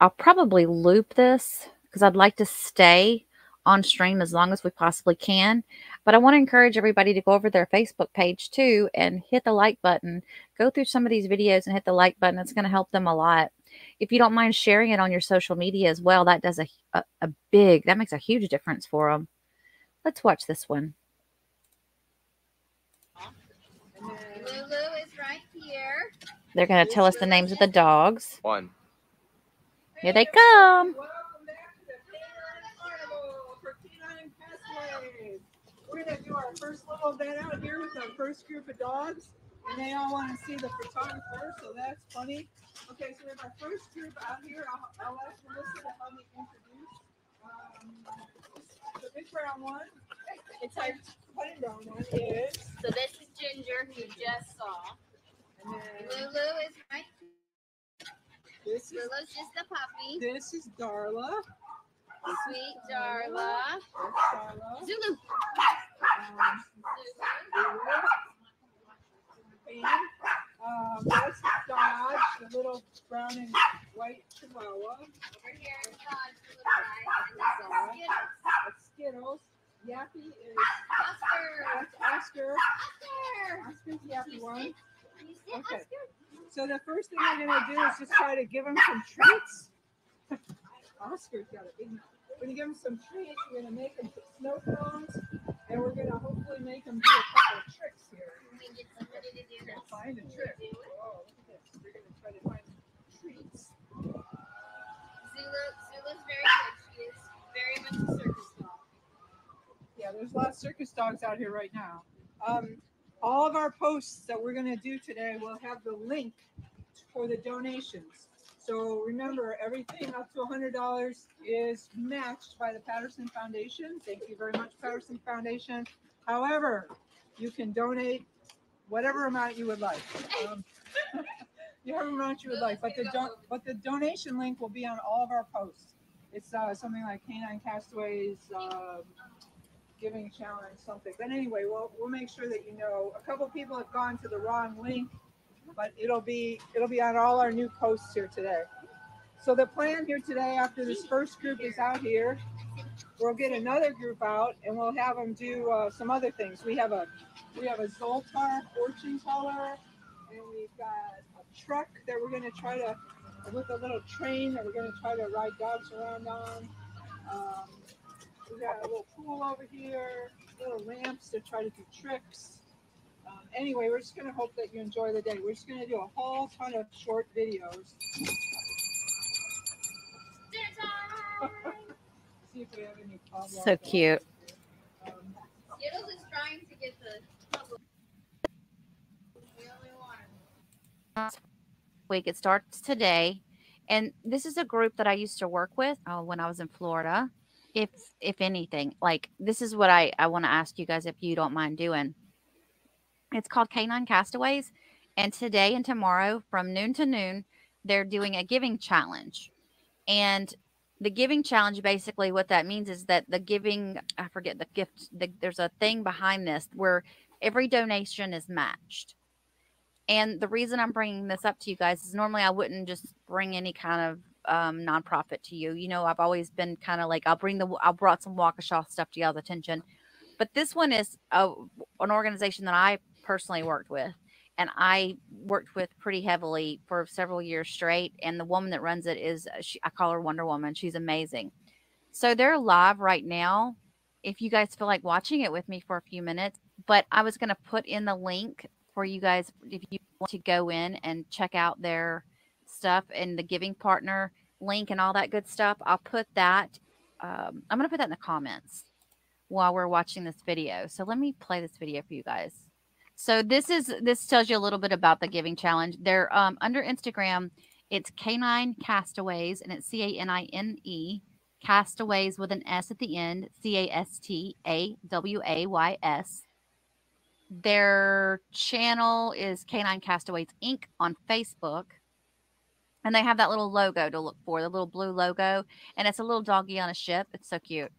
I'll probably loop this because I'd like to stay on stream as long as we possibly can. But I want to encourage everybody to go over their Facebook page too and hit the like button. Go through some of these videos and hit the like button. It's going to help them a lot. If you don't mind sharing it on your social media as well, that does a, a, a big, that makes a huge difference for them. Let's watch this one. Lulu is right here. They're going to tell us the names of the dogs. One. Here they come. Welcome back to the Canine Carnival for Canine Castaways. We're gonna do our first little event out here with our first group of dogs, and they all want to see the photographer, so that's funny. Okay, so we have our first group out here. I'll, I'll ask Melissa to help me introduce. Um, the big brown one. It's our plain brown one is, So this is Ginger, who you just saw. and then Lulu is right. this is Lulu's just a puppy. this is Darla. Sweet Darla. That's Darla. Zulu. Um, Um, that's Dodge, the little brown and white chihuahua. Over here is Dodge, the little guy. And That's Skittles. Yappy is Oscar. that's Oscar. Oscar. Oscar's Yappy one. Okay. So the first thing we're gonna do is just try to give him some treats. Oscar's got a big. We're gonna give him some treats. We're gonna make him put snow cones, and we're gonna hopefully make him do a couple of tricks here. We get somebody to We're find a trick. Oh, look at this. We're gonna try to find treats. Zulu, Zulu's very good. She is very much a circus dog. Yeah, there's a lot of circus dogs out here right now. Um, all of our posts that we're going to do today will have the link for the donations. So remember, everything up to $100 is matched by the Patterson Foundation. Thank you very much, Patterson Foundation. However, you can donate whatever amount you would like. Um, whatever amount you would like, but the but the donation link will be on all of our posts. It's uh, something like Canine Castaways. Um, giving challenge something. But anyway, we'll we'll make sure that you know. A couple people have gone to the wrong link, but it'll be it'll be on all our new posts here today. So the plan here today, after this first group is out here, we'll get another group out and we'll have them do uh, some other things. We have a we have a Zoltar fortune teller, and we've got a truck that we're going to try to with a little train that we're going to try to ride dogs around on. Um, we got a little pool over here, little ramps to try to do tricks. Um, anyway, we're just going to hope that you enjoy the day. We're just going to do a whole ton of short videos. See if we have any Pablo So cute. Um, Skittles is trying to get the public. We only want week. It starts today. And this is a group that I used to work with uh, when I was in Florida. If if anything, like this is what I, I want to ask you guys if you don't mind doing. It's called Canine Castaways. And today and tomorrow from noon to noon, they're doing a giving challenge. And the giving challenge basically what that means is that the giving I forget the gift the, there's a thing behind this where every donation is matched. And the reason I'm bringing this up to you guys is normally I wouldn't just bring any kind of um, nonprofit to you. You know, I've always been kind of like I'll bring the I brought some Waukesha stuff to y'all's attention, but this one is a, an organization that I personally worked with, and I worked with pretty heavily for several years straight. And the woman that runs it is she, I call her Wonder Woman. She's amazing. So they're live right now. If you guys feel like watching it with me for a few minutes, but I was going to put in the link for you guys if you want to go in and check out their stuff and the giving partner link and all that good stuff. I'll put that um, I'm going to put that in the comments while we're watching this video. So let me play this video for you guys. So this is this tells you a little bit about the giving challenge. They're um, under Instagram. It's Canine Castaways, and it's C A N I N E Castaways with an S at the end. C A S T A W A Y S. Their channel is Canine Castaways Inc. on Facebook. And they have that little logo to look for, the little blue logo. And it's a little doggy on a ship. It's so cute.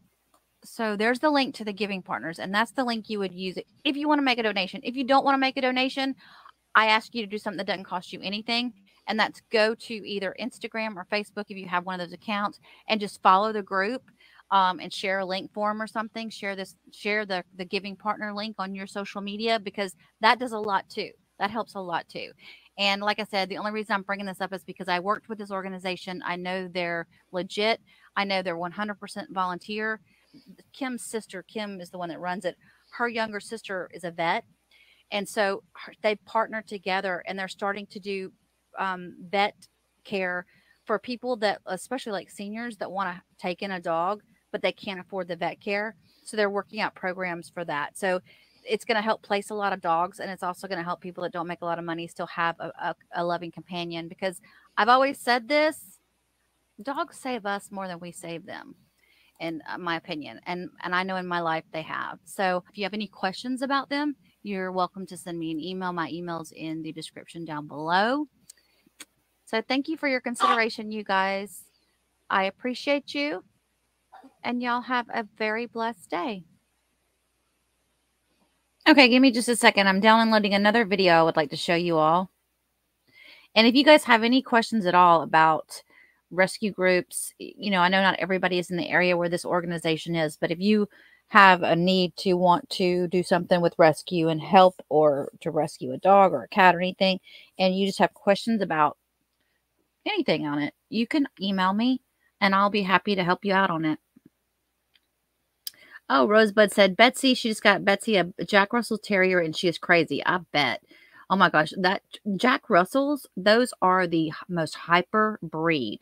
So there's the link to the giving partners. And that's the link you would use if you want to make a donation. If you don't want to make a donation, I ask you to do something that doesn't cost you anything. And that's go to either Instagram or Facebook if you have one of those accounts and just follow the group um, and share a link for them or something. Share this, share the the giving partner link on your social media because that does a lot too. That helps a lot too. And like I said, the only reason I'm bringing this up is because I worked with this organization. I know they're legit. I know they're 100% volunteer. Kim's sister, Kim, is the one that runs it. Her younger sister is a vet. And so they've partnered together and they're starting to do um, vet care for people that, especially like seniors that want to take in a dog but they can't afford the vet care. So they're working out programs for that. So it's going to help place a lot of dogs and it's also going to help people that don't make a lot of money still have a, a, a, loving companion because I've always said this dogs save us more than we save them in uh, my opinion and and I know in my life they have so if you have any questions about them you're welcome to send me an email my email's in the description down below so thank you for your consideration you guys I appreciate you and y'all have a very blessed day. Okay, give me just a second. I'm downloading another video I would like to show you all. And if you guys have any questions at all about rescue groups, you know, I know not everybody is in the area where this organization is, but if you have a need to want to do something with rescue and help or to rescue a dog or a cat or anything, and you just have questions about anything on it, you can email me and I'll be happy to help you out on it. Oh, Rosebud said Betsy, she just got Betsy a Jack Russell Terrier and she is crazy. I bet. Oh my gosh, that Jack Russells, those are the most hyper breed.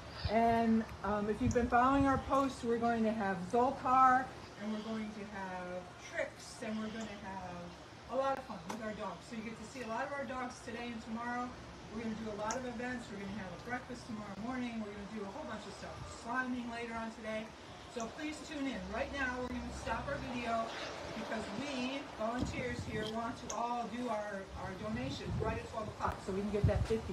And um, if you've been following our posts, we're going to have Zoltar, and we're going to have tricks, and we're going to have a lot of fun with our dogs. So you get to see a lot of our dogs today and tomorrow. We're going to do a lot of events. We're going to have a breakfast tomorrow morning. We're going to do a whole bunch of stuff. Sliming later on today. So please tune in. Right now we're going to stop our video because we, volunteers here, want to all do our, our donations right at 12 o'clock so we can get that 50.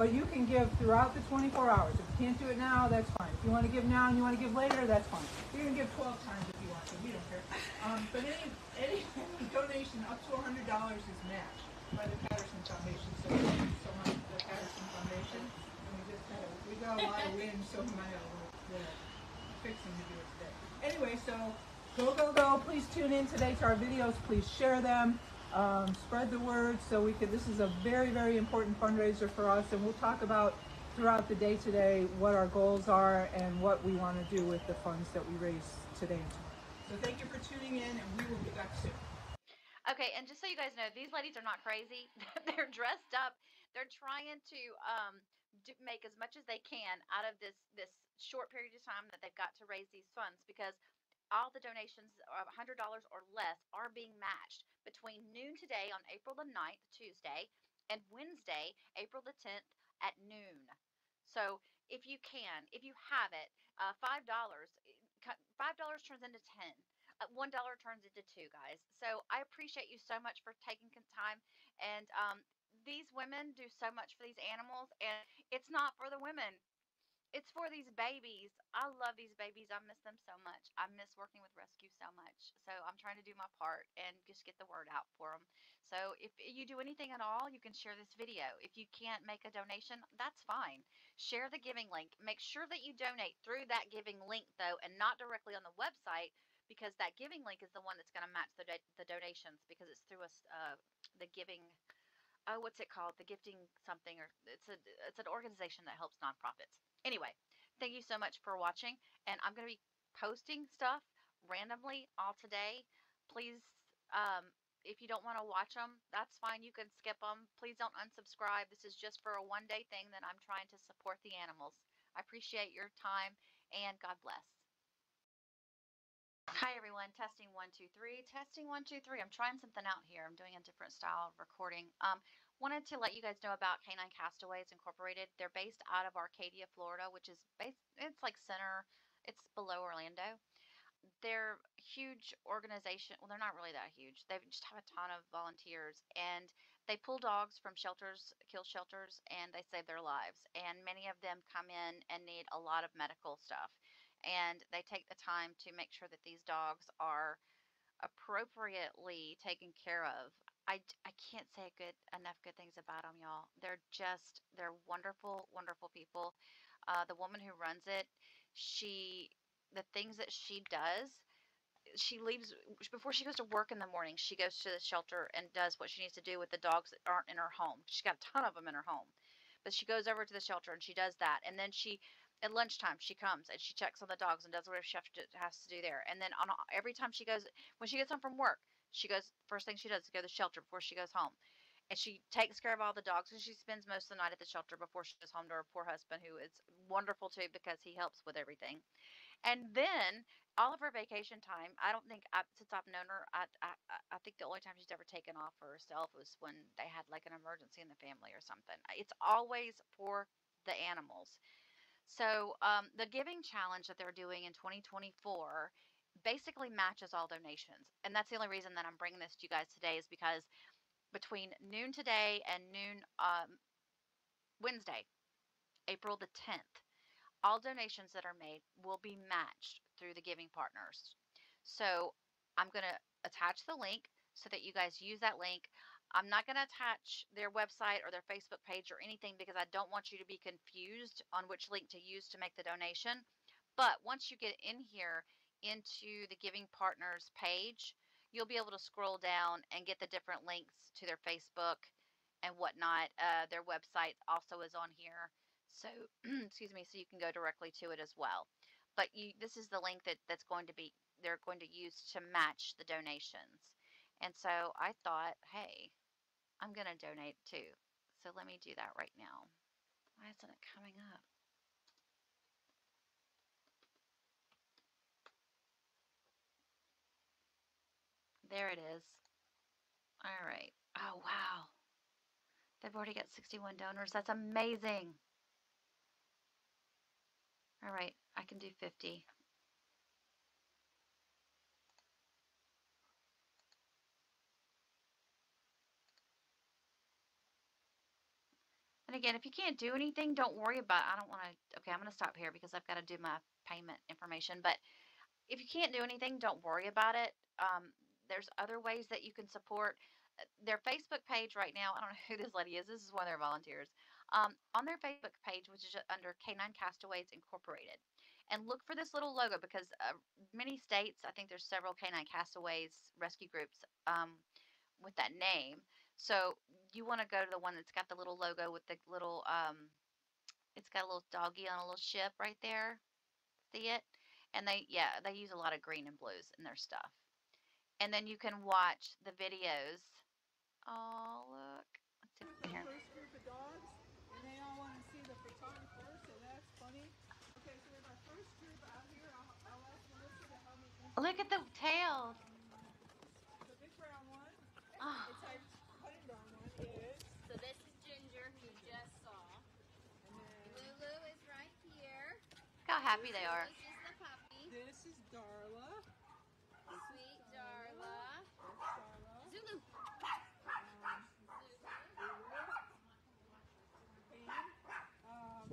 But you can give throughout the 24 hours. If you can't do it now, that's fine. If you want to give now and you want to give later, that's fine. You can give 12 times if you want to. We don't care. Um, but any, any donation up to $100 is matched by the Patterson Foundation. So thank you so much to the Patterson Foundation. And we just had a, we got a lot of wind, so we might have a little fixing to do it today. Anyway, so go, go, go. Please tune in today to our videos. Please share them. Um, spread the word so we could, this is a very, very important fundraiser for us. And we'll talk about throughout the day today what our goals are and what we want to do with the funds that we raise today. So thank you for tuning in and we will be back soon. Okay, and just so you guys know, these ladies are not crazy. They're dressed up. They're trying to um, do, make as much as they can out of this this short period of time that they've got to raise these funds because all the donations of $100 or less are being matched between noon today on April the 9th, Tuesday, and Wednesday, April the 10th at noon. So if you can, if you have it, uh, $5, $5 turns into 10 uh, one dollar turns into two guys so i appreciate you so much for taking time and um, these women do so much for these animals and it's not for the women it's for these babies. I love these babies. I miss them so much. I miss working with rescue so much. So I'm trying to do my part and just get the word out for them. So if you do anything at all, you can share this video. If you can't make a donation, that's fine. Share the giving link. Make sure that you donate through that giving link though, and not directly on the website because that giving link is the one that's going to match the do- the donations because it's through us uh, the giving. Oh, what's it called? The gifting something, or it's a it's an organization that helps nonprofits. Anyway, thank you so much for watching, and I'm going to be posting stuff randomly all today. Please, um, if you don't want to watch them, that's fine. You can skip them. Please don't unsubscribe. This is just for a one day thing that I'm trying to support the animals. I appreciate your time and God bless. Hi everyone, testing one, two, three, testing one, two, three. I'm trying something out here. I'm doing a different style of recording. Um, wanted to let you guys know about Canine Castaways Incorporated. They're based out of Arcadia, Florida, which is based, it's like center, it's below Orlando they're huge organization. Well, they're not really that huge. They just have a ton of volunteers and they pull dogs from shelters, kill shelters, and they save their lives. And many of them come in and need a lot of medical stuff. And they take the time to make sure that these dogs are appropriately taken care of. I, I can't say good enough good things about them, y'all. They're just, they're wonderful, wonderful people. Uh, the woman who runs it, she the things that she does she leaves before she goes to work in the morning she goes to the shelter and does what she needs to do with the dogs that aren't in her home she's got a ton of them in her home but she goes over to the shelter and she does that and then she at lunchtime she comes and she checks on the dogs and does whatever she has to do there. And then on every time she goes when she gets home from work she goes first thing she does is go to the shelter before she goes home. And she takes care of all the dogs and she spends most of the night at the shelter before she goes home to her poor husband who is wonderful too because he helps with everything. And then all of her vacation time i don't think I, since i've known her I, I i think the only time she's ever taken off for herself was when they had like an emergency in the family or something. It's always for the animals so um, the giving challenge that they're doing in 2024 basically matches all donations and that's the only reason that i'm bringing this to you guys today is because between noon today and noon um, Wednesday, April the 10th, all donations that are made will be matched through the giving partners. So I'm going to attach the link so that you guys use that link. I'm not going to attach their website or their Facebook page or anything because I don't want you to be confused on which link to use to make the donation. But once you get in here into the giving partners page, you'll be able to scroll down and get the different links to their Facebook and whatnot. Uh, their website also is on here. So, excuse me, so you can go directly to it as well. But you, this is the link that, that's going to be, they're going to use to match the donations. And so I thought, hey, I'm going to donate too. So let me do that right now. Why isn't it coming up? There it is. All right. Oh, wow. They've already got 61 donors. That's amazing. All right. I can do 50. And again, if you can't do anything, don't worry about it. I don't want to, okay, I'm going to stop here because I've got to do my payment information. But if you can't do anything, don't worry about it. Um, there's other ways that you can support uh, their Facebook page right now. I don't know who this lady is. This is one of their volunteers. Um, on their Facebook page, which is under Canine Castaways Incorporated, and look for this little logo because uh, many states, I think there's several Canine Castaways rescue groups um, with that name. So you want to go to the one that's got the little logo with the little, um, it's got a little doggy on a little ship right there. See it? And they, yeah, they use a lot of green and blues in their stuff and then you can watch the videos. Oh, look. Let's see here. First group of dogs, and they all want to see the photographer, so that's funny. Okay, so we have our first group out here. I'll, I'll ask Melissa to help me. Look at the tails. The big brown one. Oh. The type hunting brown one is. So this is Ginger, who you just saw. Lulu is right here. Look how happy they are. This is the puppy. This is Darla. Sweet Darla. Darla. Zulu. Um, um,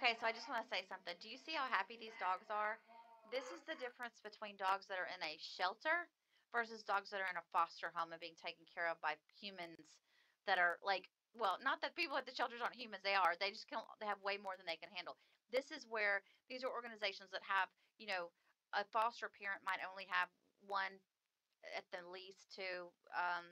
okay, so I just want to say something. Do you see how happy these dogs are? This is the difference between dogs that are in a shelter versus dogs that are in a foster home and being taken care of by humans that are like well, not that people at the shelters aren't humans, they are. They just can't. they have way more than they can handle. This is where these are organizations that have, you know, a foster parent might only have one at the least two um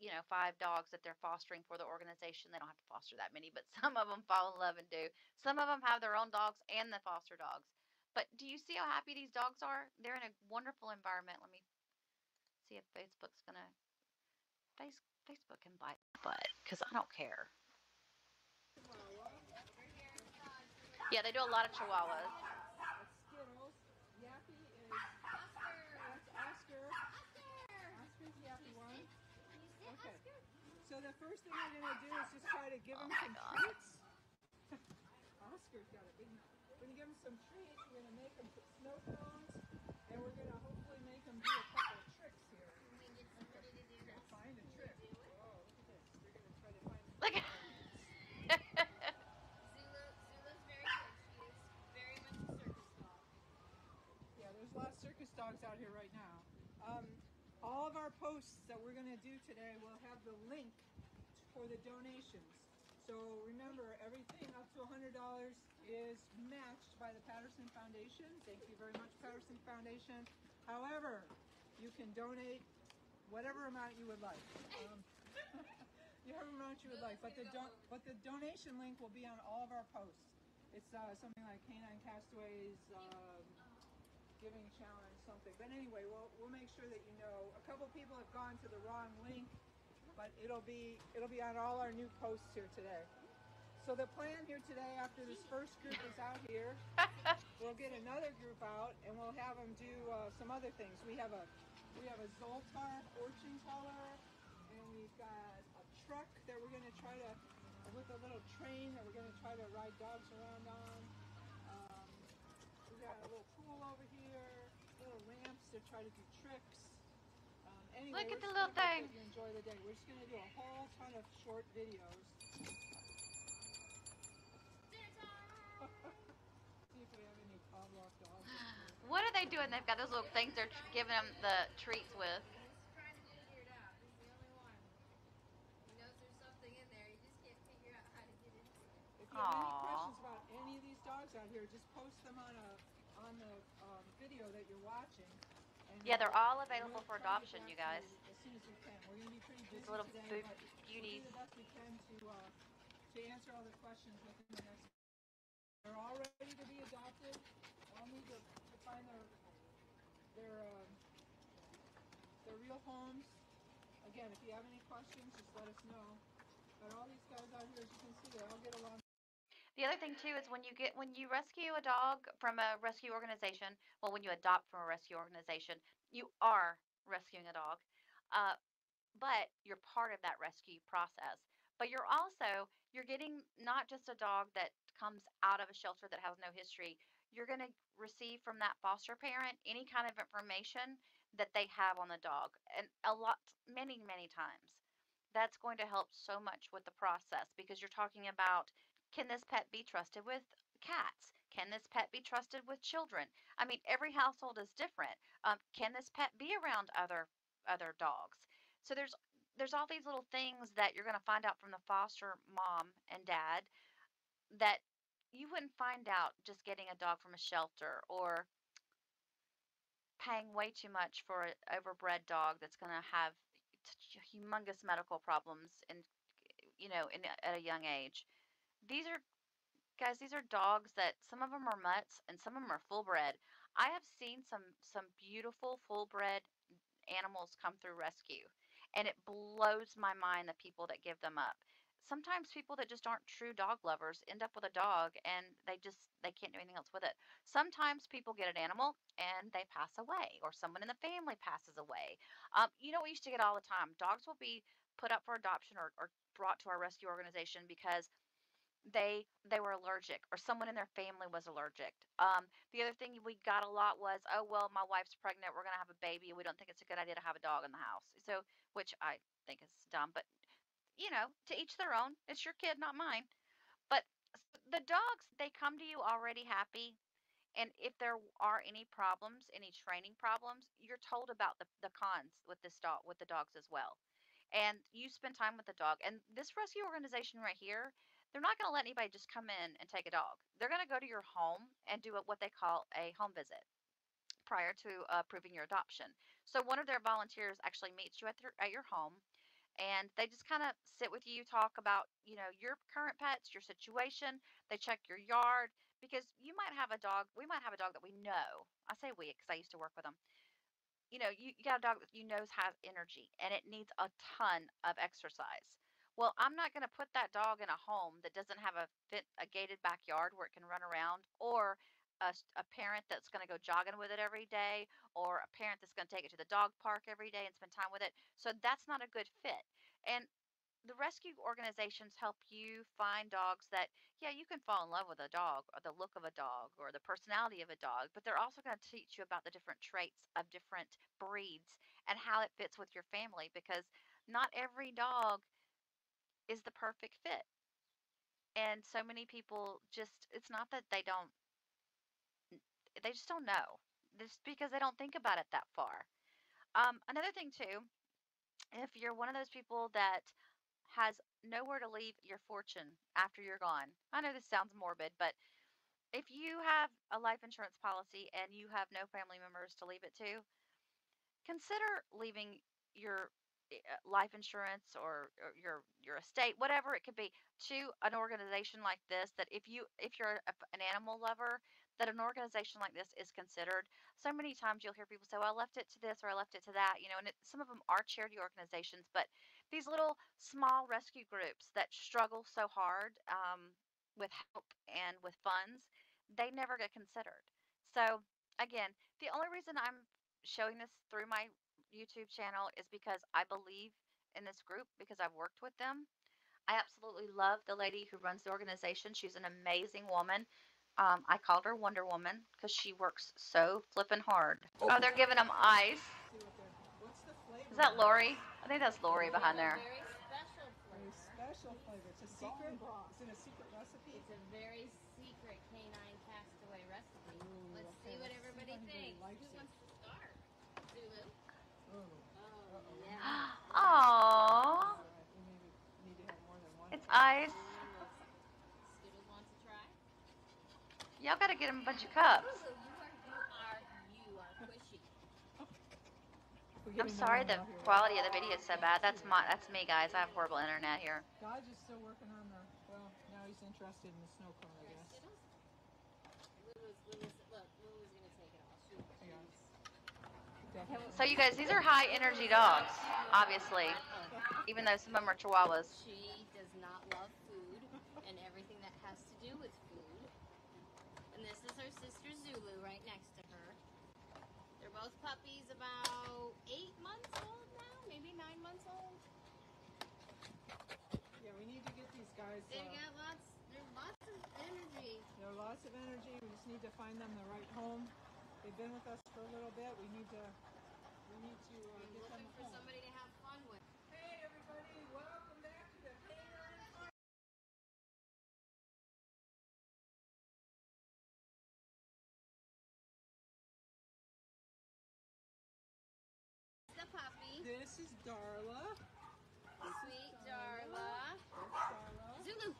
you know five dogs that they're fostering for the organization. They don't have to foster that many but some of them fall in love and do. Some of them have their own dogs and the foster dogs. But do you see how happy these dogs are? They're in a wonderful environment. Let me see if facebook's gonna face facebook my butt because i don't care yeah they do a lot of chihuahuas Skittles. Yappy is that's Oscar. Oscar's Yappy one. Okay. So the first thing we're gonna do is just try to give Oh him some God. treats. Oscar's got a big. We're gonna give him some treats. We're gonna make him put snow cones, and we're gonna hopefully make him do a couple of tricks here. We're gonna find a trick. Oh, look at this. We're gonna try to find. look Zulu, Zulu's very good. She is very much a circus dog. Yeah, there's a lot of circus dogs out here right now. Um, all of our posts that we're going to do today will have the link for the donations. So remember, everything up to $100 is matched by the Patterson Foundation. Thank you very much, Patterson Foundation. However, you can donate whatever amount you would like. Um, whatever amount you would like, but the but the donation link will be on all of our posts. It's uh, something like Canine Castaways. Um, giving challenge something. But anyway, we'll we'll make sure that you know. A couple people have gone to the wrong link, but it'll be it'll be on all our new posts here today. So the plan here today, after this first group is out here, we'll get another group out and we'll have them do uh, some other things. We have a we have a Zoltar fortune teller, and we've got a truck that we're going to try to with a little train that we're going to try to ride dogs around on. Um, we got a little pool over here, little ramps to try to do tricks. Um, anyway, Look at the little thing. You enjoy the day. We're just going to do a whole ton of short videos. See if we have any Pavlov dogs. what are they doing they've got those little things they're tr- giving them the treats with He's trying to figure it out. He's the only one. He knows there's something in there. He just can't figure out how to get into it. If you have any questions about any of these dogs out here, just post them on a on the um, video that you're watching. Yeah, they're all available for adoption, you guys. As soon as we can. We're going to be pretty busy little today, but. We'll do the best we can to uh, to answer all the questions within the next. They're all ready to be adopted. All need to, to find their their um, their real homes. Again, if you have any questions, just let us know. But all these guys out here, as you can see, they all get along. The other thing too is when you get when you rescue a dog from a rescue organization, well, when you adopt from a rescue organization, you are rescuing a dog, uh, but you're part of that rescue process. But you're also you're getting not just a dog that comes out of a shelter that has no history. You're going to receive from that foster parent any kind of information that they have on the dog, and a lot, many, many times. That's going to help so much with the process because you're talking about can this pet be trusted with cats? Can this pet be trusted with children? I mean, every household is different. Um, can this pet be around other other dogs? So there's there's all these little things that you're going to find out from the foster mom and dad that you wouldn't find out just getting a dog from a shelter or paying way too much for an overbred dog that's going to have humongous medical problems and you know in, at a young age these are guys these are dogs that some of them are mutts and some of them are full bred. I have seen some some beautiful full bred animals come through rescue and it blows my mind the people that give them up. Sometimes people that just aren't true dog lovers end up with a dog and they just they can't do anything else with it. Sometimes people get an animal and they pass away or someone in the family passes away. Um, you know we used to get all the time? Dogs will be put up for adoption or, or brought to our rescue organization because they they were allergic or someone in their family was allergic. Um, the other thing we got a lot was oh well my wife's pregnant we're going to have a baby we don't think it's a good idea to have a dog in the house. So which i think is dumb but you know to each their own it's your kid not mine. But the dogs they come to you already happy and if there are any problems any training problems you're told about the, the cons with this dog with the dogs as well. And you spend time with the dog. And this rescue organization right here, they're not going to let anybody just come in and take a dog. They're going to go to your home and do what they call a home visit prior to uh, approving your adoption. So one of their volunteers actually meets you at, their, at your home and they just kind of sit with you, talk about, you know, your current pets, your situation. They check your yard because you might have a dog. We might have a dog that we know. I say we because I used to work with them. You know, you, you got a dog that you know has energy and it needs a ton of exercise. Well, I'm not going to put that dog in a home that doesn't have a fit, a gated backyard where it can run around, or a parent that's going to go jogging with it every day, or a parent that's going to take it to the dog park every day and spend time with it. So that's not a good fit. And the rescue organizations help you find dogs that, yeah, you can fall in love with a dog or the look of a dog or the personality of a dog, but they're also going to teach you about the different traits of different breeds and how it fits with your family because not every dog is the perfect fit. And so many people just, it's not that they don't, they just don't know. Just because they don't think about it that far. Um, another thing too, if you're one of those people that has nowhere to leave your fortune after you're gone, I know this sounds morbid, but if you have a life insurance policy and you have no family members to leave it to, consider leaving your life insurance or, or your your estate whatever it could be to an organization like this that if you if you're a, an animal lover that an organization like this is considered. So many times you'll hear people say well i left it to this or i left it to that you know and it, some of them are charity organizations but these little small rescue groups that struggle so hard um, with help and with funds they never get considered. So again the only reason i'm showing this through my YouTube channel is because I believe in this group because I've worked with them. I absolutely love the lady who runs the organization. She's an amazing woman. Um, I called her Wonder Woman because she works so flippin' hard. Oh, they're giving them ice. See what they're, what's the flavor? Is that Lori? I think that's Lori behind there. Very special flavor. It's a secret. Is it a secret recipe? It's a very secret canine castaway recipe. Ooh, Let's okay, see what let's see everybody thinks. Who wants to start? Zulu. Oh. Oh, yeah. Aww. All right, we need, need to have more than one. It's ice. Skittles wants to try. Y'all gotta get him a bunch of cups. I'm sorry the quality of the video is so bad. That's my that's me guys. I have horrible internet here. Dodge is still working on the. Well, now he's interested in the snow cone, I Here, guess. Skittles. Lulu's, Lulu's, look, Lulu's gonna take it all. She, Yeah. she's- Definitely. So you guys, these are high energy dogs, obviously, even though some of them are chihuahuas. She does not love food and everything that has to do with food. And this is her sister Zulu right next to her. They're both puppies about eight months old now, maybe nine months old. Yeah, we need to get these guys. They Uh, got lots, there's lots of energy. you know, lots of energy. We just need to find them the right home. They've been with us for a little bit. We need to. We need to uh, get them for home. somebody to have fun with. Hey, everybody! Welcome back to the Farm. The puppy, This is Darla. sweet Darla. That's Darla. Zulu.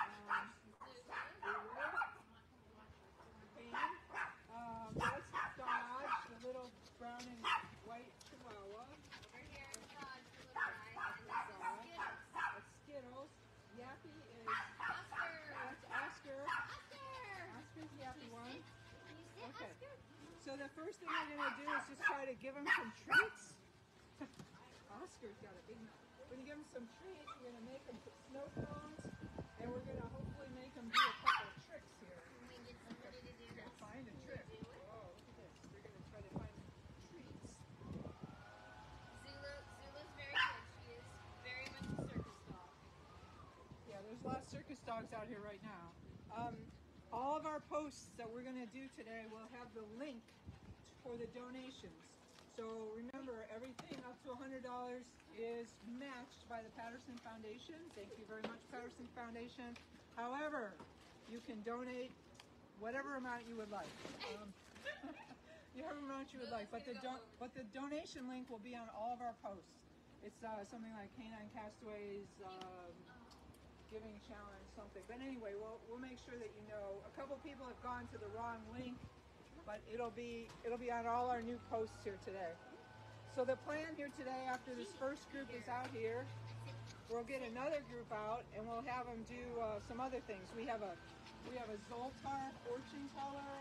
Um, Payne. Um, that's Dodge, the little brown and white Chihuahua. Over here is Dodge, the little guy, and this is Skittles. That's Skittles. Yappy is Oscar. that's Oscar. Oscar. Oscar's Yappy one. Can you sit, Okay. Oscar? So the first thing we're gonna do is just try to give him some treats. Oscar's got a big mouth. We're gonna give him some treats. We're gonna make him put snow cones, and we're gonna hopefully make him do a couple of tricks here. Can we get somebody to do this? find a trick. Oh, look at this. We're gonna try to find treats. Zulu, Zulu's very good. She is very much a circus dog. Yeah, there's a lot of circus dogs out here right now. Um, all of our posts that we're going to do today will have the link for the donations. So remember, everything up to $100 is matched by the Patterson Foundation. Thank you very much, Patterson Foundation. However, you can donate whatever amount you would like. Um, whatever amount you would like, but the don- but the donation link will be on all of our posts. It's uh, something like Canine Castaways um, Giving Challenge, something. But anyway, we'll we'll make sure that you know. A couple people have gone to the wrong link, but it'll be it'll be on all our new posts here today. So the plan here today, after this first group is out here, we'll get another group out and we'll have them do uh, some other things. We have a we have a Zoltar fortune teller,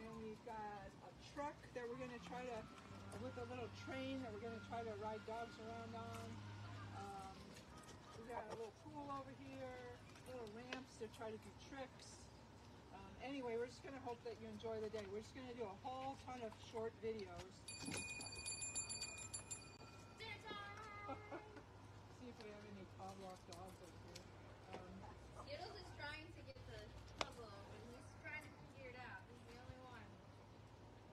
and we've got a truck that we're going to try to with a little train that we're going to try to ride dogs around on. Um, we got a little pool over here, little ramps to try to do tricks. Anyway, we're just going to hope that you enjoy the day. We're just going to do a whole ton of short videos. See if we have any Pavlov dogs over here. Um, Skittles is trying to get the puzzle open. He's trying to figure it out. He's the only one.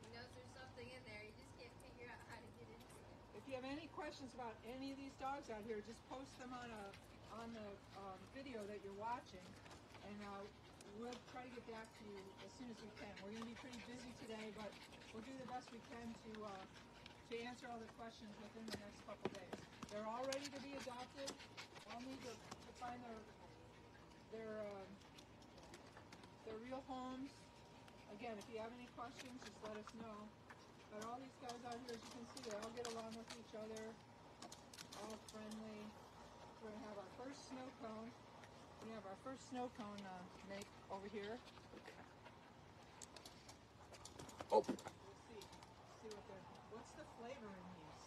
He knows there's something in there. He just can't figure out how to get into it. if you have any questions about any of these dogs out here, just post them on a on the um, video that you're watching, and uh, we'll try to get back to you as soon as we can. We're going to be pretty busy today, but we'll do the best we can to uh, to answer all the questions within the next couple days. They're all ready to be adopted. All need to, to find their their um, their real homes. Again, if you have any questions, just let us know. But all these guys out here, as you can see, they all get along with each other, all friendly. We're gonna have our first snow cone. We have our first snow cone uh, make over here. Oh. We'll see. See what they're. What's the flavor in these?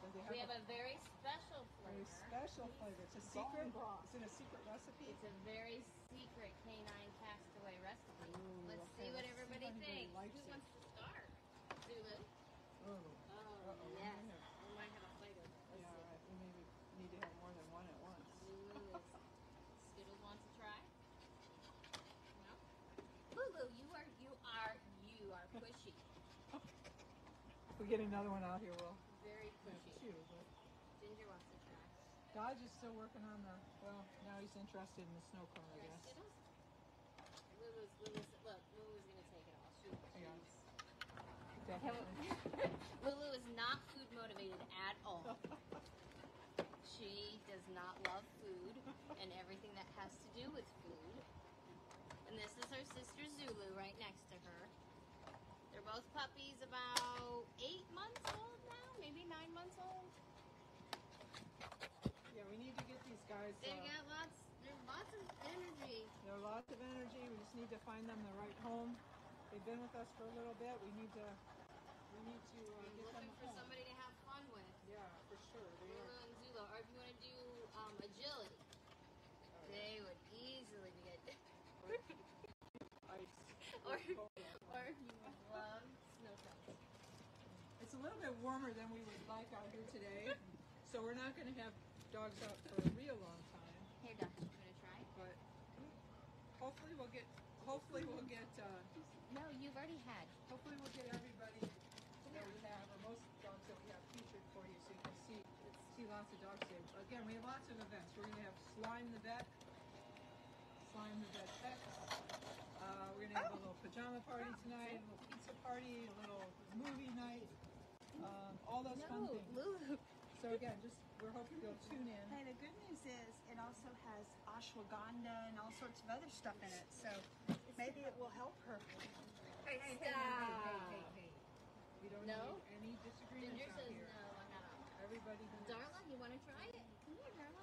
Do they We have a very special flavor. very flavor. special flavor. It's a secret. Is it a secret recipe? It's a very secret canine castaway recipe. Ooh, Let's okay, see what let's see everybody thinks. Who it. wants to start? Zulu. Oh. Oh, Uh-oh, yes. yeah. We might have a fight over this. Yeah, right. We maybe need to have more than one at once. Lulu is. Skittles wants to try. No. Lulu, you are you are you are pushy. If we get another one out here, we'll Very pushy. two. But Ginger wants to try. Dodge is still working on the. Well, now he's interested in the snow cone, I guess. Skittles. Lulu's Lulu's look. Lulu's gonna take it all. She, she's- Definitely. Lulu is not food motivated at all. She does not love food and everything that has to do with food. And this is her sister Zulu right next to her. Both puppies about eight months old now, maybe nine months old. Yeah, we need to get these guys. They Uh, got lots, there's lots of energy. there are lots of energy. We just need to find them the right home. They've been with us for a little bit. We need to. We need to uh, get them looking for home. somebody to have fun with. Yeah, for sure. They Lulu and Zulu, or if you want to do um, agility, they would easily be good. Ice. or, or if you love snow cones. It's a little bit warmer than we would like out here today, so we're not going to have dogs out for a real long time. Here, Dutch, you want to try? But hopefully we'll get. Hopefully we'll get. Uh, No, you've already had. hopefully we'll get everybody that we have, or most dogs that we have featured for you, so you can see see lots of dogs here. Again, we have lots of events. We're going to have Slime the Vet, Slime the Vet Pet. Uh, we're going to have a little pajama party tonight, a little pizza party, a little movie night, um, all those fun things. Lulu. So again, just we're hoping you'll tune in. Hey, the good news is it also has ashwagandha and all sorts of other stuff in it. So maybe it will help her. Hey, hey, hey, hey, hey, hey, hey. We don't No? need any disagreements Ginger out says no, here. I'm not. Everybody. Darla, you want to try it? Come here, Darla.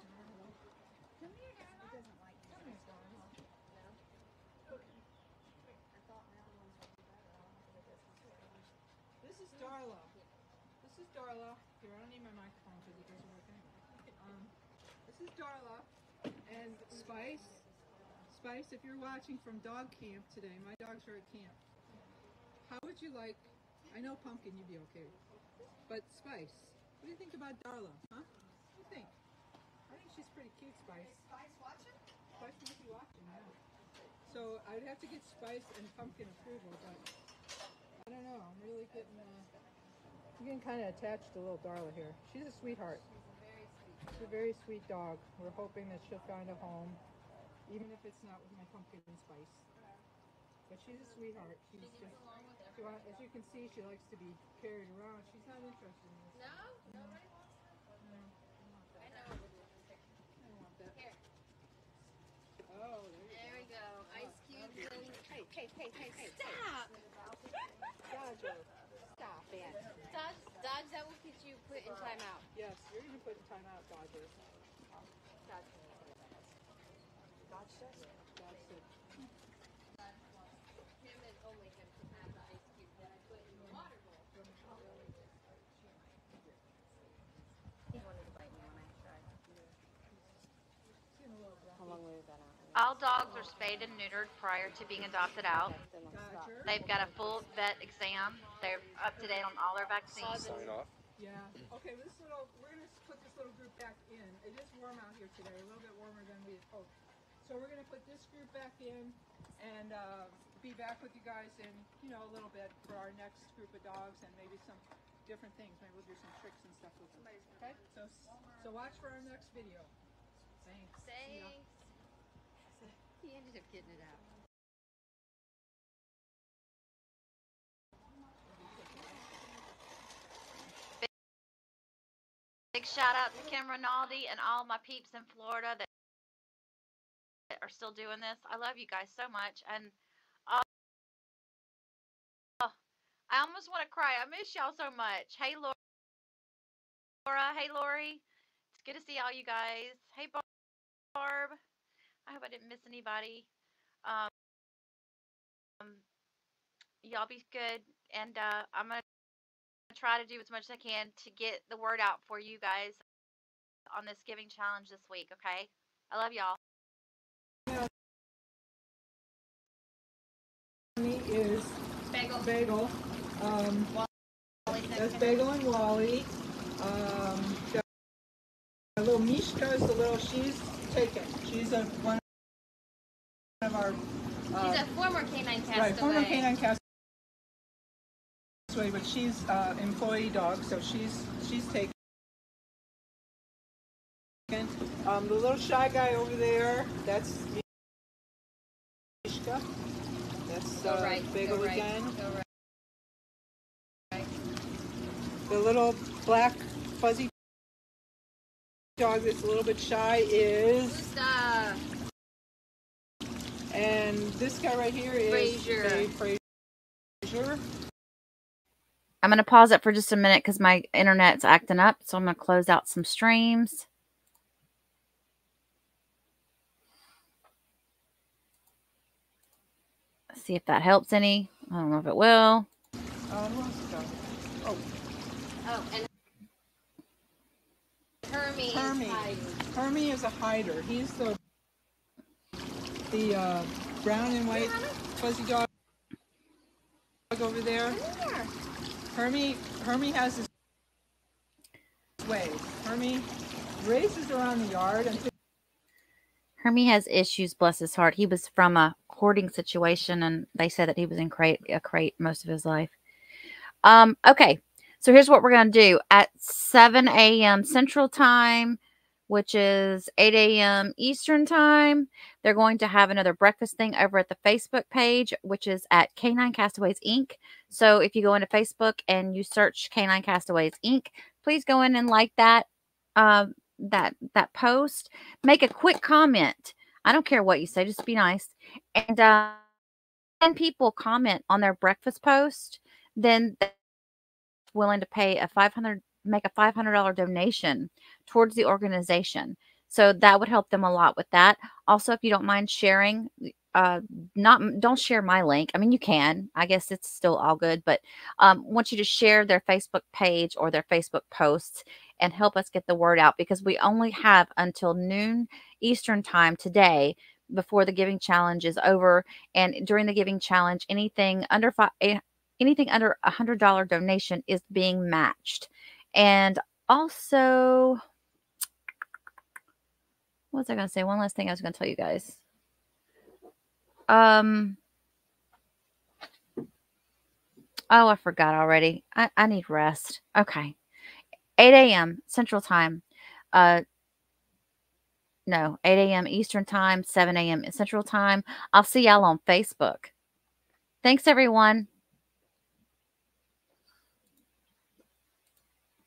Come here, It Darla. doesn't like Come here, Darla. No. I thought round ones would be better. I don't know if it does. This is Darla. This is Darla. Here, I don't need my microphone because it doesn't work anyway. Um, this is Darla and Spice. Spice, if you're watching from dog camp today, my dogs are at camp. How would you like? I know Pumpkin, you'd be okay, with, but Spice, what do you think about Darla? Huh? What do you think? I think she's pretty cute, Spice. Spice watching? Spice might be watching now. So I'd have to get Spice and Pumpkin approval, but I don't know. I'm really getting, uh, you getting kind of attached to little Darla here. She's a sweetheart. She's a very sweet. She's a very sweet dog. We're hoping that she'll find a home, even if it's not with my pumpkin and spice. But she's a sweetheart. She's she just, as you can see, she likes to be carried around. She's not interested in this. No, nobody wants to. I know. I don't want that. Here. Oh, there, there we go. Ice cube. Okay, Hey! Hey! Hey! Stop! Stop it. Dodge, dodge. That will get you put in timeout. Yes, you're gonna put in timeout, Dodger. Dodge. Dodge says. Dodge said. Him and only him can have the ice cube that I put in the water bowl. He wanted to bite me when I tried. How long we been out? All dogs are spayed and neutered prior to being adopted out. They've got a full vet exam. They're up to date on all their vaccines. Sign off. Yeah. Okay, this little, we're gonna put this little group back in. It is warm out here today, a little bit warmer than we had hoped. So we're gonna put this group back in and uh, be back with you guys in, you know, a little bit for our next group of dogs and maybe some different things. Maybe we'll do some tricks and stuff with them. Okay. So so watch for our next video. Thanks. See. Thanks. He ended up getting it out. Big shout out to Kim Rinaldi and all my peeps in Florida that are still doing this. I love you guys so much. And uh, I almost want to cry. I miss y'all so much. Hey, Laura. Hey, Lori. It's good to see all you guys. Hey, Barb. I hope I didn't miss anybody. Um, y'all be good. And uh, I'm going to try to do as much as I can to get the word out for you guys on this giving challenge this week, okay? I love y'all. Me is Bagel. Bagel. Um, that's Bagel and Wally. Um, a little Mishka is the little. She's taken. She's a one of our. Uh, He's a former canine castaway. right, former canine castaway, but she's uh, employee dog, so she's she's taken. Um, the little shy guy over there, that's Mishka. That's uh, right. Bagel right, again. Right. The little black fuzzy dog that's a little bit shy is, Stop. and this guy right here is Frazier. Dave Frazier. I'm going to pause it for just a minute because my internet's acting up. So I'm going to close out some streams. See if that helps any. I don't know if it will. Uh, who else is dog? Oh, Oh, and Hermes. Hermes. hiding. Hermie is a hider. He's the the uh, brown and white fuzzy dog over there. Hermie Hermie has his ways. Hermie races around the yard and Hermie has issues, bless his heart. He was from a hoarding situation, and they said that he was in crate a crate most of his life. Um, okay, so here's what we're gonna do at 7 a.m. Central Time, which is 8 a.m. Eastern Time. They're going to have another breakfast thing over at the Facebook page, which is at Canine Castaways Inc. So if you go into Facebook and you search Canine Castaways Inc., please go in and like that. Um, that that post make a quick comment i don't care what you say just be nice and uh and people comment on their breakfast post then willing to pay a 500 make a $500 donation towards the organization. So that would help them a lot with that. Also if you don't mind sharing uh not don't share my link. I mean you can. I guess it's still all good but um want you to share their facebook page or their facebook posts and help us get the word out because we only have until noon Eastern time today before the giving challenge is over. And during the giving challenge, anything under eh, anything under a hundred dollar donation is being matched. And also, what was I going to say? One last thing I was going to tell you guys. Um. Oh, I forgot already. I, I need rest. Okay. 8 a.m. Central Time. Uh, no, 8 a.m. Eastern Time, 7 a.m. Central Time. I'll see y'all on Facebook. Thanks, everyone.